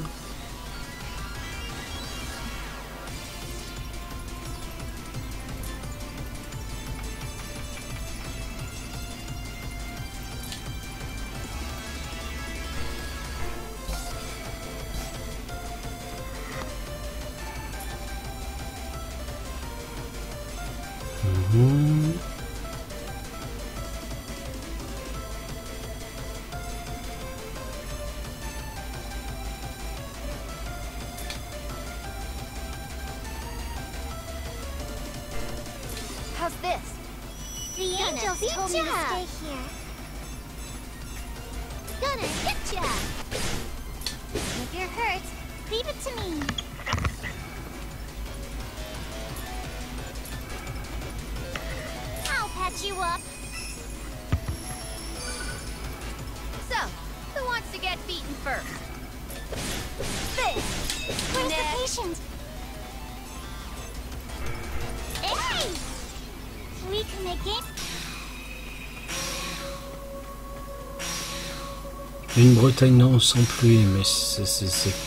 Non sans pluie, mais c'est-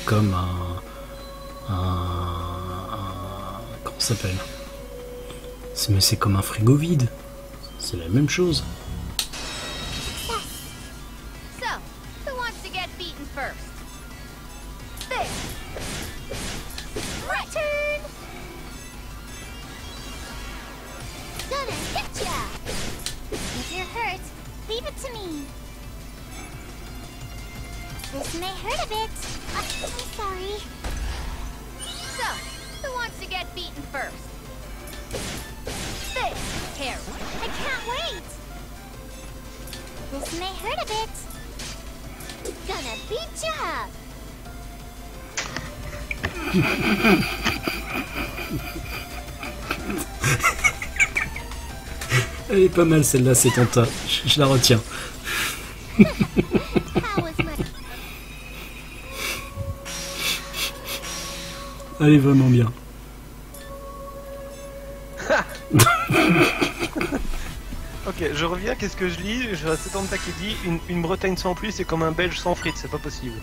comme un, un, un- comment ça s'appelle? Mais c'est comme un frigo vide. C'est la même chose. Pas mal celle-là, c'est Tanta. Je, je la retiens. Elle est vraiment bien. Ok, je reviens, qu'est-ce que je lis? Je C'est Tanta qui dit une, une Bretagne sans pluie, c'est comme un Belge sans frites, c'est pas possible.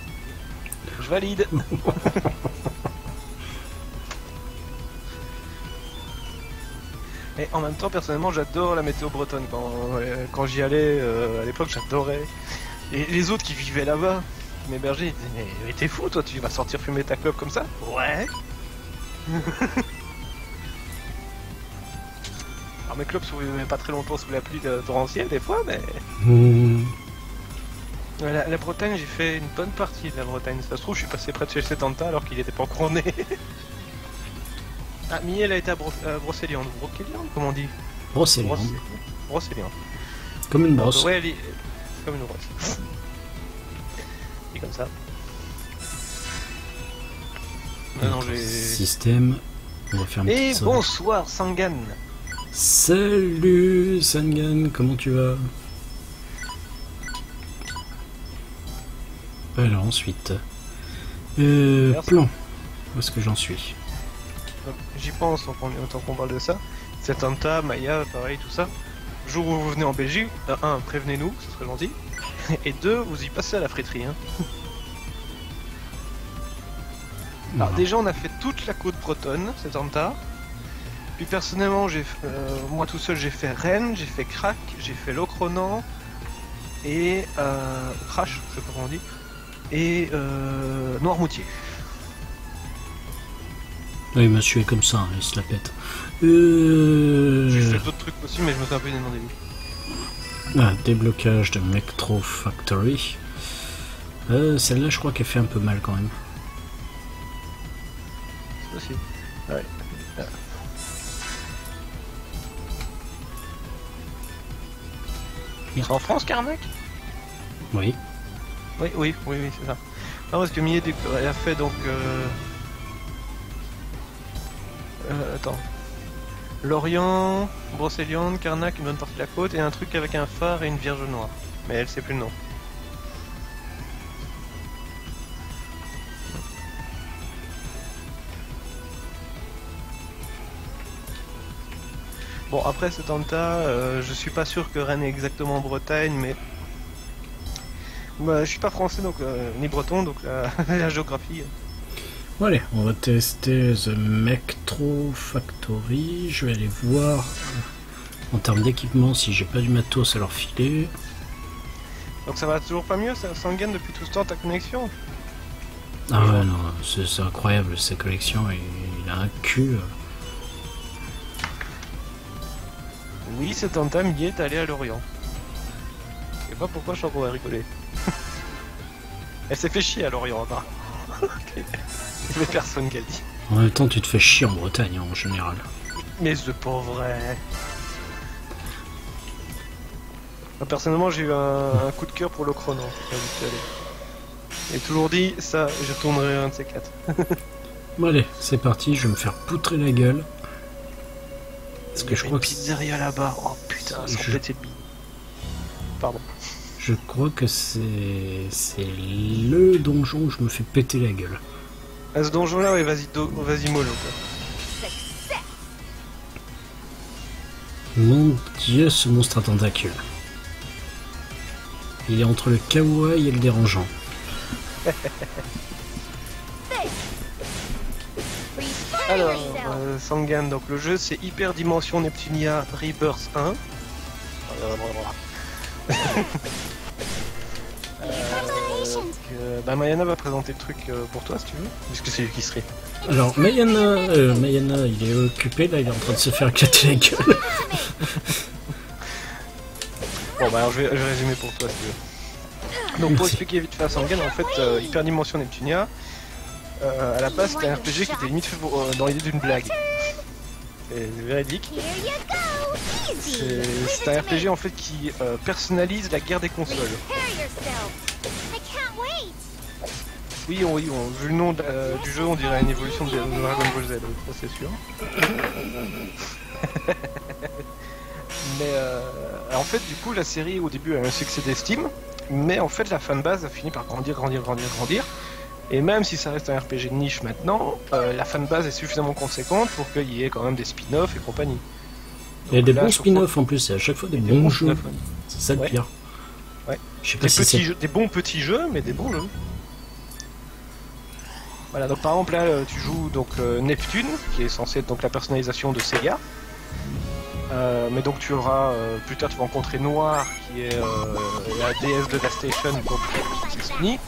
Je valide. En même temps, personnellement, j'adore la météo bretonne. Quand, euh, quand j'y allais euh, à l'époque, j'adorais. Et les autres qui vivaient là-bas, qui m'hébergeaient, ils disaient Mais, t'es fou, toi, tu vas sortir fumer ta clope comme ça? Ouais. Alors, mes clopes sont pas très longtemps sous la pluie de- torrentielle, des fois, mais. Hmm. La, la Bretagne, j'ai fait une bonne partie de la Bretagne. Ça se trouve, je suis passé près de chez Setanta alors qu'il était pas encore né. ah, Miel a été à, Bro à Brocéliande. Brocéliande Comment on dit Brocéliande. Broc- Brocéliande. Comme une brosse. Ouais, elle est- comme une brosse. Et comme ça. Ah non, j'ai... Système. On va faire une Et bonsoir, Sangan Salut Sangan, comment tu vas? Alors ensuite. Euh, Merci. plan. Où est-ce que j'en suis? Donc, J'y pense en en tant qu'on parle de ça. Setanta, Maya, pareil, tout ça. Le jour où vous venez en Belgique, euh, un, prévenez-nous, ce serait gentil. Et deux, vous y passez à la friterie. Hein. Alors Non. déjà, on a fait toute la côte bretonne, Setanta. Puis personnellement, j'ai, euh, moi tout seul, j'ai fait Rennes, j'ai fait Crac, j'ai fait Locronan et euh, Crash, je sais pas comment on dit, et euh, Noirmoutier. Oui, monsieur est comme ça, hein, il se la pète. Euh... J'ai fait d'autres trucs aussi, mais je me suis un peu des noms des villes. Ah, déblocage de Mectro Factory. Euh, Celle-là, je crois qu'elle fait un peu mal quand même. C'est possible. Ouais. C'est en France, Carnac Oui. Oui, oui, oui, oui, c'est ça. Non, parce que Millet a fait donc. Euh... euh, attends. Lorient, Brocéliande, Carnac, une bonne partie de la côte, et un truc avec un phare et une vierge noire. Mais elle sait plus le nom. Bon, après cet Anta, euh, je suis pas sûr que Rennes est exactement en Bretagne, mais. Bah, je suis pas français donc euh, ni breton donc la, la géographie. Bon, allez, on va tester The Mectro Factory. Je vais aller voir euh, en termes d'équipement si j'ai pas du matos à leur filer. Donc ça va toujours pas mieux, ça s'engaine depuis tout ce temps ta connexion Ah ouais, non, c'est incroyable, ces collections, et il a un cul. Oui, cet Anta y est allé à Lorient. Je sais pas pourquoi je suis en train de rigoler. Elle s'est fait chier à Lorient, là. Mais personne qui a dit. En même temps, tu te fais chier en Bretagne en général. Mais c'est pas vrai. Personnellement, j'ai eu un, un coup de cœur pour le chrono. J'ai toujours dit, ça, je tournerai un de ces quatre. Bon, allez, c'est parti, je vais me faire poutrer la gueule. Parce que Il je avait crois une que pizzeria là-bas. Oh putain, c'est Je- pété de billes. Pardon. je crois que c'est c'est le donjon où je me fais péter la gueule. À ce donjon-là, ouais, vas-y, do- vas-y mollo. quoi. Mon dieu, ce monstre à tentacules. Il est entre le kawaii et le dérangeant. Alors, euh, Sangan, donc le jeu c'est Hyper Dimension Neptunia Rebirth 1. Euh, bah, Mayana va présenter le truc euh, pour toi si tu veux, puisque c'est lui qui serait. Alors, Mayana, euh, Mayana, il est occupé, là, il est en train de se faire éclater la gueule. Bon bah alors je vais, je vais résumer pour toi si tu veux. Donc pour expliquer vite fait à Sangen, en fait euh, Hyperdimension Neptunia, euh, à la base c'était un RPG qui était limite fait pour- euh, dans l'idée d'une blague. C'est véridique. C'est un. RPG en fait qui euh, personnalise la guerre des consoles. Oui, oui, vu le nom du jeu, on dirait une évolution de, Dragon Ball Z, ça c'est sûr. mais euh, en fait, du coup, la série au début a un succès d'estime, mais en fait, la fanbase a fini par grandir, grandir, grandir, grandir. Et même si ça reste un RPG de niche maintenant, euh, la fanbase est suffisamment conséquente pour qu'il y ait quand même des spin-offs et compagnie. Il y a des Là, bons spin-offs en plus, c'est à chaque fois des Des bons bons jeux. C'est ça le Ouais. pire. Ouais. Je sais pas Des, si petits jeux- des bons petits jeux, mais des bons jeux. Voilà, donc par exemple là, euh, tu joues donc euh, Neptune, qui est censé être donc la personnalisation de Sega. Euh, mais donc tu auras euh, plus tard tu vas rencontrer Noir, qui est euh, la déesse de la station, donc c'est.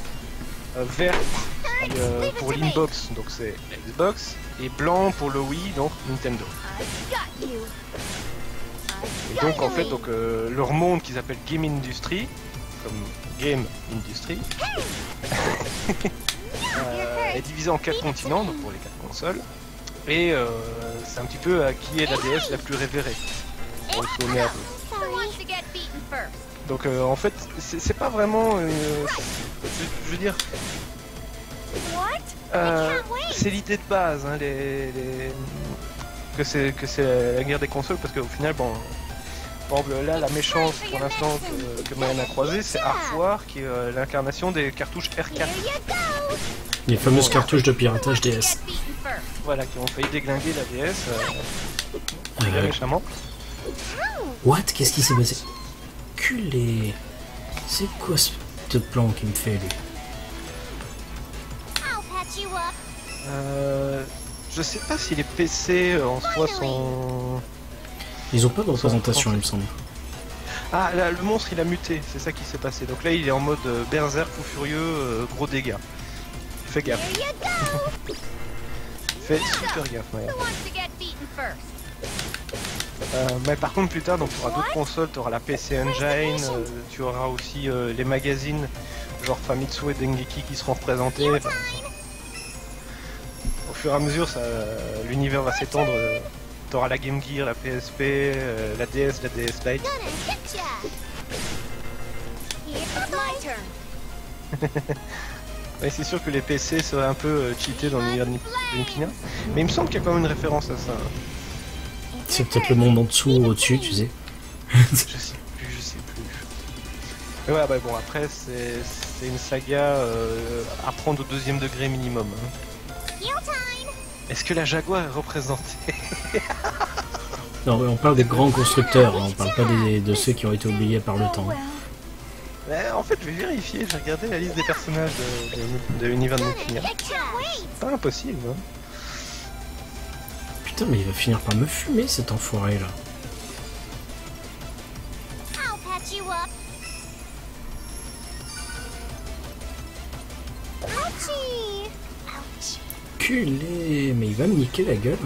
Euh, Vert, qui, euh, pour l'inbox, donc c'est Xbox. Et blanc pour le Wii, donc Nintendo. Et donc en fait donc euh, leur monde qu'ils appellent Game Industry, comme Game Industry, euh, est divisé en quatre continents, donc pour les quatre consoles. Et euh, c'est un petit peu à qui est la déesse la plus révérée. Un peu. Donc en fait c'est pas vraiment, je, je veux dire, euh, c'est l'idée de base, hein, les, les- que c'est que c'est la guerre des consoles parce qu'au final bon. Là, la méchante pour l'instant que, que Marianne a croisée, c'est Arfoire qui est euh, l'incarnation des cartouches R4. Here you go! Les fameuses cartouches de piratage DS. Voilà, qui ont failli déglinguer la DS euh, méchamment. What? Qu'est-ce qui s'est passé? Culé C'est quoi ce plan qui me fait lui. Euh, je sais pas si les PC euh, en soi sont. Ils ont pas de représentation, il me semble. Ah, là, le monstre il a muté, c'est ça qui s'est passé. Donc là, il est en mode euh, berserk fou furieux, euh, gros dégâts. Fais gaffe, fais super gaffe, Maya. Euh, mais par contre, plus tard, donc tu auras d'autres consoles, tu auras la PC Engine, euh, tu auras aussi euh, les magazines, genre Famitsu et Dengeki qui seront représentés. Enfin, fur et à mesure, ça, l'univers va s'étendre. euh, tu auras la Game Gear, la PSP, euh, la DS, la DS Lite. Ouais, c'est sûr que les PC seraient un peu euh, cheatés dans l'univers de Nippina. Mais il me semble qu'il y a quand même une référence à ça. C'est peut-être le monde en dessous ou au-dessus, tu sais. Je sais plus, je sais plus. Mais ouais, bah bon, après, c'est c'est une saga euh, à prendre au deuxième degré minimum. hein. Est-ce que la Jaguar est représentée Non, mais on parle des grands constructeurs, hein, on parle pas des- de ceux qui ont été oubliés par le temps. Ouais, En fait, je vais vérifier, je vais regarder la liste des personnages de, de, de l'univers de wait! Pas impossible, hein. Putain, mais il va finir par me fumer cet enfoiré là. Mais il va me niquer la gueule.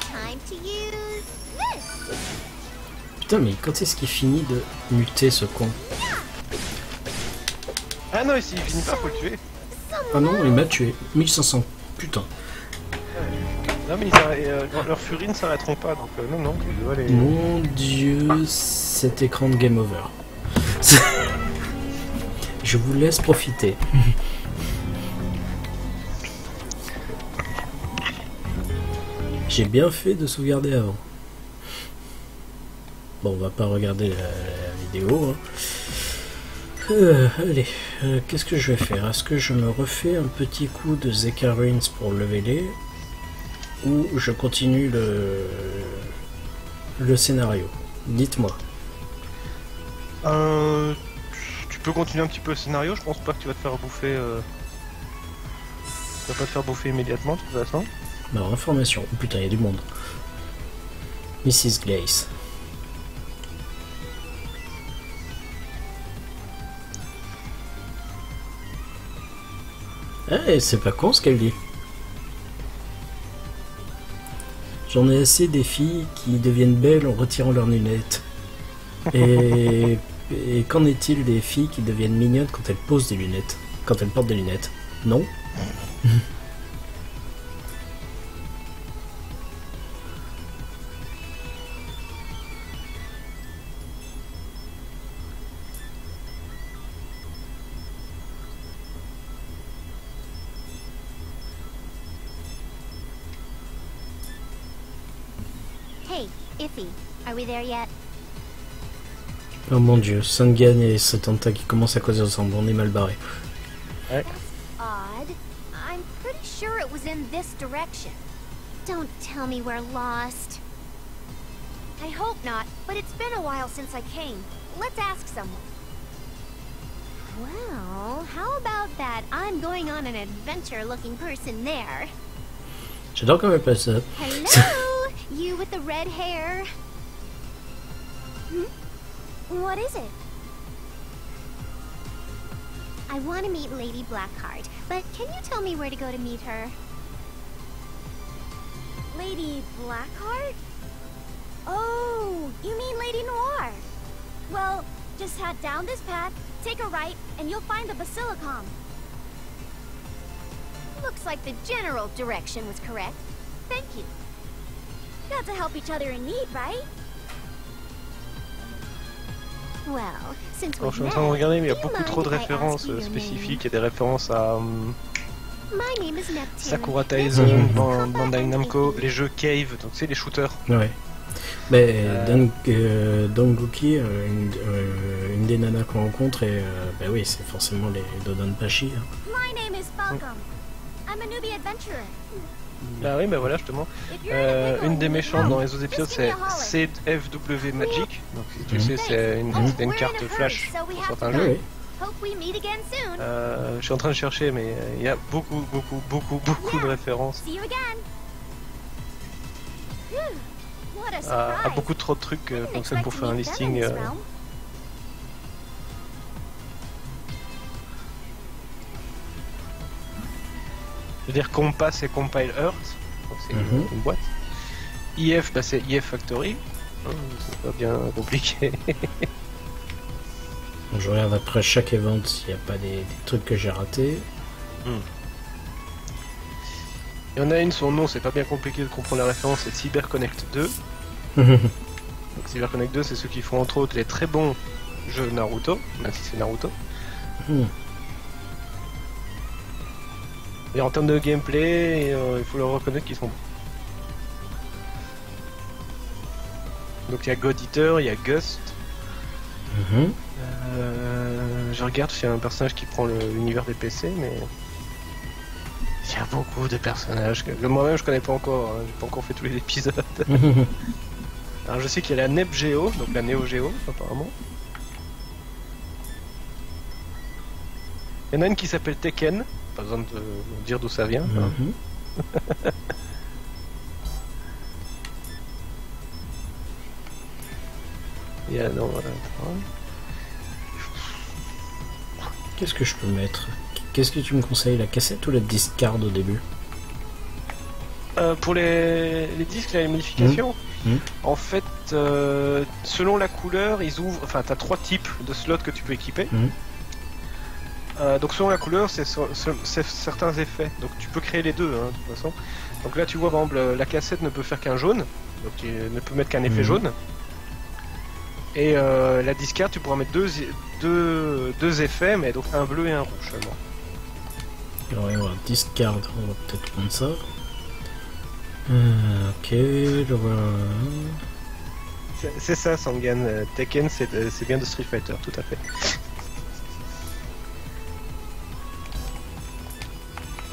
Time to use this. Putain, mais quand est-ce qu'il finit de muter ce con Ah non, ici, il finit pas, faut le tuer. Ah non, il m'a tué. 1500. Putain. Non, mais ils arrêtent- euh, leur- furies ne s'arrêteront pas, donc euh, non, non, tu dois les... Mon dieu, cet écran de game over. Je vous laisse profiter. J'ai bien fait de sauvegarder avant. Bon, on va pas regarder la, la vidéo. hein. Euh, allez, euh, qu'est-ce que je vais faire? Est-ce que je me refais un petit coup de Zeka Ruins pour lever les ou je continue le, le scénario? Dites-moi. Euh, peux continuer un petit peu le scénario, je pense pas que tu vas te faire bouffer... Euh... Tu vas pas te faire bouffer immédiatement, de toute façon. Alors, information. Oh putain, il y a du monde. Mrs. Glace. Eh, c'est pas con ce qu'elle dit. J'en ai assez des filles qui deviennent belles en retirant leurs lunettes. Et, et qu'en est-il des filles qui deviennent mignonnes quand elles posent des lunettes? Quand elles portent des lunettes? Non? Oh mon dieu, Sangan et Satanta qui commencent à causer ensemble, on est mal barré. Odd. I'm pretty sure it was in this direction. Don't tell me we're lost. I hope not, but it's been a while since I came. Let's ask someone. Well, how about that? I'm going on an adventure looking person there. J'adore quand même pas ça. Hello, you with the red hair. Hmm? What is it? I want to meet Lady Blackheart, but can you tell me where to go to meet her? Lady Blackheart? Oh, you mean Lady Noir. Well, just head down this path, take a right, and you'll find the Basilicom. Looks like the general direction was correct. Thank you. Got to help each other in need, right? Well, since Alors, je suis en train de regarder, mais il y a beaucoup trop de références euh, spécifiques. Il y a des références à hum, name? My name is Neptune. Sakura Taisen. Ban- Come Bandai Namco, les jeux Cave, donc c'est les shooters. Ouais. Mais Euh. Dan- euh, Danguki, euh, une, euh, une des nanas qu'on rencontre, et euh, bah oui, c'est forcément les Dodonpachi. Hein. My name is Falcom. I'm a newbie adventurer. Bah oui, bah voilà justement. Euh, une des méchantes dans les autres épisodes, c'est. CFW Magic. Donc si tu sais, c'est une, carte flash pour certains jeux. Euh, je suis en train de chercher, mais euh, il y a beaucoup, beaucoup, beaucoup, beaucoup de références à, beaucoup trop de trucs pour faire un listing. euh, realm. Je veux dire Compass et Compile Earth, c'est une- Mhm. une boîte. IF, bah c'est IF Factory. Hein, C'est pas bien compliqué. Je regarde après chaque event s'il n'y a pas des, des trucs que j'ai ratés. Il y en a une, son nom, c'est pas bien compliqué de comprendre la référence, c'est CyberConnect 2. Donc CyberConnect 2, c'est ceux qui font entre autres les très bons jeux Naruto, même si c'est Naruto. Et en termes de gameplay, euh, il faut leur reconnaître qu'ils sont bons. Donc il y a God Eater, il y a Gust. Mhm. Euh, je regarde s'il y a un personnage qui prend l'univers des PC, mais il y a beaucoup de personnages que, que moi-même je connais pas encore. hein, J'ai pas encore fait tous les épisodes. Alors je sais qu'il y a la Nep Geo, donc la Neo Geo apparemment. Il y en a une qui s'appelle Tekken, pas besoin de dire d'où ça vient. hein. Mhm. Il y a, non, voilà, attends. Qu'est-ce que je peux mettre? Qu'est-ce que tu me conseilles, la cassette ou la discard au début? Euh, pour les, les disques, les modifications, Mhm. en fait, euh, selon la couleur, ils ouvrent. Enfin, t'as trois types de slots que tu peux équiper. Mhm. Euh, donc, selon la couleur, c'est certains effets. Donc, tu peux créer les deux, hein, de toute façon. Donc, là, tu vois, par exemple, la cassette ne peut faire qu'un jaune. Donc, tu ne peux mettre qu'un effet Mhm. jaune. Et euh, la discard, tu pourras mettre deux, deux, deux effets, mais donc un bleu et un rouge seulement. Alors, on va discard, on va peut-être prendre ça. Euh, ok, le voilà. C'est- ça, Sangan. Tekken, c'est bien de Street Fighter, tout à fait.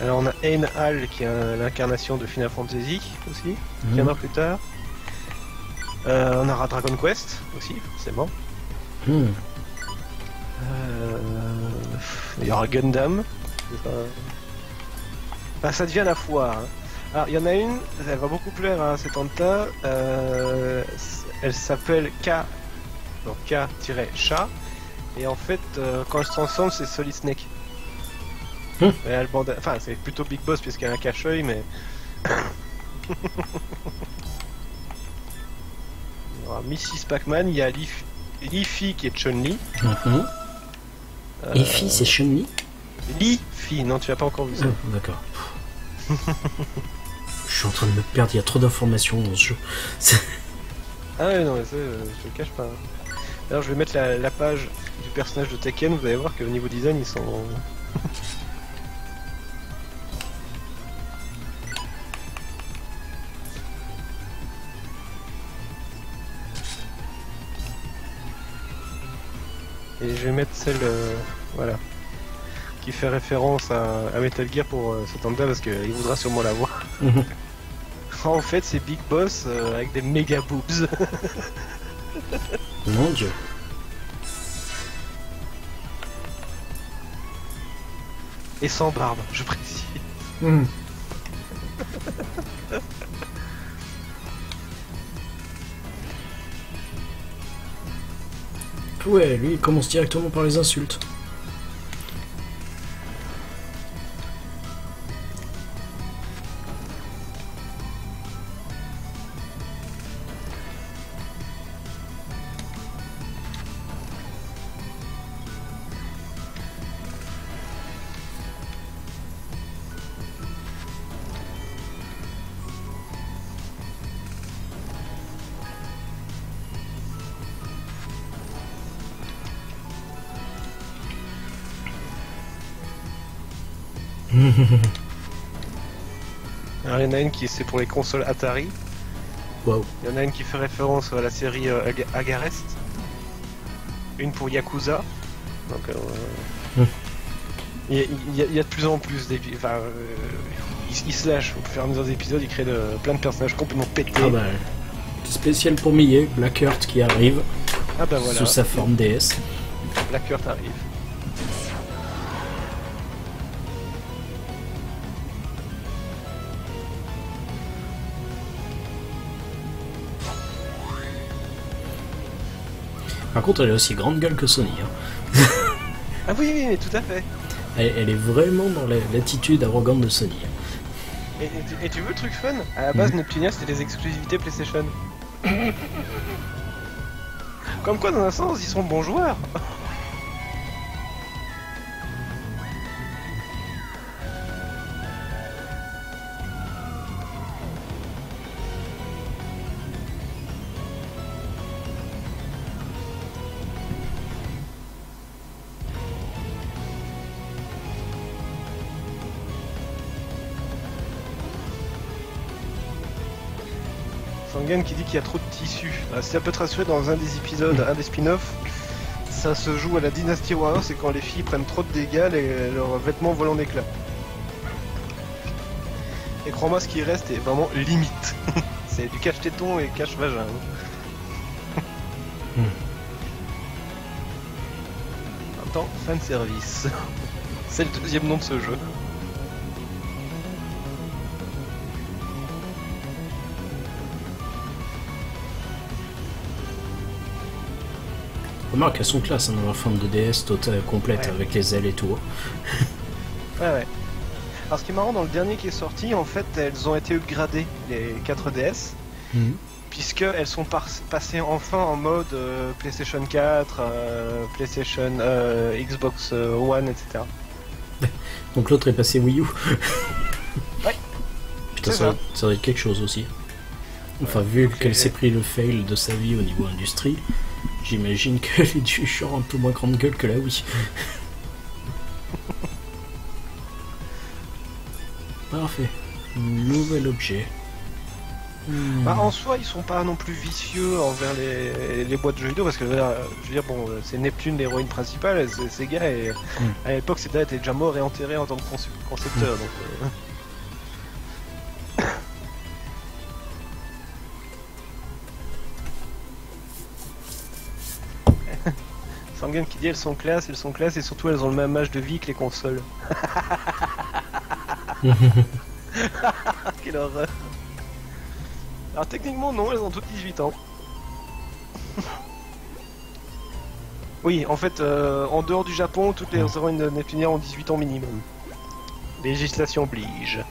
Alors on a Ain Hall qui est l'incarnation de Final Fantasy aussi, qui Mhm. viendra plus tard. Euh, on aura Dragon Quest aussi, forcément. Hmm. Euh, Il y aura Gundam. Enfin, ça devient la foire. hein. Alors, il y en a une, elle va beaucoup plaire à cette Anta. euh, elle s'appelle K. Donc K-chat. Et en fait, quand elle se transforme, c'est Solid Snake. Elle bande- Enfin, c'est plutôt Big Boss puisqu'il y a un cache-œil, mais. Mrs. Pac-Man, il y a Leaf- Leafy qui est Chun-Li. Euh, fille, c'est Chun-Li? Leafy, non, tu l'as pas encore vu ça. Ah, D'accord. Je suis en train de me perdre, il y a trop d'informations dans ce jeu. Ah ouais, non, mais ça, euh, je le cache pas. Alors, je vais mettre la, la page du personnage de Tekken, vous allez voir qu'au niveau design, ils sont. Et je vais mettre celle, euh, voilà, qui fait référence à, à Metal Gear pour euh, cet homme-là parce qu'il voudra sûrement la voir. Mhm. En fait, c'est Big Boss euh, avec des méga boobs. Mon dieu. Et sans barbe, je précise. Mhm. Ouais, lui il commence directement par les insultes. Qui c'est pour les consoles Atari. Il y en a une qui fait référence à la série euh, Aga- Agarest. Une pour Yakuza. Donc, euh, il, y a, il y a- il y a de plus en plus d'épisodes. Enfin, euh, ils, ils se lâchent au fur et à mesure des épisodes. Ils créent de, plein de personnages complètement pétés. Ah bah. Spécial pour Millet, Black Earth qui arrive Ah bah voilà. sous sa forme DS. Black Earth arrive. Par contre, elle est aussi grande gueule que Sony. hein. Ah oui, oui, mais tout à fait. Elle, elle est vraiment dans la- l'attitude arrogante de Sony. hein. Et, et tu- et tu veux le truc fun? À la base, Neptunia c'était des exclusivités PlayStation. Comme quoi, dans un sens, ils sont bons joueurs. Qui dit qu'il y a trop de tissu. Ah, si ça peut te rassurer, dans un des épisodes, un des spin-offs, ça se joue à la dynastie Warrior, c'est quand les filles prennent trop de dégâts et leurs vêtements volent en éclats. Et crois-moi, ce qui reste est vraiment limite. c'est du cache-téton et cache-vagin. En même temps, fan service. c'est le deuxième nom de ce jeu. Remarque, elles sont classe hein, dans leur forme de DS totale complète Ouais. avec les ailes et tout. Ouais, ouais. Alors, ce qui est marrant, dans le dernier qui est sorti, en fait, elles ont été upgradées, les 4DS, Mhm. puisqu'elles sont passées enfin en mode euh, PlayStation 4, euh, PlayStation, euh, Xbox euh, One, etc. Donc l'autre est passé Wii U. Ouais. Putain, ça, ça. va- ça va être quelque chose aussi. Enfin, vu qu'elle s'est pris le fail de sa vie au niveau industrie, j'imagine qu'elle est du genre un peu moins grande gueule que la Wii. Parfait. Nouvel objet. Hmm. Bah, en soi, ils sont pas non plus vicieux envers les, les boîtes de jeux vidéo, parce que euh, je veux dire, bon, c'est Neptune l'héroïne principale, c'est Sega, et Mm. à l'époque, Sega était déjà mort et enterré en tant que conce- concepteur. Donc, euh, Qui dit elles sont classe, elles sont classe et surtout elles ont le même âge de vie que les consoles. Quelle horreur. Alors techniquement non, elles ont toutes 18 ans. oui, en fait, euh, en dehors du Japon, toutes les héroïnes neptuniennes ont 18 ans minimum. Législation oblige.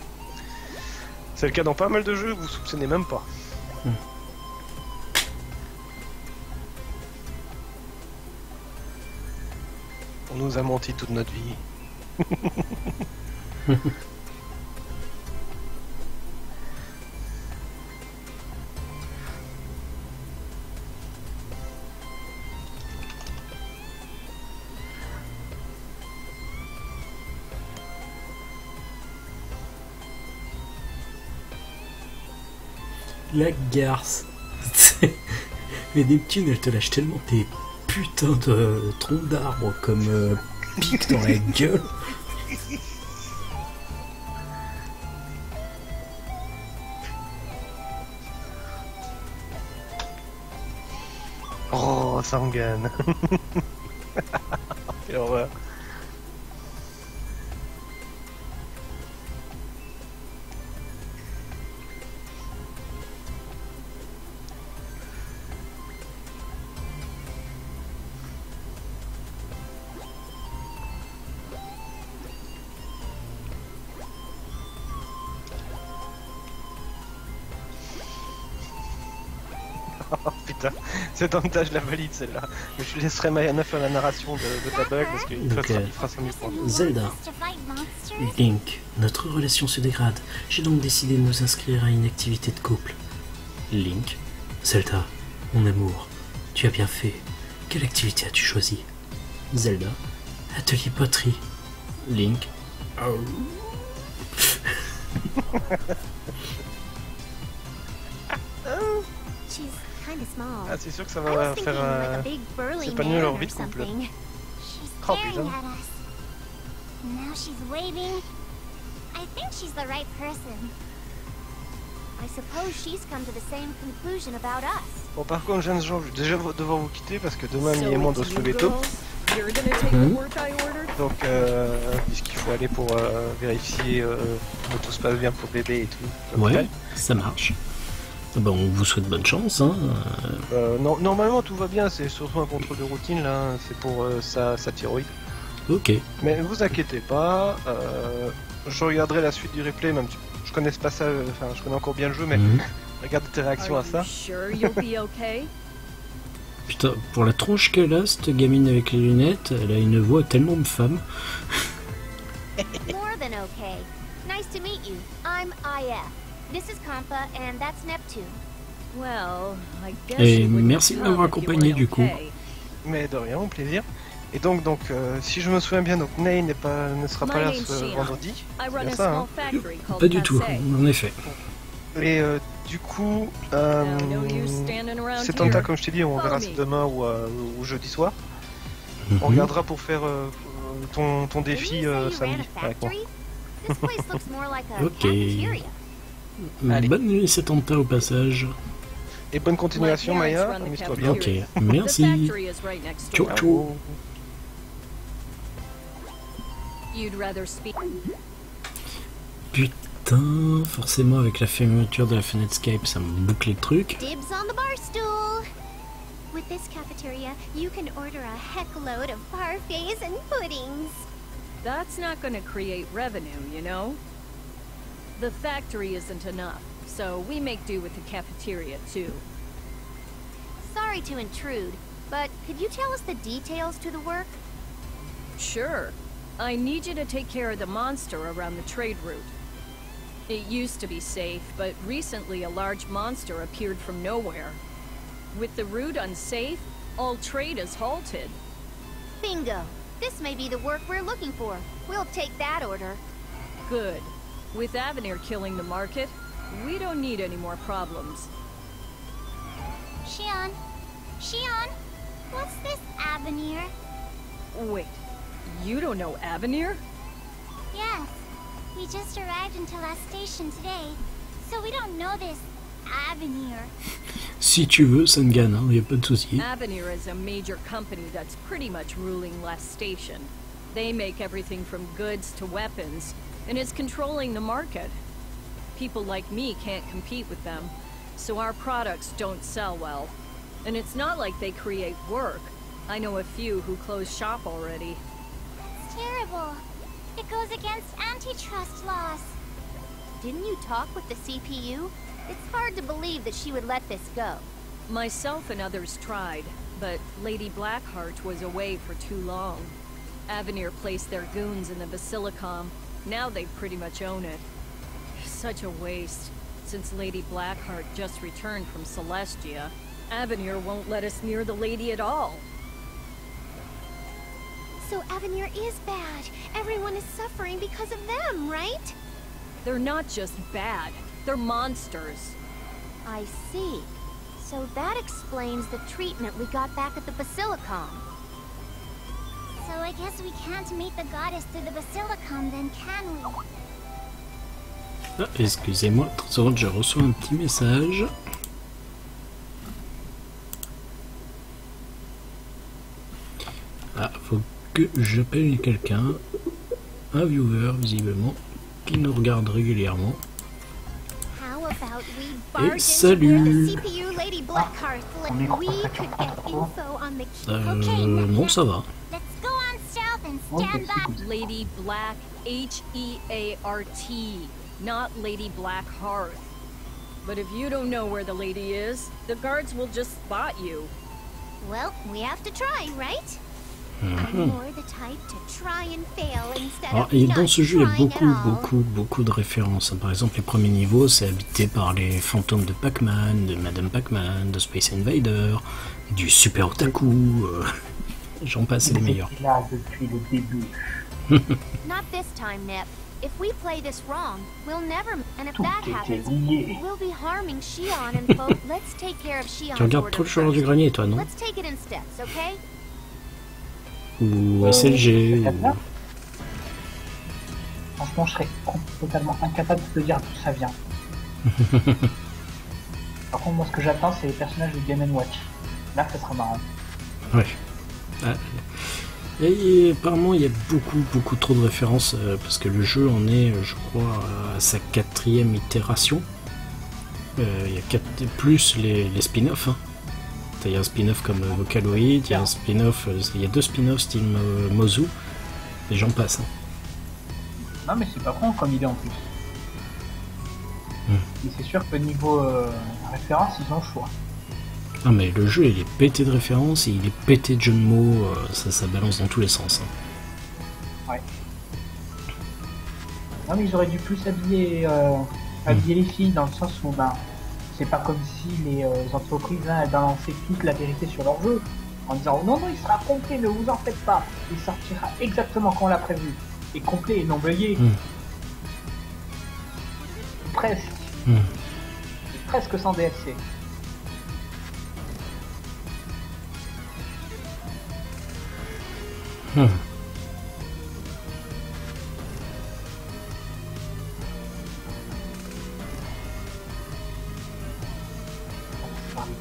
C'est le cas dans pas mal de jeux vous soupçonnez même pas. On nous a menti toute notre vie. La garce. Les Neptunes, elles te lâchent tellement des putains de troncs d'arbres comme euh, pique dans la gueule. Oh, Sangan. Quelle horreur. Je la valide celle-là. Mais je laisserai Mayana faire la narration de, de ta bug parce qu'il fera, Ok. il fera son mieux pour nous. Zelda. Link, notre relation se dégrade. J'ai donc décidé de nous inscrire à une activité de couple. Link, Zelda, mon amour, tu as bien fait. Quelle activité as-tu choisi? Zelda, atelier poterie. Link, oh. Ah, c'est sûr que ça I va was thinking faire. like euh, a big burly c'est pas man mieux leur or vie de couple. something. She's Oh, staring putain. at us. Now she's waving. I think she's the right person. I suppose she's come to the same conclusion about us. Bon, par contre, jeunes gens, je vais déjà devoir vous quitter parce que demain, So Mi et moi, on doit se lever tôt. ordered? Donc, euh, puisqu'il faut aller pour euh, vérifier euh, que tout se passe bien pour bébé et tout. Ouais, ça marche. Bon, on vous souhaite bonne chance. Hein. Euh, non, normalement, tout va bien. C'est surtout un contrôle de routine là. hein. C'est pour euh, sa, sa thyroïde. Ok. Mais ne vous inquiétez pas. euh, je regarderai la suite du replay, même si je connais pas ça. euh, Enfin, je connais encore bien le jeu, mais Mhm. regarde tes réactions Are à ça. you sure you'll be okay? Putain, pour la tronche qu'elle a, cette gamine avec les lunettes, elle a une voix tellement de femme. More than okay. Nice to meet you. I'm IF. This is Kampa, and that's Neptune. Well, I guess Et merci de m'avoir accompagné, du coup. Mais de rien, au plaisir. Et donc, donc, euh, si je me souviens bien, donc Ney n'est pas, ne sera pas là ce vendredi. I run bien a ça, small hein. Pas du tout, en effet. Et euh, du coup, euh, c'est here. Tanta, comme je t'ai dit, on verra ça demain ou, euh, ou jeudi soir. Mhm. On regardera pour faire euh, ton, ton défi euh, samedi a avec moi. factory? This place looks more like a Ok. Allez. Bonne nuit, c'est Tanta au passage. Et bonne continuation, Maya. Amuse-toi bien. Ok, merci. Ciao, ciao. Putain, forcément avec la fermeture de la fenêtre Skype, ça me boucle le truc. Dibs on the bar stool. With this cafeteria, you can order a heck load of parfaits and puddings. That's not to create revenue, you know? The factory isn't enough, so we make do with the cafeteria, too. Sorry to intrude, but could you tell us the details to the work? Sure. I need you to take care of the monster around the trade route. It used to be safe, but recently a large monster appeared from nowhere. With the route unsafe, all trade is halted. Bingo. This may be the work we're looking for. We'll take that order. Good. With Avenir killing the market, we don't need any more problems. Shion. Shion, what's this Avenir? Wait, you don't know Avenir? Yes. We just arrived into last station today, so we don't know this Avenir. Si tu veux, Sangan, hein, y a pas de souci. Avenir is a major company that's pretty much ruling Last Station. They make everything from goods to weapons, and it's controlling the market. People like me can't compete with them, so our products don't sell well. And it's not like they create work. I know a few who closed shop already. It's terrible. It goes against antitrust laws. Didn't you talk with the CPU? It's hard to believe that she would let this go. Myself and others tried, but Lady Blackheart was away for too long. Avenir placed their goons in the Basilicom. Now they pretty much own it. Such a waste. Since Lady Blackheart just returned from Celestia, Avenir won't let us near the lady at all. So Avenir is bad. Everyone is suffering because of them, right? They're not just bad, they're monsters. I see. So that explains the treatment we got back at the Basilicom. So I guess we can't meet the goddess through the Basilicom then, can we? Ah, excusez-moi, 30 secondes, je reçois un petit message. Ah, faut que j'appelle quelqu'un, un viewer visiblement, qui nous regarde régulièrement. How about we Et salut info on the key. Euh, non, ça va. South and stand cool. Lady Black H E A R T, not Lady Blackhearth. But if you don't know where the lady is, the guards will just spot you. Well, we have to try, right? I'm more the type to try and fail instead Alors, et dans ce jeu, il y a beaucoup, beaucoup, beaucoup de références. Par exemple, les premiers niveaux, c'est habité par les fantômes de Pac-Man, de Madame Pac-Man, de Space Invader, du Super Otaku. euh, J'en passe, les meilleurs. Là depuis le début. Not this time, Nip. If we play this wrong, we'll never. And if Tout that happens, lié. we'll be harming Shion and folk. Let's take care of Shion. Tu regardes trop le joueur du grenier, toi, non Let's take it in steps, okay? Ou Euh, SLG peut-être ou- là. Franchement, je serais totalement incapable de te dire d'où ça vient. Par contre, moi, ce que j'attends, c'est les personnages de Game Watch. Là, ça sera marrant. Ouais. Et apparemment, il y a beaucoup, beaucoup trop de références euh, parce que le jeu en est, euh, je crois, à sa quatrième itération. Euh, Il y a quatre, plus les, les spin-offs. hein. Il y a un spin-off comme euh, Vocaloid, il y a un spin-off, euh, il y a deux spin-offs style Mo- Mozu, et j'en passe. hein. Non, mais c'est pas con comme idée en plus. Et c'est sûr que niveau euh, référence, ils ont le choix. Ah mais le jeu il est pété de références, et il est pété de jeux de mots, euh, ça, ça balance dans tous les sens. hein. Non, mais ils auraient dû plus habiller, euh, habiller les filles dans le sens où, ben, c'est pas comme si les euh, entreprises hein, elles balançaient toute la vérité sur leur jeu en disant non, non, il sera complet, ne vous en faites pas, il sortira exactement comme on l'a prévu, et complet et non bugué. Mm. Presque. Mm. Et Presque sans DLC. Hmm.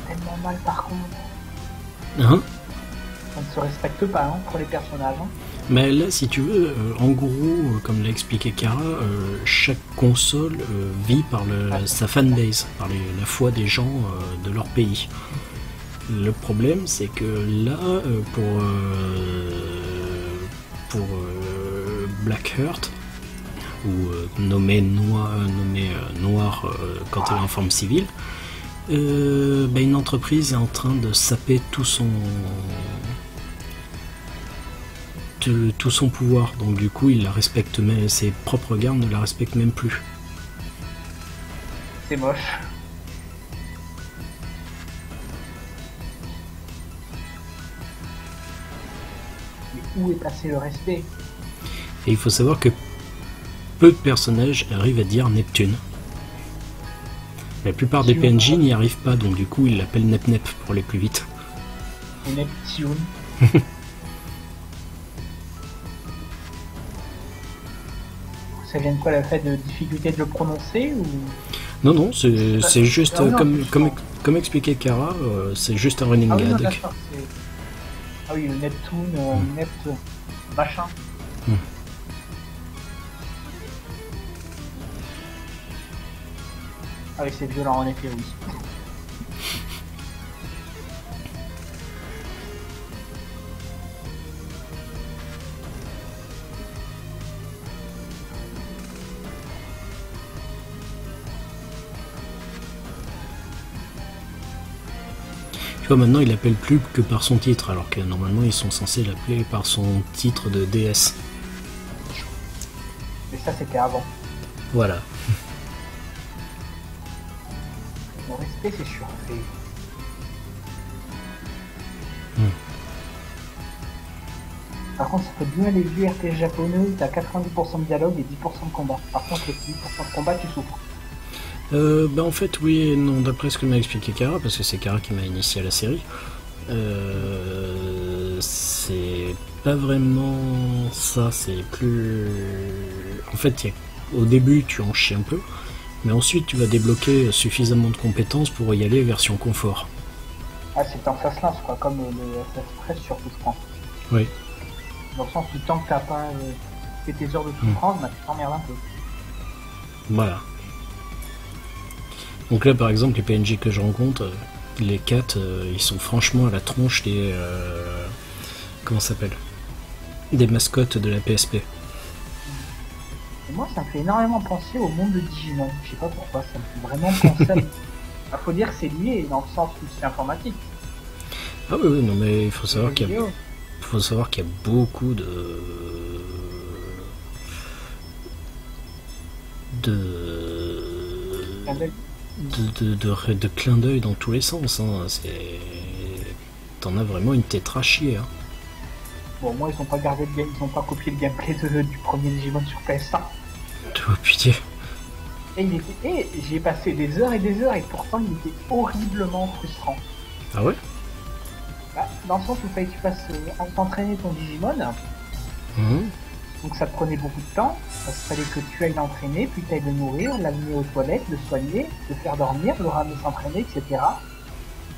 Tellement mal par contre. Hein Ça ne se respecte pas hein, pour les personnages. hein. Mais là, si tu veux, euh, en gros, euh, comme l'a expliqué Kara, euh, chaque console vit par le, sa fanbase, par les- la foi des gens de leur pays. Le problème, c'est que là, euh, pour, euh, pour euh, Blackheart, ou euh, nommé noir, nommé, euh, noir euh, quand elle est en forme civile, bah, une entreprise est en train de saper tout son tout son pouvoir. Donc du coup, il la respecte même, ses propres gardes ne la respectent même plus. C'est moche. Où est passé le respect Et il faut savoir que peu de personnages arrivent à dire Neptune. La plupart des PNJ n'y arrivent pas, donc du coup, ils l'appellent Nep Nep pour aller plus vite. Neptune Ça vient de quoi la fait de difficulté de le prononcer ou? Non, non, c'est juste, Ah non, comme, comme, comme expliquait Kara, euh, c'est juste un running Ah oui, gag. Ah oui, le Neptune, euh, Hmm. Nept... machin. Hmm. Ah oui, c'est violent en effet, oui. Tu vois, maintenant, il l'appelle plus que par son titre, alors que normalement, ils sont censés l'appeler par son titre de DS. Mais ça, c'était avant. Voilà. Le respect, c'est sûr. C'est- Par contre, ça fait bien les vieux RTS japonais t'as 90% de dialogue et 10% de combat. Par contre, les 10% de combat, tu souffres. Euh, bah en fait oui et non. D'après ce que m'a expliqué Kara parce que c'est Kara qui m'a initié à la série euh, c'est pas vraiment ça. C'est plus en fait a- au début tu en chies un peu mais ensuite tu vas débloquer suffisamment de compétences pour y aller version confort. Ah, c'est que ça se lance, quoi, comme le SS13 sur tout France. oui. Dans le sens où tant que t'as pas fait tes heures de souffrance, bah, tu t'emmerdes un peu. voilà donc là par exemple les PNJ que je rencontre euh, les 4 ils sont franchement à la tronche des euh, comment ça s'appelle? Des mascottes de la PSP moi, ça me fait énormément penser au monde de Digimon. Je sais pas pourquoi, ça me fait vraiment penser à... Faut dire que c'est lié dans le sens où c'est informatique. Ah oui, oui, non, mais il faut savoir qu'il y a, faut savoir qu'il y a beaucoup de de. De, de, de, de clin d'œil dans tous les sens. Hein. C'est t'en as vraiment une tétrachie. Hein. Bon, moi, ils ont pas gardé le game, ils ont pas copié le gameplay de- du premier Digimon sur PS1. Oh pitié. Et, il était... et j'ai passé des heures et des heures et pourtant il était horriblement frustrant. Ah ouais? Bah, dans le sens où il fallait que tu fasses euh, t'entraîner ton Digimon, Mhm. Donc ça prenait beaucoup de temps, parce qu'il fallait que tu ailles l'entraîner, puis tu ailles le nourrir, l'amener aux toilettes, le soigner, le faire dormir, le ramener s'entraîner, etc.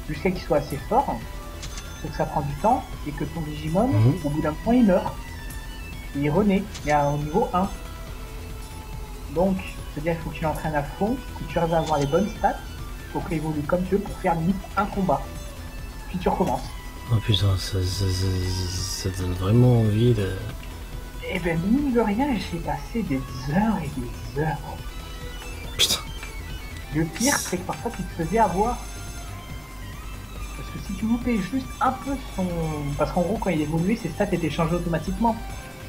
Jusqu'à qu'il soit assez fort. Donc ça prend du temps, et que ton Digimon, Mhm. au bout d'un point, il meurt. Et il renaît, mais à un niveau 1. Donc, c'est-à-dire qu'il faut que tu l'entraînes à fond, que tu arrives à avoir les bonnes stats, faut qu'il évolue comme tu veux pour faire limite un combat. Puis tu recommences. Oh putain, ça, ça, ça- ça donne vraiment envie de. Et ben mine de rien, j'ai passé des heures et des heures. Putain. Le pire, c'est que parfois tu te faisais avoir. Parce que si tu loupais juste un peu son... Parce qu'en gros, quand il évoluait, ses stats étaient changées automatiquement.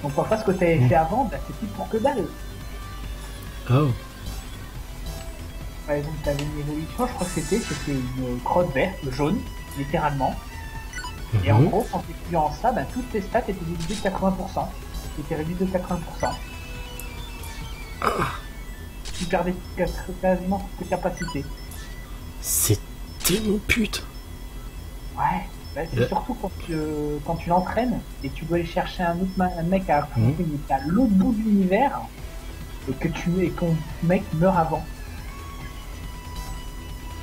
Donc parfois, ce que tu avais Mm. fait avant, bah, c'était pour que dalle. Oh. Par exemple, tu avais une évolution, je crois que c'était c'était une crotte verte, jaune, littéralement. Et en Mhm. gros, quand tu en ça, bah, toutes tes stats étaient divisées de 80%. Étaient réduites de 80%. Tu perdais quasiment toutes tes capacités. C'est tellement pute. Ouais, bah, c'est Le- surtout quand tu, euh, quand tu l'entraînes et tu dois aller chercher un autre un mec à qui est à l'autre bout de l'univers et que tu et ton mec meurt avant.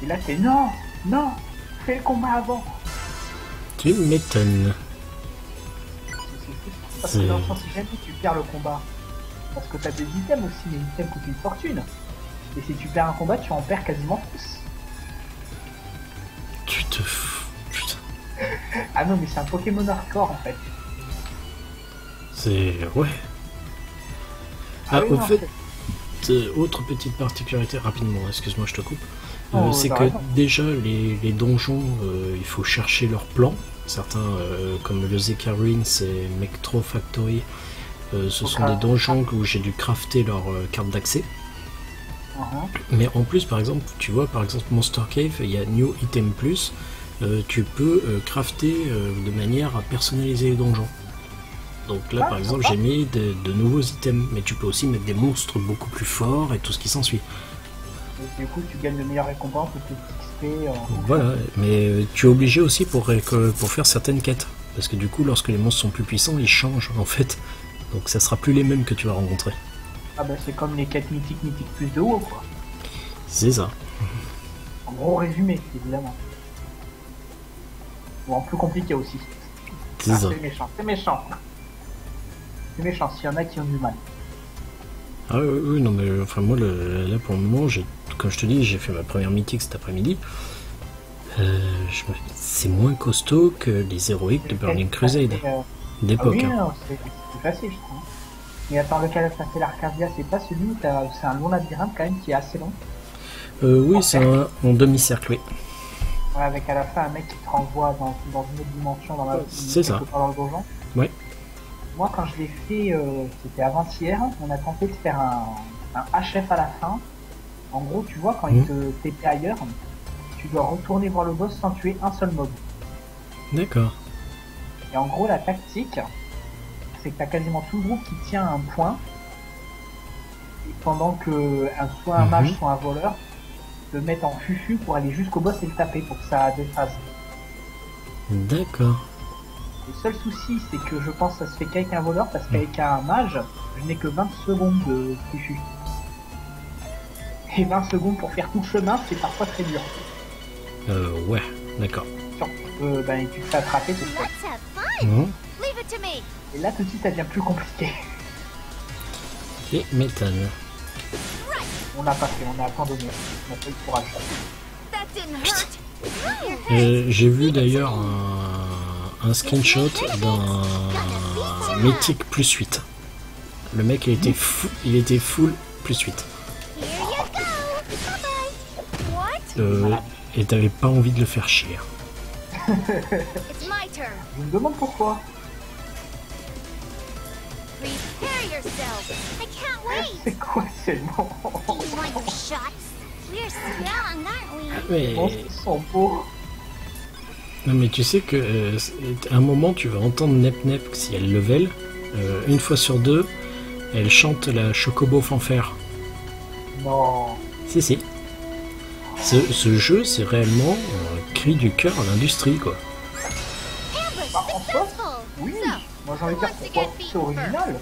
Et là t'es non, non, fais le combat avant. Tu m'étonnes. Parce que dans le sens si jamais tu perds le combat, parce que t'as des items aussi, les items coûtent une fortune. Et si tu perds un combat, tu en perds quasiment tous. Tu te fous. Putain. Ah non mais c'est un Pokémon hardcore en fait. C'est. Ouais. Ah, oui, au non, fait, euh, autre petite particularité, rapidement, excuse-moi, je te coupe. Euh, Oh, c'est que raison. déjà, les, les donjons, euh, il faut chercher leur plan. Certains, euh, comme le Zekarin, c'est Mectro Factory, euh, ce sont des donjons où j'ai dû crafter leur euh, carte d'accès. Mhm. Mais en plus, par exemple, tu vois, par exemple, Monster Cave, il y a New Item Plus. tu peux crafter de manière à personnaliser les donjons. Donc là, Ah, par exemple, j'ai mis de, de nouveaux items, mais tu peux aussi mettre des monstres beaucoup plus forts et tout ce qui s'ensuit. Et du coup tu gagnes de meilleures récompenses, de plus XP. euh, Voilà, mais euh, tu es obligé aussi pour, pour faire certaines quêtes. Parce que du coup, lorsque les monstres sont plus puissants, ils changent en fait. Donc ça sera plus les mêmes que tu vas rencontrer. Ah bah c'est comme les quêtes mythiques, mythiques plus de haut quoi. C'est ça. En gros résumé, évidemment. Ou en plus compliqué aussi. C'est Ah, méchant, c'est méchant. C'est méchant, s'il y en a qui ont du mal. Ah oui, oui, non mais enfin moi le- là pour le moment, comme je te dis, j'ai fait ma première mythique cet après-midi. Euh, C'est moins costaud que les héroïques de Burning Crusade Euh, ah d'époque. oui, hein. c'est c'est facile je trouve. Mais attends, lequel a fait l'Arcadia, c'est pas celui où c'est un long labyrinthe quand même qui est assez long. Euh, oui, c'est un en demi-cercle, oui. Ouais, avec à la fin un mec qui te renvoie dans, dans une autre dimension dans la C'est ça. part dans le donjon. Ouais. Moi, quand je l'ai fait, euh, c'était avant-hier, on a tenté de faire un, un HF à la fin. En gros, tu vois, quand il Mhm. te TP ailleurs, tu dois retourner voir le boss sans tuer un seul mob. D'accord. Et en gros, la tactique, c'est que t'as quasiment tout le groupe qui tient un point. Et pendant que un, soit un Mhm. mage, soit un voleur, le mettent en fufu pour aller jusqu'au boss et le taper pour que ça déphase. D'accord. Le seul souci, c'est que je pense que ça se fait qu'avec un voleur, parce qu'avec un mage, je n'ai que 20 secondes de fufu. Et 20 secondes pour faire tout le chemin, c'est parfois très dur. Euh, ouais, d'accord. Surtout que ben, tu te fais attraper, c'est ça. Me. Et là, tout de suite, ça devient plus compliqué. Et métal. On n'a pas fait, on a abandonné. On n'a pas eu le courage. Euh, J'ai vu d'ailleurs un, un screenshot d'un mythique plus 8. Le mec il était, fou, il était full plus 8. Here you go. Bye-bye. What? Euh, et t'avais pas envie de le faire chier. It's my turn. Je me demande pourquoi. Prepare yourself. I can't wait. C'est quoi aren't we? Mais, monstres sont beaux. Non mais tu sais que euh, à un moment tu vas entendre Nep Nep si elle level. euh, une fois sur deux, elle chante la Chocobo fanfare. Non. Si si. Ce, ce jeu c'est réellement un cri du cœur à l'industrie quoi. Bah, en soi, oui. Moi, j'ai envie de dire pourquoi c'est original.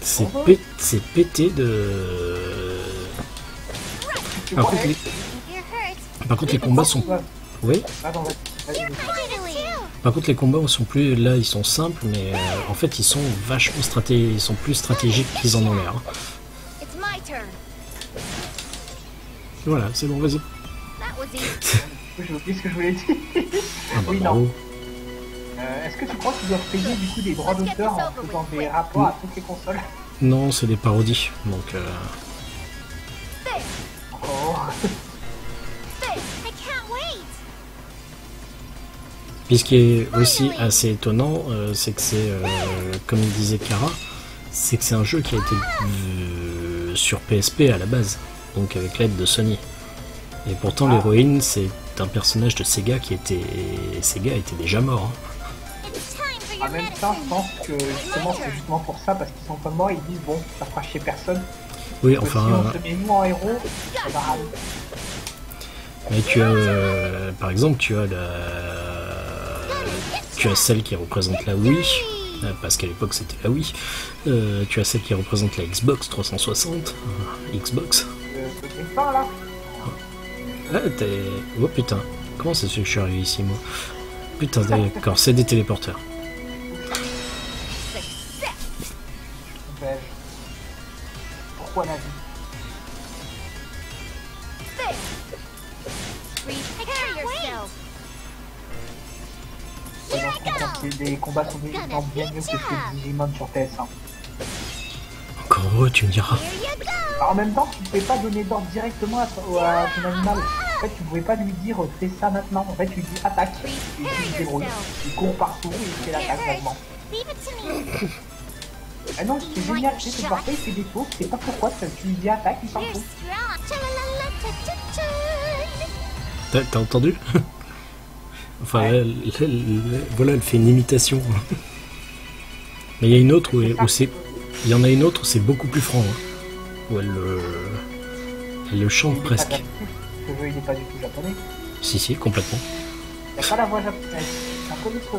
C'est pé- c'est pété de. Par contre, les, par contre, les combats sont. Finally. Par contre, les combats sont plus. Là, ils sont simples, mais euh, en fait, ils sont vachement straté... Ils sont plus stratégiques qu'ils en ont l'air. hein. Voilà, c'est bon, vas-y. That was easy. J'ai oublié ce que je voulais dire. Ah bah Oui, non. Euh, Est-ce que tu crois qu'ils doivent payer du coup des droits d'auteur en faisant des rapports à toutes les consoles? Non, c'est des parodies. Donc, euh, Oh. Puis ce qui est aussi assez étonnant, euh, c'est que c'est, euh, comme disait Kara, c'est que c'est un jeu qui a été euh, sur PSP à la base, donc avec l'aide de Sony. Et pourtant, Ah. l'héroïne, c'est un personnage de Sega qui était. Sega était déjà mort. hein. En même temps, je pense que justement, c'est justement pour ça, parce qu'ils sont pas morts, ils disent bon, ça fera chier personne. Oui, enfin. si on se met nous en héros, ça va râler. Mais tu as, euh, par exemple, tu as la, tu as celle qui représente la Wii, euh, parce qu'à l'époque c'était la Wii. Euh, tu as celle qui représente la Xbox 360, euh, Xbox. Là, Ah, t'es, oh putain, comment ça se fait que je suis arrivé ici moi? Putain, d'accord, c'est des téléporteurs. Pourquoi la vie? Les- les combats sont bien mieux que ceux de Digimon sur PS1. Encore heureux, tu me diras. Alors, en même temps, tu ne pouvais pas donner d'ordre directement à, ton- à ton animal. En fait, tu pouvais pas lui dire euh, fais ça maintenant. En fait, tu lui dis attaque. Et puis il débrouille. Il court partout et il fait l'attaque me. Ah non, c'est génial, tu sais, parfait, il fait des tu sais pas pourquoi, tu lui dis attaque, il s'en fout. t'as entendu? Enfin, elle- elle- elle- voilà, elle fait une imitation. Mais il y a une autre où, où c'est, il y en a une autre où c'est beaucoup plus franc, hein, où elle le, elle le chante Il est pas presque. jeu, il est pas du tout japonais. Si, si, complètement. Il n'y a pas la voix japonaise. C'est un peu.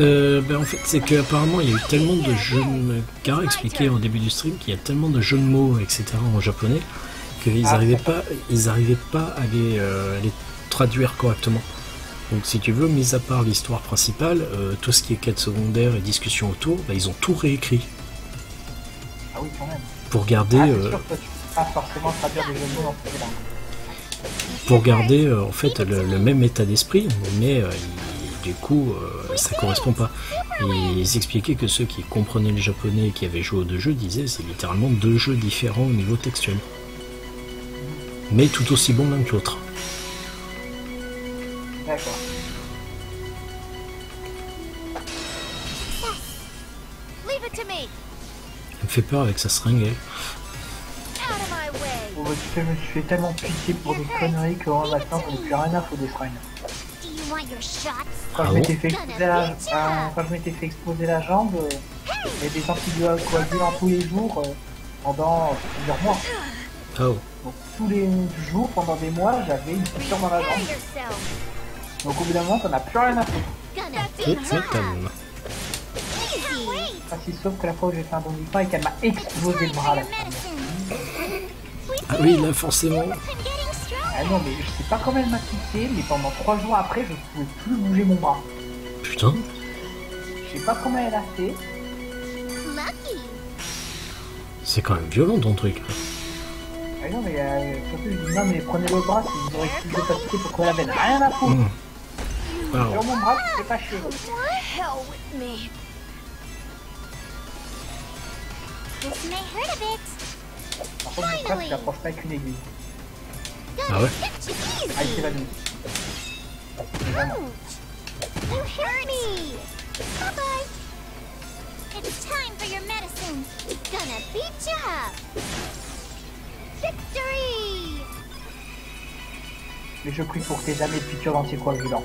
Euh, ben en fait, c'est qu'apparemment, il y a eu tellement de jeux de... Kara expliquait au début du stream qu'il y a tellement de jeux de mots, etc. en japonais, qu'ils Ah, n'arrivaient c'est pas, ils arrivaient pas à les, euh, à les traduire correctement. Donc, si tu veux, mis à part l'histoire principale, euh, tout ce qui est quête secondaire et discussion autour, ben, ils ont tout réécrit Ah oui, quand même. pour garder, Ah, c'est euh, sûr que tu peux pas forcément traduire des jeux de mots dans ce langues. pour garder euh, en fait le, le même état d'esprit, mais euh, il- du coup, ça correspond pas. Ils expliquaient que ceux qui comprenaient le japonais et qui avaient joué aux deux jeux disaient c'est littéralement deux jeux différents au niveau textuel. Mais tout aussi bons l'un que l'autre. D'accord. Me fait peur avec sa seringue, elle. Oh, bah, je me suis tellement pitié pour des conneries que maintenant je ai plus rien à foutre des seringues. Ah euh, quand, je m'étais fait, la... euh, fait exploser la jambe, euh, il y a des tous les jours euh, pendant plusieurs mois. Oh. Tous les jours, pendant des mois, j'avais une piqûre dans la jambe. Donc au bout d'un moment, t'en as plus rien à foutre. Easy. Ah, si, sauf que la fois où j'ai fait un don du pain et qu'elle m'a explosé le bras là. Ah oui, là forcément. I'm getting strong. Ah non, mais je sais pas comment elle m'a piqué, mais pendant trois jours après, je pouvais plus bouger mon bras. Putain. Je sais pas comment elle a fait. C'est quand même violent ton truc. Ah non, mais euh, surtout, je dis non, mais prenez le bras, si vous aurez plus de capacité pour qu'on avait rien à foutre. Mmh. Wow. Sur mon bras, c'est pas chier. Hell with me. This may hurt a bit. Par contre, tu l'approches pas avec une aiguille. Ah ouais you Ah, il s'évanouit. You me. Bye bye. It's time for your medicine. Gonna beat you up. Victory. Mais je prie pour que t'aies jamais de piqûre d'anticoagulant.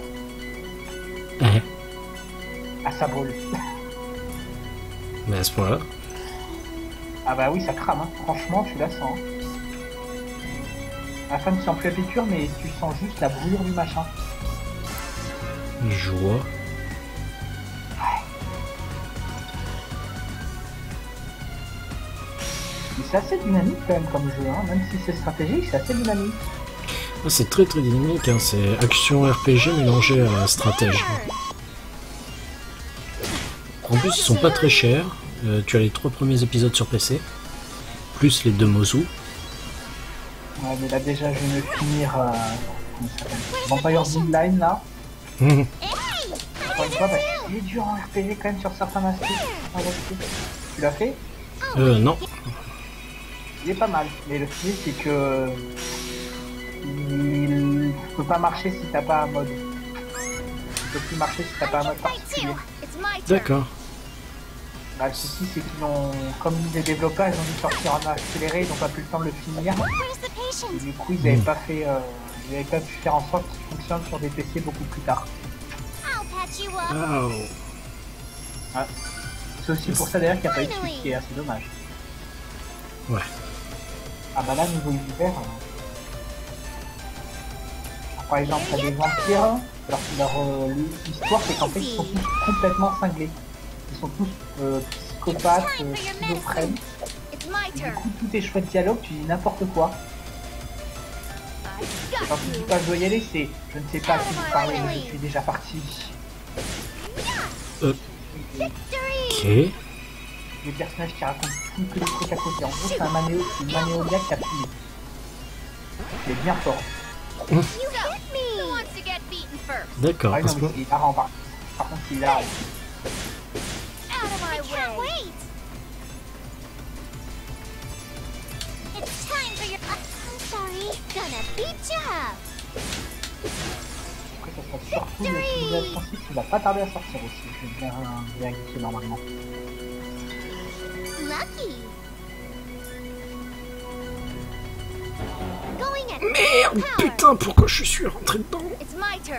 Ouais. Ah, ça brûle. Mais à ce point-là. Ah bah oui, ça crame, hein. franchement, tu la sens. hein. La fin, tu sens plus la piqûre, mais tu sens juste la brûlure du machin. Je vois. Mais c'est assez dynamique quand même comme jeu, hein. même si c'est stratégique, c'est assez dynamique. Ah, c'est très très dynamique, hein. c'est action RPG mélangé à stratège. En plus, ils sont pas très chers. Euh, tu as les trois premiers épisodes sur PC, plus les deux Mozu. Ouais, mais là déjà, je viens de finir. Euh, Vampire Bloodline là. Mmh. Encore une fois, parce qu'il est dur en RPG quand même sur certains aspects. Tu l'as fait? Euh, non. Il est pas mal, mais le souci c'est que. Il peut pas marcher si t'as pas un mode. Il peut plus marcher si t'as pas un mode particulier. D'accord. Bah, le souci c'est qu'ils ont. Comme les développeurs, ils ont dû sortir en accéléré, ils n'ont pas plus le temps de le finir. Et du coup, ils avaient pas fait. Euh, ils avaient pas pu faire en sorte qu'il fonctionne sur des PC beaucoup plus tard. Wow. C'est aussi pour ça d'ailleurs qu'il n'y a pas eu de suite, qui est assez dommage. Ouais. Ah bah là, niveau univers. euh, Par exemple, t'as des vampires, alors que leur euh, l'histoire c'est qu'en fait ils sont tous complètement cinglés. Ils sont tous euh, psychopathes, euh, schizophrènes. It's my Du turn. coup, tout est chouette dialogue, tu dis n'importe quoi. Quand tu dis pas je dois y aller, c'est je ne sais pas à qui vous parlez, mais je suis déjà parti. Euh. Ok. Les personnages qui racontent tout que des trucs à côté. En gros, c'est un manéo, c'est une manéoliaque qui a fini. Il est bien fort. D'accord. Ah parce non, que- mais c'est hilarant par, par contre, c'est hilarant. Out of my way. Wait. It's time for your. I'm sorry. Gonna beat you up. Après, ça sera surtout le nouvel principe qui va pas tarder à sortir aussi. Je vais bien vérifier normalement. Lucky. Merde, putain, pourquoi je suis rentré dedans turn.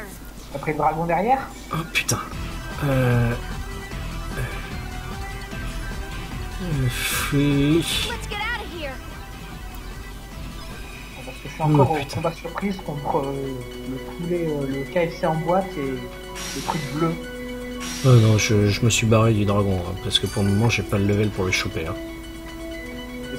Après le dragon derrière Oh putain. Euh... Euh. Parce que je suis encore Oh, au putain. combat surprise contre euh, le poulet, euh, le KFC en boîte et le truc bleu. Oh non, je, je me suis barré du dragon, hein, parce que pour le moment j'ai pas le level pour le choper. Hein.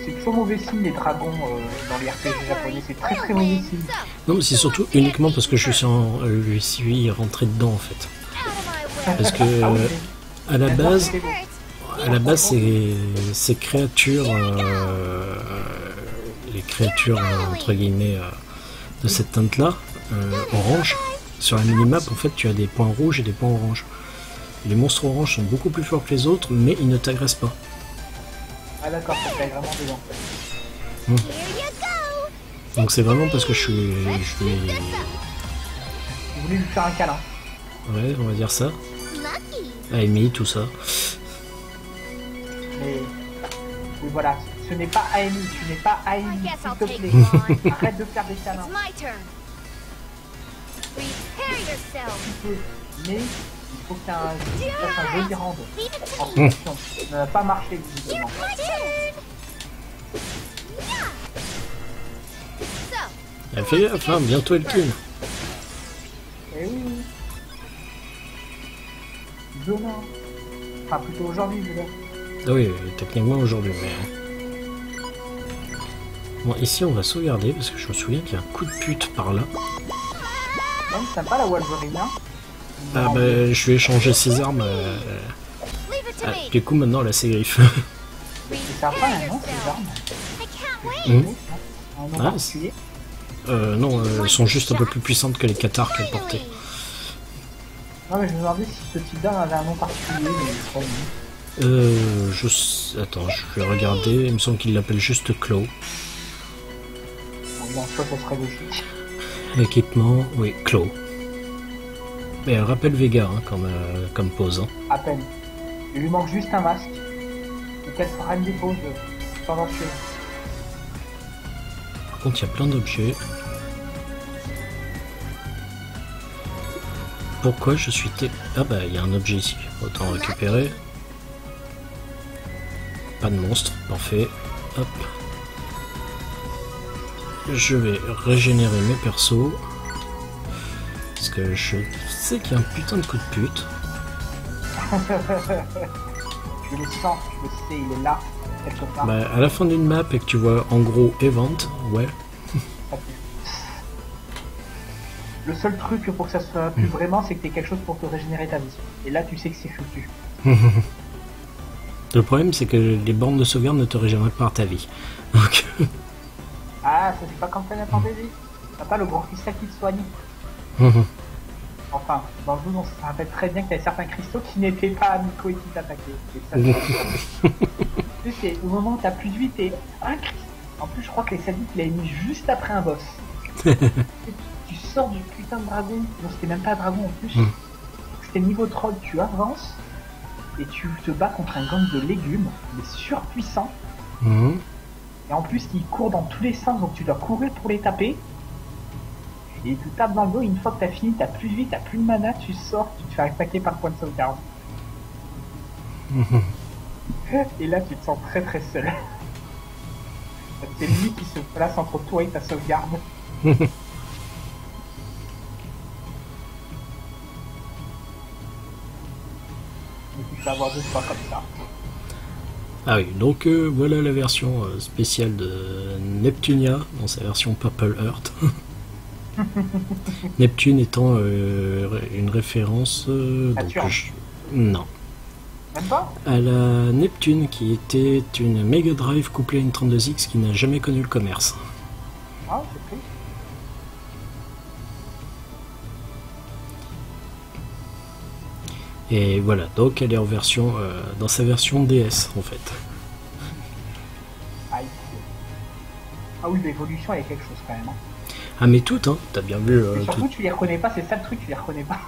C'est toujours mauvais signe les dragons euh, dans les RPG japonais, c'est très très mauvais signe. Non mais c'est surtout uniquement parce que je suis, en, euh, je suis rentré dedans en fait. Parce que Ah oui, euh, à la base, à la base ces, ces créatures, euh, les créatures entre guillemets euh, de cette teinte là, orange, sur la minimap en fait tu as des points rouges et des points oranges. Les monstres oranges sont beaucoup plus forts que les autres, mais ils ne t'agressent pas. Ah d'accord, ça fait vraiment dedans. Go. Donc c'est vraiment parce que je suis, je suis, Vous voulez lui faire un câlin ouais, on va dire ça. Amy, tout ça. Mais pouvez voilà, ce n'est pas Amy, tu n'es pas Amy, s'il te plaît. Arrête de faire des câlins. Mais faut que tu aies un, joli round. En fonction. Ça n'a pas marché visiblement. Elle fait gaffe, hein, bientôt elle clean. Eh oui. Demain. Enfin, plutôt aujourd'hui, je veux dire. Ah oui, techniquement aujourd'hui, mais... Bon, ici on va sauvegarder, parce que je me souviens qu'il y a un coup de pute par là. Même sympa la Wolverine, hein? Ah bah, je vais échanger ses armes. euh, to ah, du coup, maintenant, elle a ses griffes. C'est sympa, hein, non, ces armes. Nom Ah. Euh, non, euh, elles sont juste un peu plus puissantes que les cathares qu'elle portait. Non, mais je me demandais si ce type d'arme avait un nom particulier, mais je crois que. Euh, je... sais- Attends, je vais regarder. Il me semble qu'il l'appelle juste Claw. Bon, en ça serait logique. Équipement, oui, Claw. Mais elle rappelle Vega hein, comme, euh, comme pose. hein. À peine. Il lui manque juste un masque. Et qu'elle une des poses tendancieuses. Par contre, il y a plein d'objets. Pourquoi je suis té... Ah bah, il y a un objet ici. Autant récupérer. Pas de monstre, parfait. Hop. Je vais régénérer mes persos. Parce que je sais qu'il y a un putain de coup de pute. Je le sens, je le sais, il est là, quelque part. Bah, à la fin d'une map et que tu vois en gros Event, ouais. Le seul truc pour que ça soit plus vraiment, c'est que t'aies quelque chose pour te régénérer ta vie. Et là, tu sais que c'est foutu. Le problème, c'est que les bornes de sauvegarde ne te régénèrent pas ta vie. Donc, Ah, ça c'est pas comme Final Fantasy. T'as pas le grand cristal qui te soigne. Enfin, dans le jeu, on se rappelle très bien qu'il y avait certains cristaux qui n'étaient pas amicaux et qui t'attaquaient. Et ça, c'est- tu sais, c'est au moment où t'as plus de vie, t'es un cristal. En plus, je crois que les sadiques l'avaient mis juste après un boss. Et tu, tu sors du putain de dragon. Non, c'était même pas un dragon en plus. Mm. C'était niveau troll. Tu avances et tu te bats contre un gang de légumes, mais surpuissants. Mhm. Et en plus, ils courent dans tous les sens, donc tu dois courir pour les taper. Et te tapent dans le dos, et une fois que t'as fini, t'as plus de vie, t'as plus de mana, tu sors, tu te fais attaquer par point de sauvegarde. et là, tu te sens très très seul. C'est lui qui se place entre toi et ta sauvegarde. Tu avoir deux fois comme ça. Ah oui, donc euh, voilà la version euh, spéciale de Neptunia dans sa version Purple Heart. Neptune étant euh, une référence euh, donc, je- non, Même pas à la Neptune qui était une Mega Drive couplée à une 32X qui n'a jamais connu le commerce. Ah, c'est. Et voilà, donc elle est en version euh, dans sa version DS en fait. Aïe. Ah oui, l'évolution, elle est quelque chose quand même. hein. Ah mais toutes, hein, t'as bien vu euh, tout- surtout, tu les reconnais pas, c'est ça le truc, tu les reconnais pas.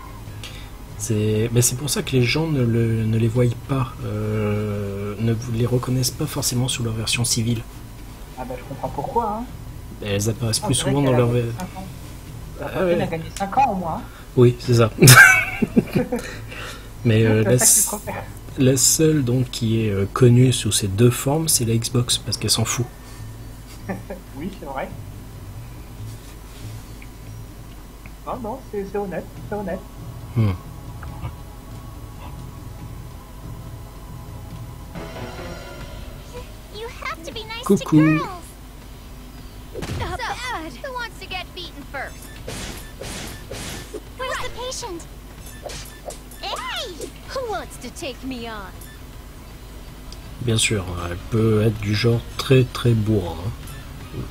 C'est ben, pour ça que les gens ne, le- ne les voient pas, euh, ne les reconnaissent pas forcément sous leur version civile. Ah bah je comprends pourquoi, hein. Elles apparaissent Ah, plus souvent dans leur... Ah Elle ouais. a gagné 5 ans au moins. hein. Oui, c'est ça. Mais euh, la seule donc qui est euh, connue sous ces deux formes, c'est la Xbox, parce qu'elle s'en fout. Oui, c'est vrai. Non, non, c'est honnête, c'est honnête. Hmm. You have to be nice Coucou. to girls. Not bad. Who wants to get beaten first? Where's the patient? Hey! Who wants to take me on? Bien sûr, elle peut être du genre très très bourrin. hein.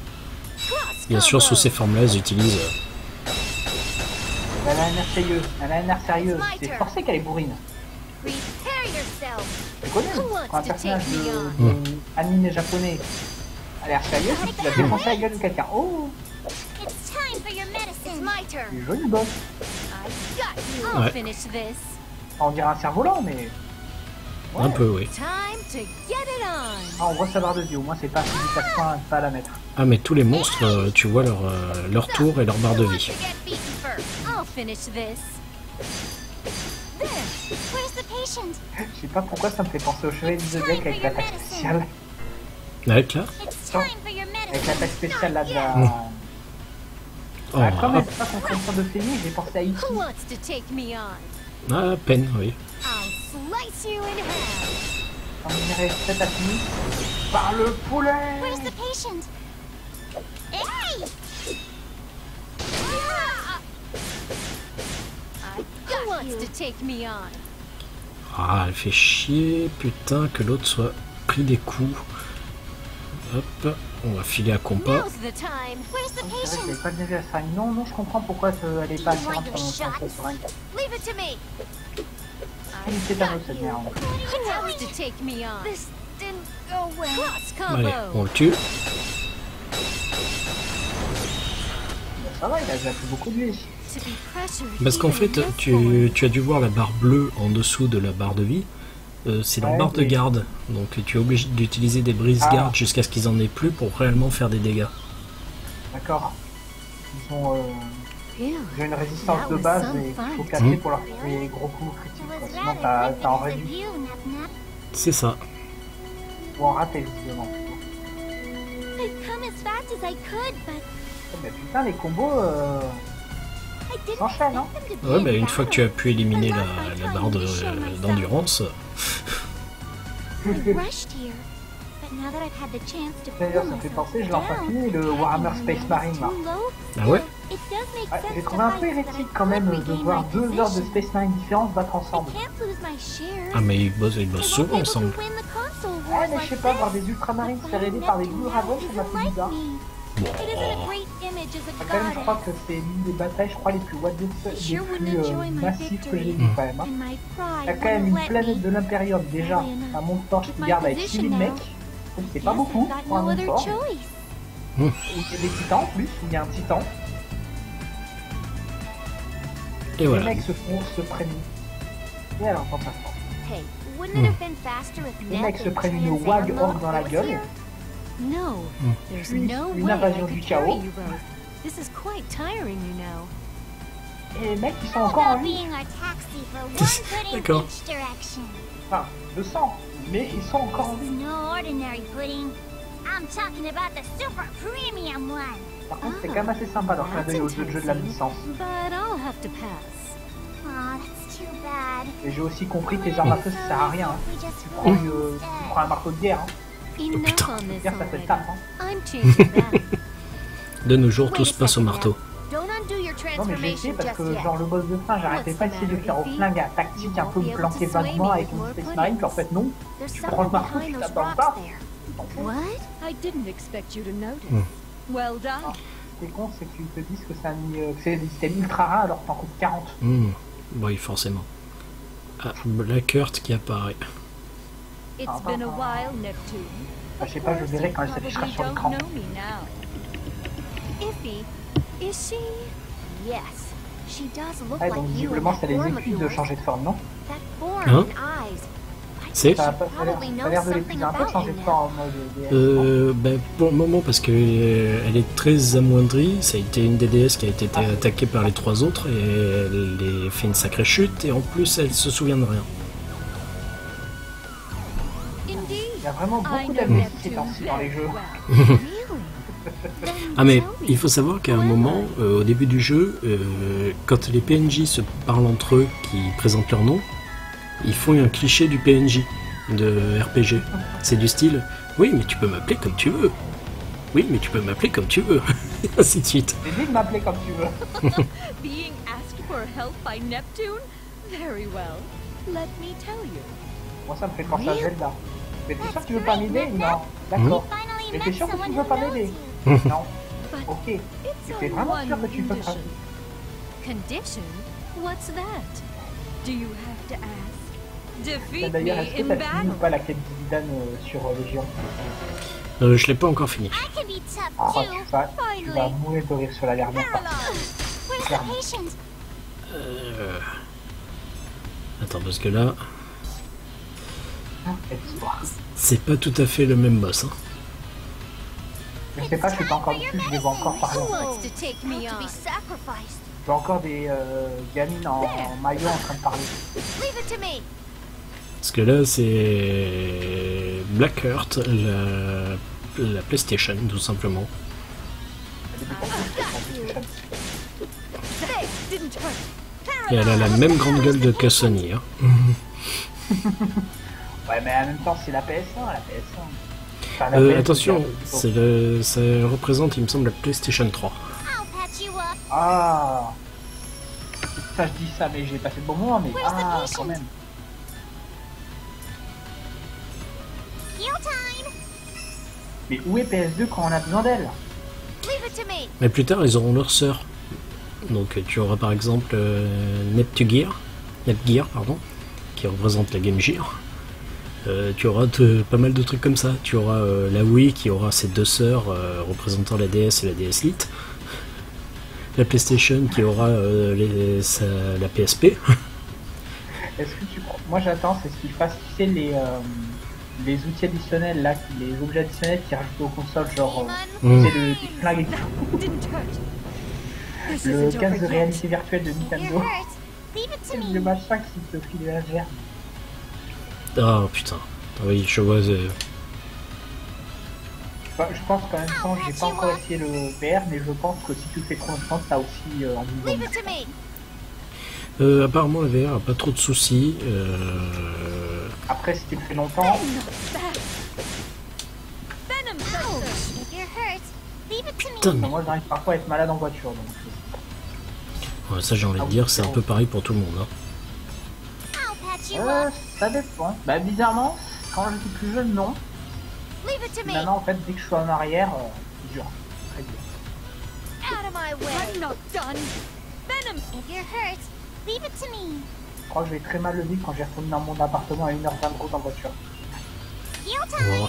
Bien sûr, sous ces formes-là, elles utilisent... Elle a un air sérieux, elle a un air sérieux. C'est forcé qu'elle est bourrine. Prepare yourself. Tu connais Quand un to personnage de, de anime japonais a l'air sérieux, c'est qu'il défoncer la gueule de quelqu'un. Oh, It's time for your medicine. It's my turn. il est joli boss. Ouais. finish this. On dirait un cerf-volant, mais... Un peu, oui. Ah, on voit sa barre de vie, au moins c'est pas physique à ce point de pas la mettre. Ah, mais tous les monstres, euh, tu vois leur, euh, leur tour et leur barre de vie. Finish this. There. Where's the patient? Je sais pas pourquoi ça me fait penser au chevalier du Zodiac avec l'attaque spéciale. Avec là It's Tiens. time for your Avec medicine. l'attaque spéciale là de la... Oh, Ah, même, hop. c'est pas sorte de féminin, j'ai pensé à E.T. Who wants to take me on? Ah, peine, oui. I'll slice you in half. On dirait peut-être à fini. Par le poulet Where's the patient? Hey! Ah! Ah, elle fait chier, putain, que l'autre soit pris des coups. Hop, on va filer à compas. Patient? pas la seringue. Non, non, je comprends pourquoi elle est pas didn't go well. Cross Allez, combo. on le tue. Ça va, il a déjà fait beaucoup de vie. Parce qu'en fait, tu, as dû voir la barre bleue en dessous de la barre de vie. Euh, c'est la barre de garde. Donc tu es obligé d'utiliser des brise-gardes Ah. jusqu'à ce qu'ils en aient plus pour réellement faire des dégâts. D'accord. Ils ont, euh, Phew. ils ont une résistance de base et il faut casser Mhm. pour leur faire des gros coups critiques. Sinon t'as en good réduit. C'est ça. ou en raté visiblement. I've come as fast as I could, but Oh, bah, putain, les combos, euh, S'enchaînent, hein. Ouais, bah, une fois que tu as pu éliminer la, la barre de- euh, d'endurance, chance to D'ailleurs, ça me fait penser, je l'ai enfin fini, le Warhammer Space Marine, là. Ah ouais Ouais, j'ai trouvé un peu hérétique quand même could de voir deux heures de. Space Marine différents se battre ensemble. Ah mais ils bossent, ils bossent souvent ensemble. Ouais, wars mais je sais pas, voir des ultramarines se faire aider par des Blue Ravens, ça m'a fait bizarre. A a Quand même, je crois que c'est l'une des batailles, je crois, les plus what the fuck, les plus euh, enjoy my massives que j'ai victory. vues quand même. Hein. My pride T'as quand même une planète de l'Imperium déjà, un torche qui With garde avec position 6000 now, mecs. Donc c'est pas beaucoup pour un fort. choice. Il y a des titans en plus, il y a un titan. Et Les voilà. mecs se font se prennent. Et alors, entend ça fort. Hey, wouldn't it have been faster if Les mecs se prennent une wag orc dans la gueule. No, Hmm. there's no une way I invasion could du carry chaos. you both. This is quite tiring, you know. Et les mecs, ils sont encore en about vie. being our taxi for one pudding D'accord. each direction? Enfin, de sang. Mais ils sont encore en This vie. is no ordinary pudding. I'm talking about the super premium one. Par contre, c'est quand même assez sympa leur clin d'œil aux deux jeux de la licence. But I'll have to pass. Aw, that's too bad. Et j'ai aussi compris que les armes à feu, ça sert à rien. hein. We just Tu prends, euh, tu prends un marteau de guerre. Hein. Putain. Hein. De nos jours, tout se passe au marteau. now. Don't undo your Non, mais j'ai essayé parce que, genre, le boss de fin, j'arrêtais pas d'essayer de faire au flingue à tactique, un peu me planquer vaguement avec une Space Marine, puis en fait, non. Tu prends le marteau, tu to notice. Hmm. Well done. Ce qui est con, c'est qu'ils te disent que c'est un, euh, que c'est des systèmes ultra rares alors que t'en coûtes 40. Hmm. Oui, forcément. Ah, Blackheart qui apparaît. It's Ah, been a ah, ah. while, Neptune. Bah, je sais pas, je verrai quand elle Probably s'affichera sur don't l'écran. know me now. Iffy, is she? Yes, she does look like donc visiblement, ça les épuise de changer de forme, non That form Hein and eyes. C'est Ça a l'air- de l'épuiser un peu de changer forme DS. Euh, ben, pour le moment, parce que euh, elle est très amoindrie, ça a été une des DS qui a été Ah. attaquée par les trois autres et elle a fait une sacrée chute et en plus elle se souvient de rien. Y a vraiment I beaucoup d'amnésie dans les jeux. Ah mais il faut savoir qu'à un moment, euh, au début du jeu, euh, quand les PNJ se parlent entre eux, qui présentent leur nom, ils font un cliché du PNJ de RPG. C'est du style Oui mais tu peux m'appeler comme tu veux. Oui mais tu peux m'appeler comme tu veux. Et ainsi de suite. C'est dit de m'appeler comme tu veux. Being asked for help by Neptune? Very well. Let me tell you. Moi, ça me fait penser à Oui. Zelda. Mais t'es sûr que tu veux pas m'aider Non. D'accord. finally Mais t'es sûr que tu veux pas m'aider you. Non. Ok. it's T'es vraiment sûr que tu peux condition. pas Condition? What's that? Do you have to ask? Defeat me D'ailleurs, est-ce que in t'as fini ou pas la quête d'Illidan euh, sur euh, Légion Euh, je l'ai pas encore fini. Too. tu vas, tu vas mourir de rire sur la dernière partie. Where's the Clairement. patient? Euh... Attends parce que là... C'est pas tout à fait le même boss. Hein. Je sais pas, je suis pas encore dessus, je les vois encore parler. Vois encore des euh, gamines en, en maillot en train de parler. Leave it to me. Parce que là, c'est Black Heart, la, la PlayStation, tout simplement. Et elle a la même grande gueule de que Sony. Hein. Ouais, mais en même temps, c'est la PS1, la PS1. Enfin, la Euh, PS2, attention, c'est le, ça représente, il me semble, la PlayStation 3. I'll patch you up. Ah Ça, je dis ça, mais j'ai passé de bons moments, mais ah, quand même. Mais où est PS2 quand on a besoin d'elle? Mais plus tard, ils auront leur sœur. Donc tu auras par exemple euh, Netgear, pardon, qui représente la Game Gear. Euh, tu auras de- pas mal de trucs comme ça. Tu auras euh, la Wii qui aura ses deux sœurs euh, représentant la DS et la DS Lite. La PlayStation qui aura euh, les- sa- la PSP. Est-ce que tu crois Moi, j'attends, c'est ce qu'ils fassent, tu sais, les, euh, les outils additionnels, là, les objets additionnels qui rajoutent aux consoles, genre, euh, Mm. tu sais, le, des flingues et tout. Le casque de réalité virtuelle de Nintendo. Le machin qui te file la. Ah putain. Ah Oui, je vois. euh, je pense qu'en même temps, j'ai pas encore essayé le VR, mais je pense que si tu le fais trop longtemps, t'as aussi euh, un niveau. Leave it to me. euh, apparemment, la VR a pas trop de soucis. Euh... Après, si tu le fais longtemps, Putain, mais moi j'arrive parfois à être malade en voiture, donc. ouais, ça, j'ai envie de dire, c'est un peu pareil pour tout le monde. Hein. You Euh, up. ça dépend. Bah, bizarrement, quand j'étais plus jeune, non. Leave it to me. Maintenant, en fait, dès que je suis en arrière, euh, c'est dur. Très dur. Out of my way. I'm not done. Venom. If you're hurt, leave it to me. Je crois que je vais très mal le vivre quand j'ai retourné dans mon appartement à 1h20 de route en voiture. Heal time. Oh.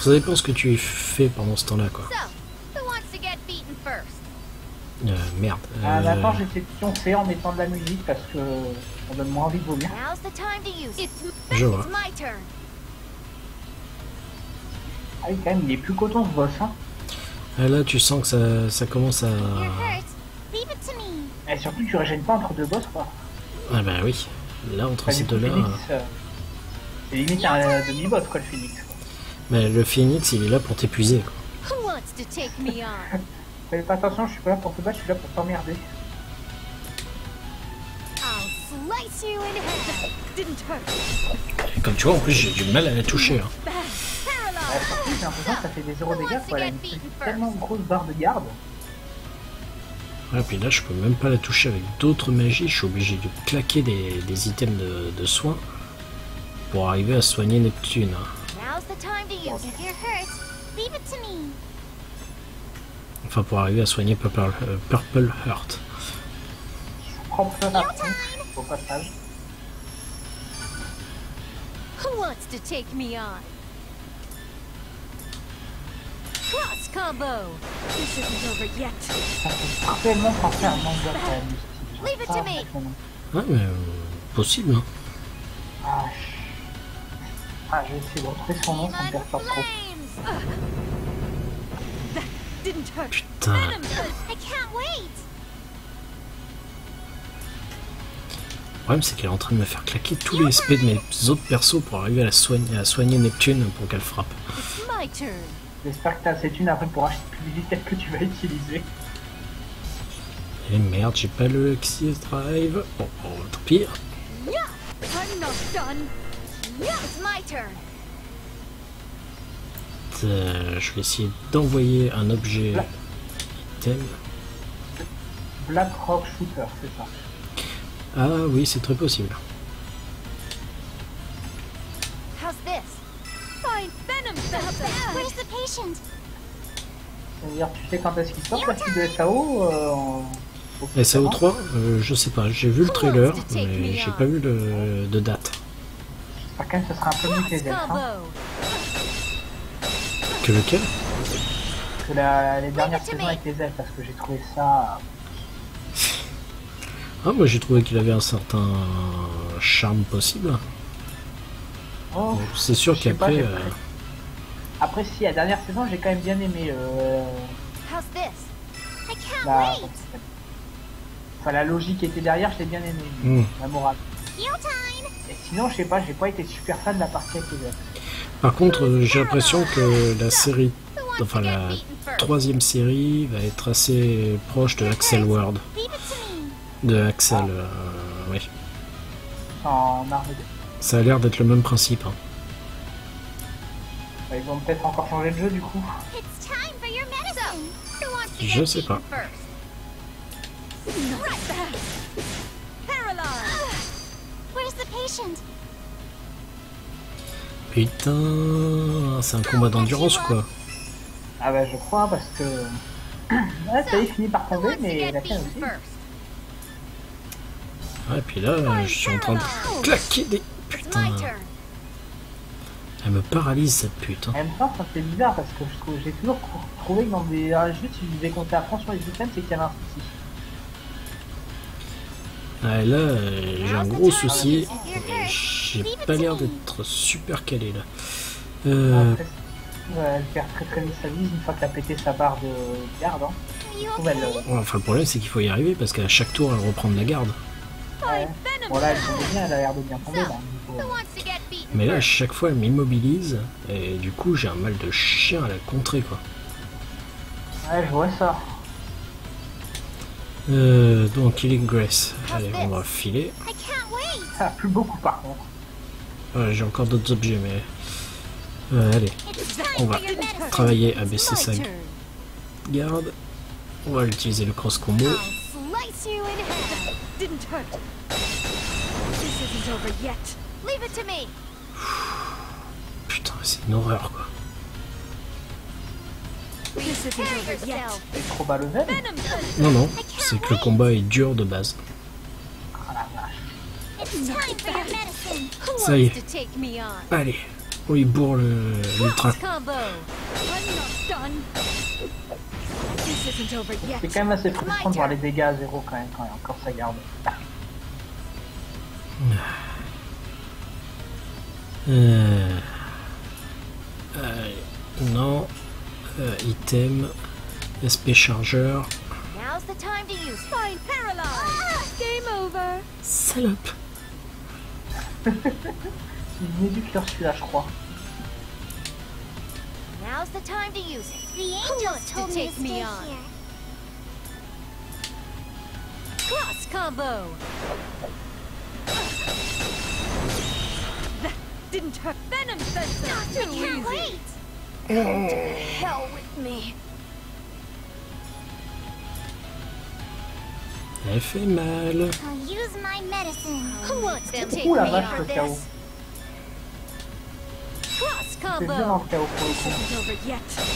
Ça dépend ce que tu fais pendant ce temps-là, quoi. So, who wants to get beaten first? Euh, merde. Ah, Euh, maintenant, j'essaie de pioncer en mettant de la musique parce que ça donne moins envie de vomir. Now's the time to use it. je vois. It's my turn. Ah oui, quand même, il est plus coton ce boss, hein. Ah, là, tu sens que ça, ça commence à... Et surtout, tu régènes pas entre deux boss, quoi. Ah bah oui. Là, entre Enfin, ces deux-là... Euh, c'est limite un demi-boss, quoi, le Phoenix. quoi. Mais le Phoenix, il est là pour t'épuiser, quoi. Faites pas attention, je suis pas là pour te battre, je suis là pour t'emmerder. I'll slice you in half. Didn't hurt. Et comme tu vois, en plus, j'ai du mal à la toucher. Hein. Ouais, Paralyzed. surtout, j'ai l'impression que ça fait des zéro dégâts, quoi. Elle a une tellement grosse barre de garde. Ouais, puis là, je peux même pas la toucher avec d'autres magies. Je suis obligé de claquer des, des items de, de soins pour arriver à soigner Neptune. hein. Now's the time to use it. If you're hurt, leave it to me. Enfin, pour arriver à soigner Purple, euh, Purple Heart. Propre à au passage. Who wants to take me on? Cross combo. This isn't over yet. Ça fait tellement penser à un manga. Leave it to me. Ouais, mais euh, possible. Hein. Ah, je... ah, je vais essayer de retrouver son nom, ça me perturbe trop. Putain. Venom. I can't wait. Le problème, c'est qu'elle est en train de me faire claquer tous les SP de mes autres persos pour arriver à, la soigner, à soigner Neptune pour qu'elle frappe. J'espère que t'as assez thunes après pour acheter plus vite que tu vas utiliser. Et merde, j'ai pas le XS Drive. Bon, bon, tant pis. Yeah. I'm not done. It's my turn. Euh, je vais essayer d'envoyer un objet Là. item. Black Rock Shooter, c'est ça. Ah oui, c'est très possible. How's this? Fine Venom. Where's the patient? C'est-à-dire, tu sais quand est-ce qu'il sort la suite de SAO euh, en- SAO futur 3, euh, je sais pas, j'ai vu le trailer, mais j'ai pas vu le, de date. Par contre, ce sera un peu mieux que les elfes. Hein. Que lequel? Que la- les dernières saisons avec les elfes, parce que j'ai trouvé ça. Ah, moi j'ai trouvé qu'il avait un certain charme possible. Oh, c'est sûr qu'après, euh, Après, si, la dernière saison, j'ai quand même bien aimé euh, How's this? I can't la... wait. Enfin, la logique qui était derrière, je l'ai bien aimé. hmm. La morale. Et sinon, je sais pas, j'ai pas été super fan de la partie avec les gars. Par contre, euh, j'ai l'impression que la série, enfin la troisième série va être assez proche de Axel World, de Axel, euh, oui. En. Ça a l'air d'être le même principe. hein. Bah, ils vont peut-être encore changer de jeu du coup. Je sais pas. Where's the patient? Putain, c'est un combat d'endurance ou quoi Ah bah je crois parce que... Ouais, ça y est, fini par tomber, mais la tienne aussi. Ouais, et puis là, je suis en train de claquer des... Putain, elle me paralyse cette pute. hein. En même temps, ça fait bizarre parce que j'ai toujours trou- trouvé que dans des jeux, si je devais compter à fond sur les items, c'est qu'il y avait un souci. Ouais, là, euh, j'ai un gros souci. J'ai pas l'air d'être super calé là. Euh, Après, elle perd très très vite sa vie une fois qu'elle a pété sa barre de garde. Hein. Elle, euh, enfin, le problème, c'est qu'il faut y arriver parce qu'à chaque tour, elle reprend de la garde. ouais. Bon là, elle tombe bien, elle a l'air de bien tomber là. Mais là, à chaque fois, elle m'immobilise et du coup, j'ai un mal de chien à la contrer quoi. Ouais, je vois ça. Euh, donc, Killing Grace. Allez, on va filer. I can't wait. Ça a plus beaucoup par contre. Ouais, j'ai encore d'autres objets, mais. Euh, allez, on va travailler à baisser sa garde. On va utiliser le cross combo. I'll slice you in half. Didn't hurt. This isn't over yet. Leave it to me. Putain, c'est une horreur quoi. C'est trop bas level. Non, non, c'est que le combat est dur de base. Ça y est. wants to take me on? Allez, on y bourre le- C'est quand même assez frustrant de voir les dégâts à zéro quand même quand il y a encore sa garde. Euh... Allez, non. Euh, item. SP chargeur. Now's the time to use it. Fine, paralyzed. Game over. Salope. Il éduque celui-là, je crois. Now's the time to use it. The angels to told me to take me stay on? here. Cross combo. That didn't hurt. Venom sensor. I Too easy. wait. Hell with me. Elle fait mal. I'll use my medicine. Who wants to take Ouh la me vache, on le chaos. C'est le chaos pour le coup.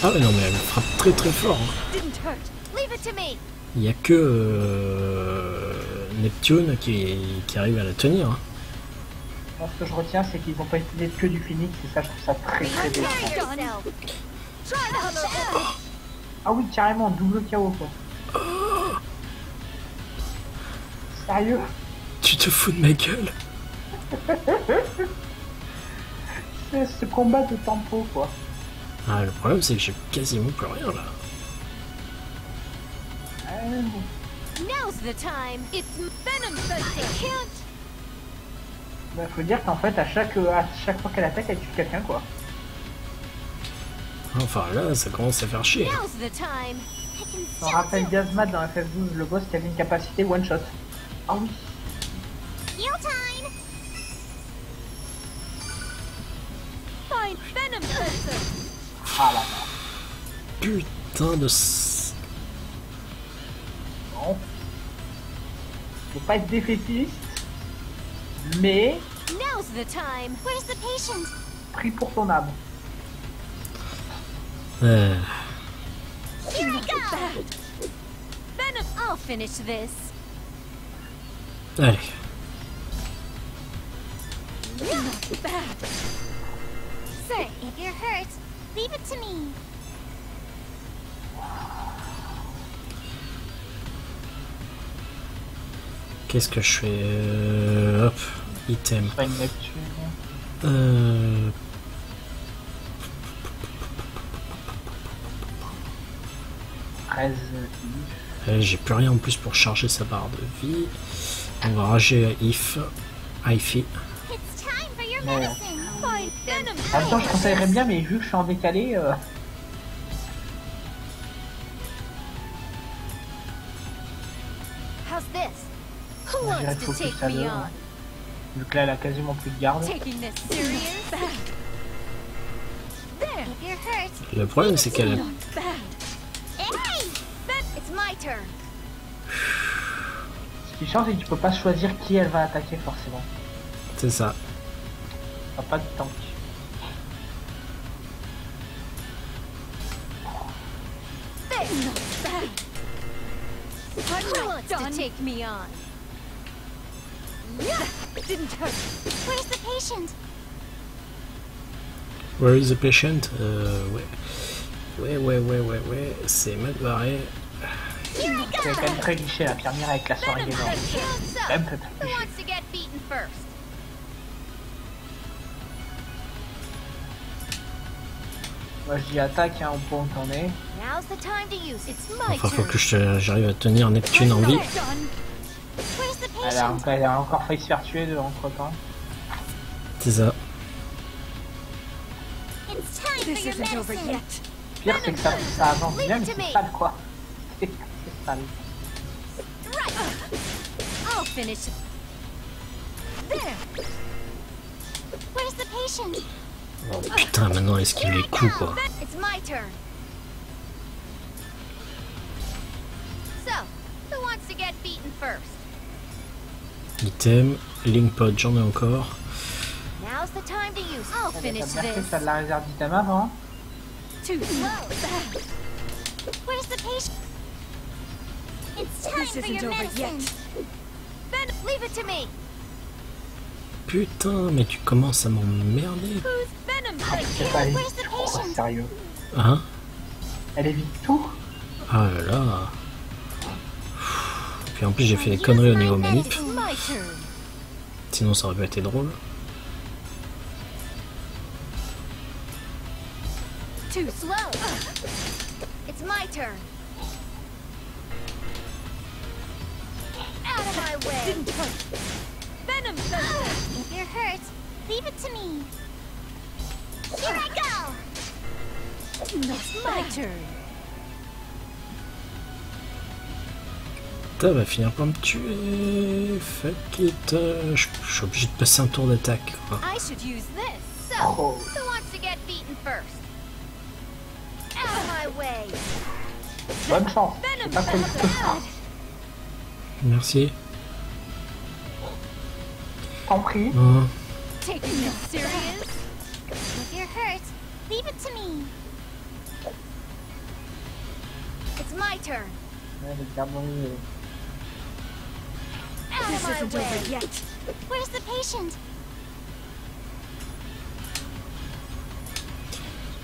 Ah mais non mais elle frappe très très fort. hein. Didn't hurt. Leave it to me. Il y a que euh, Neptune qui, qui arrive à la tenir. Moi, ce que je retiens, c'est qu'ils n'ont pas utilisé que du phoenix, et ça, je trouve ça très très yourself. Ah oui, carrément, double KO quoi. Sérieux? Tu te fous de ma gueule C'est ce combat de tempo quoi. Ah le problème c'est que j'ai quasiment plus rien là. Euh, Now's the time. It's Venom sensor. I can't. Bah, faut dire qu'en fait, à chaque, à chaque fois qu'elle attaque, elle tue quelqu'un quoi. Enfin là ça commence à faire chier. On rappelle. Gazmat dans FF12, le boss qui avait une capacité one shot. Ah oui, ah là là. Putain de... s- Bon. Faut pas être défaitiste, mais Now's the time. Where's the patient? pris pour ton âme. Euh, Here I go. Venom. I'll finish this. allez, Bad. Sir, if you're hurt, leave it to me. Qu'est-ce que je fais Euh, Hop, item. Neptune. Euh, 13 euh, J'ai plus rien en plus pour charger sa barre de vie. On va rager if. Ify. It's time for your Ouais. medicine. My venom. En même temps, je conseillerais bien, mais vu que je suis en décalé, euh, On? Vu que là, elle a quasiment plus de garde. Taking this serious? there. If you're hurt, Le problème, c'est qu'elle. Ce qui change, c'est que tu peux pas choisir qui elle va attaquer forcément. C'est ça. T'as pas de tank. Who wants to take me on? Didn't hurt. Where's the patient? Where is the patient? Euh, Ouais. Ouais, ouais, ouais, ouais, ouais. C'est mal barré. C'est quand même très cliché, la première avec la soirée des gens. Même très très who cliché. wants to get beaten first? Moi je dis attaque hein, au point où t'en es. Now's the time to use. It's my Enfin, faut que j'arrive à tenir Neptune en vie. Where's the Elle a, patient? elle a encore failli se faire tuer de, entre temps. C'est ça. Pire c'est que ça, ça avance bien mais c'est sale quoi. C'est sale. I'll finish. There. Where's the patient? Oh, putain, maintenant, esquive les coups, quoi? It's my turn. So, who wants to get beaten first? Item, Linkpod, j'en ai encore. Ça de la réserve d'item avant. Too slow. Where's the patient? It's time This for isn't your over medicine. yet. Then leave it to me. Putain, mais tu commences à m'emmerder. Pas elle patient? sérieux. Hein? Elle évite tout. Ah là là. Puis en plus, j'ai fait des conneries au niveau manip. It's my turn. Sinon, ça aurait pas été drôle. Too slow. It's my turn. Out of my way. Didn't hurt. Venom. If you're hurt, leave it to me. Here I go! It's my turn. Putain, va finir par me tuer. Fuck it. euh, Je suis obligé de passer un tour d'attaque. quoi. I should use this. So, Oh. who wants to get beaten first? Out of my way. Bonne chance. Merci. T'en prie. Hein. Taking Out This of my isn't way. over yet. Where's the patient?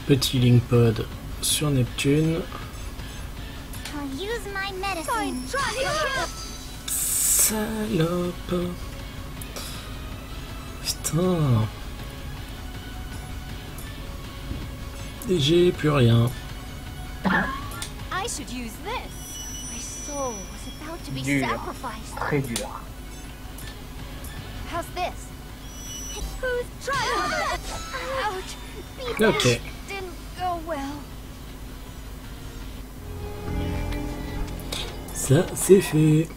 Petit Linkpod sur Neptune. I'll use my medicine. Salope. Putain. Et J'ai plus rien. I should use this. My soul Dur. sacrificed. Très dur. How's this? Who's trying Ouch. The Ok. dash didn't go well. Ça, c'est fait.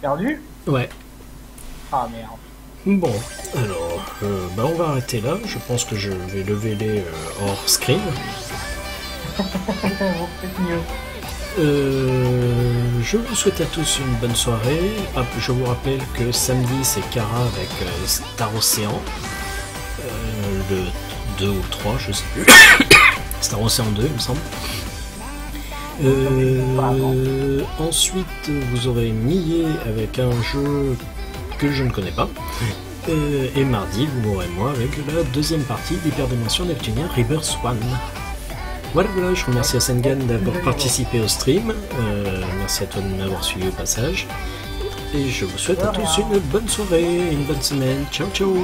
Perdu? Ouais. Ah merde. Bon, alors, euh, bah on va arrêter là. Je pense que je vais lever les euh, hors screen. Vous faites mieux. Euh, je vous souhaite à tous une bonne soirée. Je vous rappelle que samedi c'est Kara avec euh, Star Ocean. Euh, le 2 ou 3, je sais plus. Star Ocean 2, il me semble. Ensuite, vous aurez Millet avec un jeu que je ne connais pas. Et mardi, vous m'aurez moi avec la deuxième partie d'Hyperdimension Neptunien Rebirth One. Voilà, voilà, je remercie Asengan d'avoir participé au stream. Euh, merci à toi de m'avoir suivi au passage. Et je vous souhaite à tous une bonne soirée, une bonne semaine. Ciao, ciao.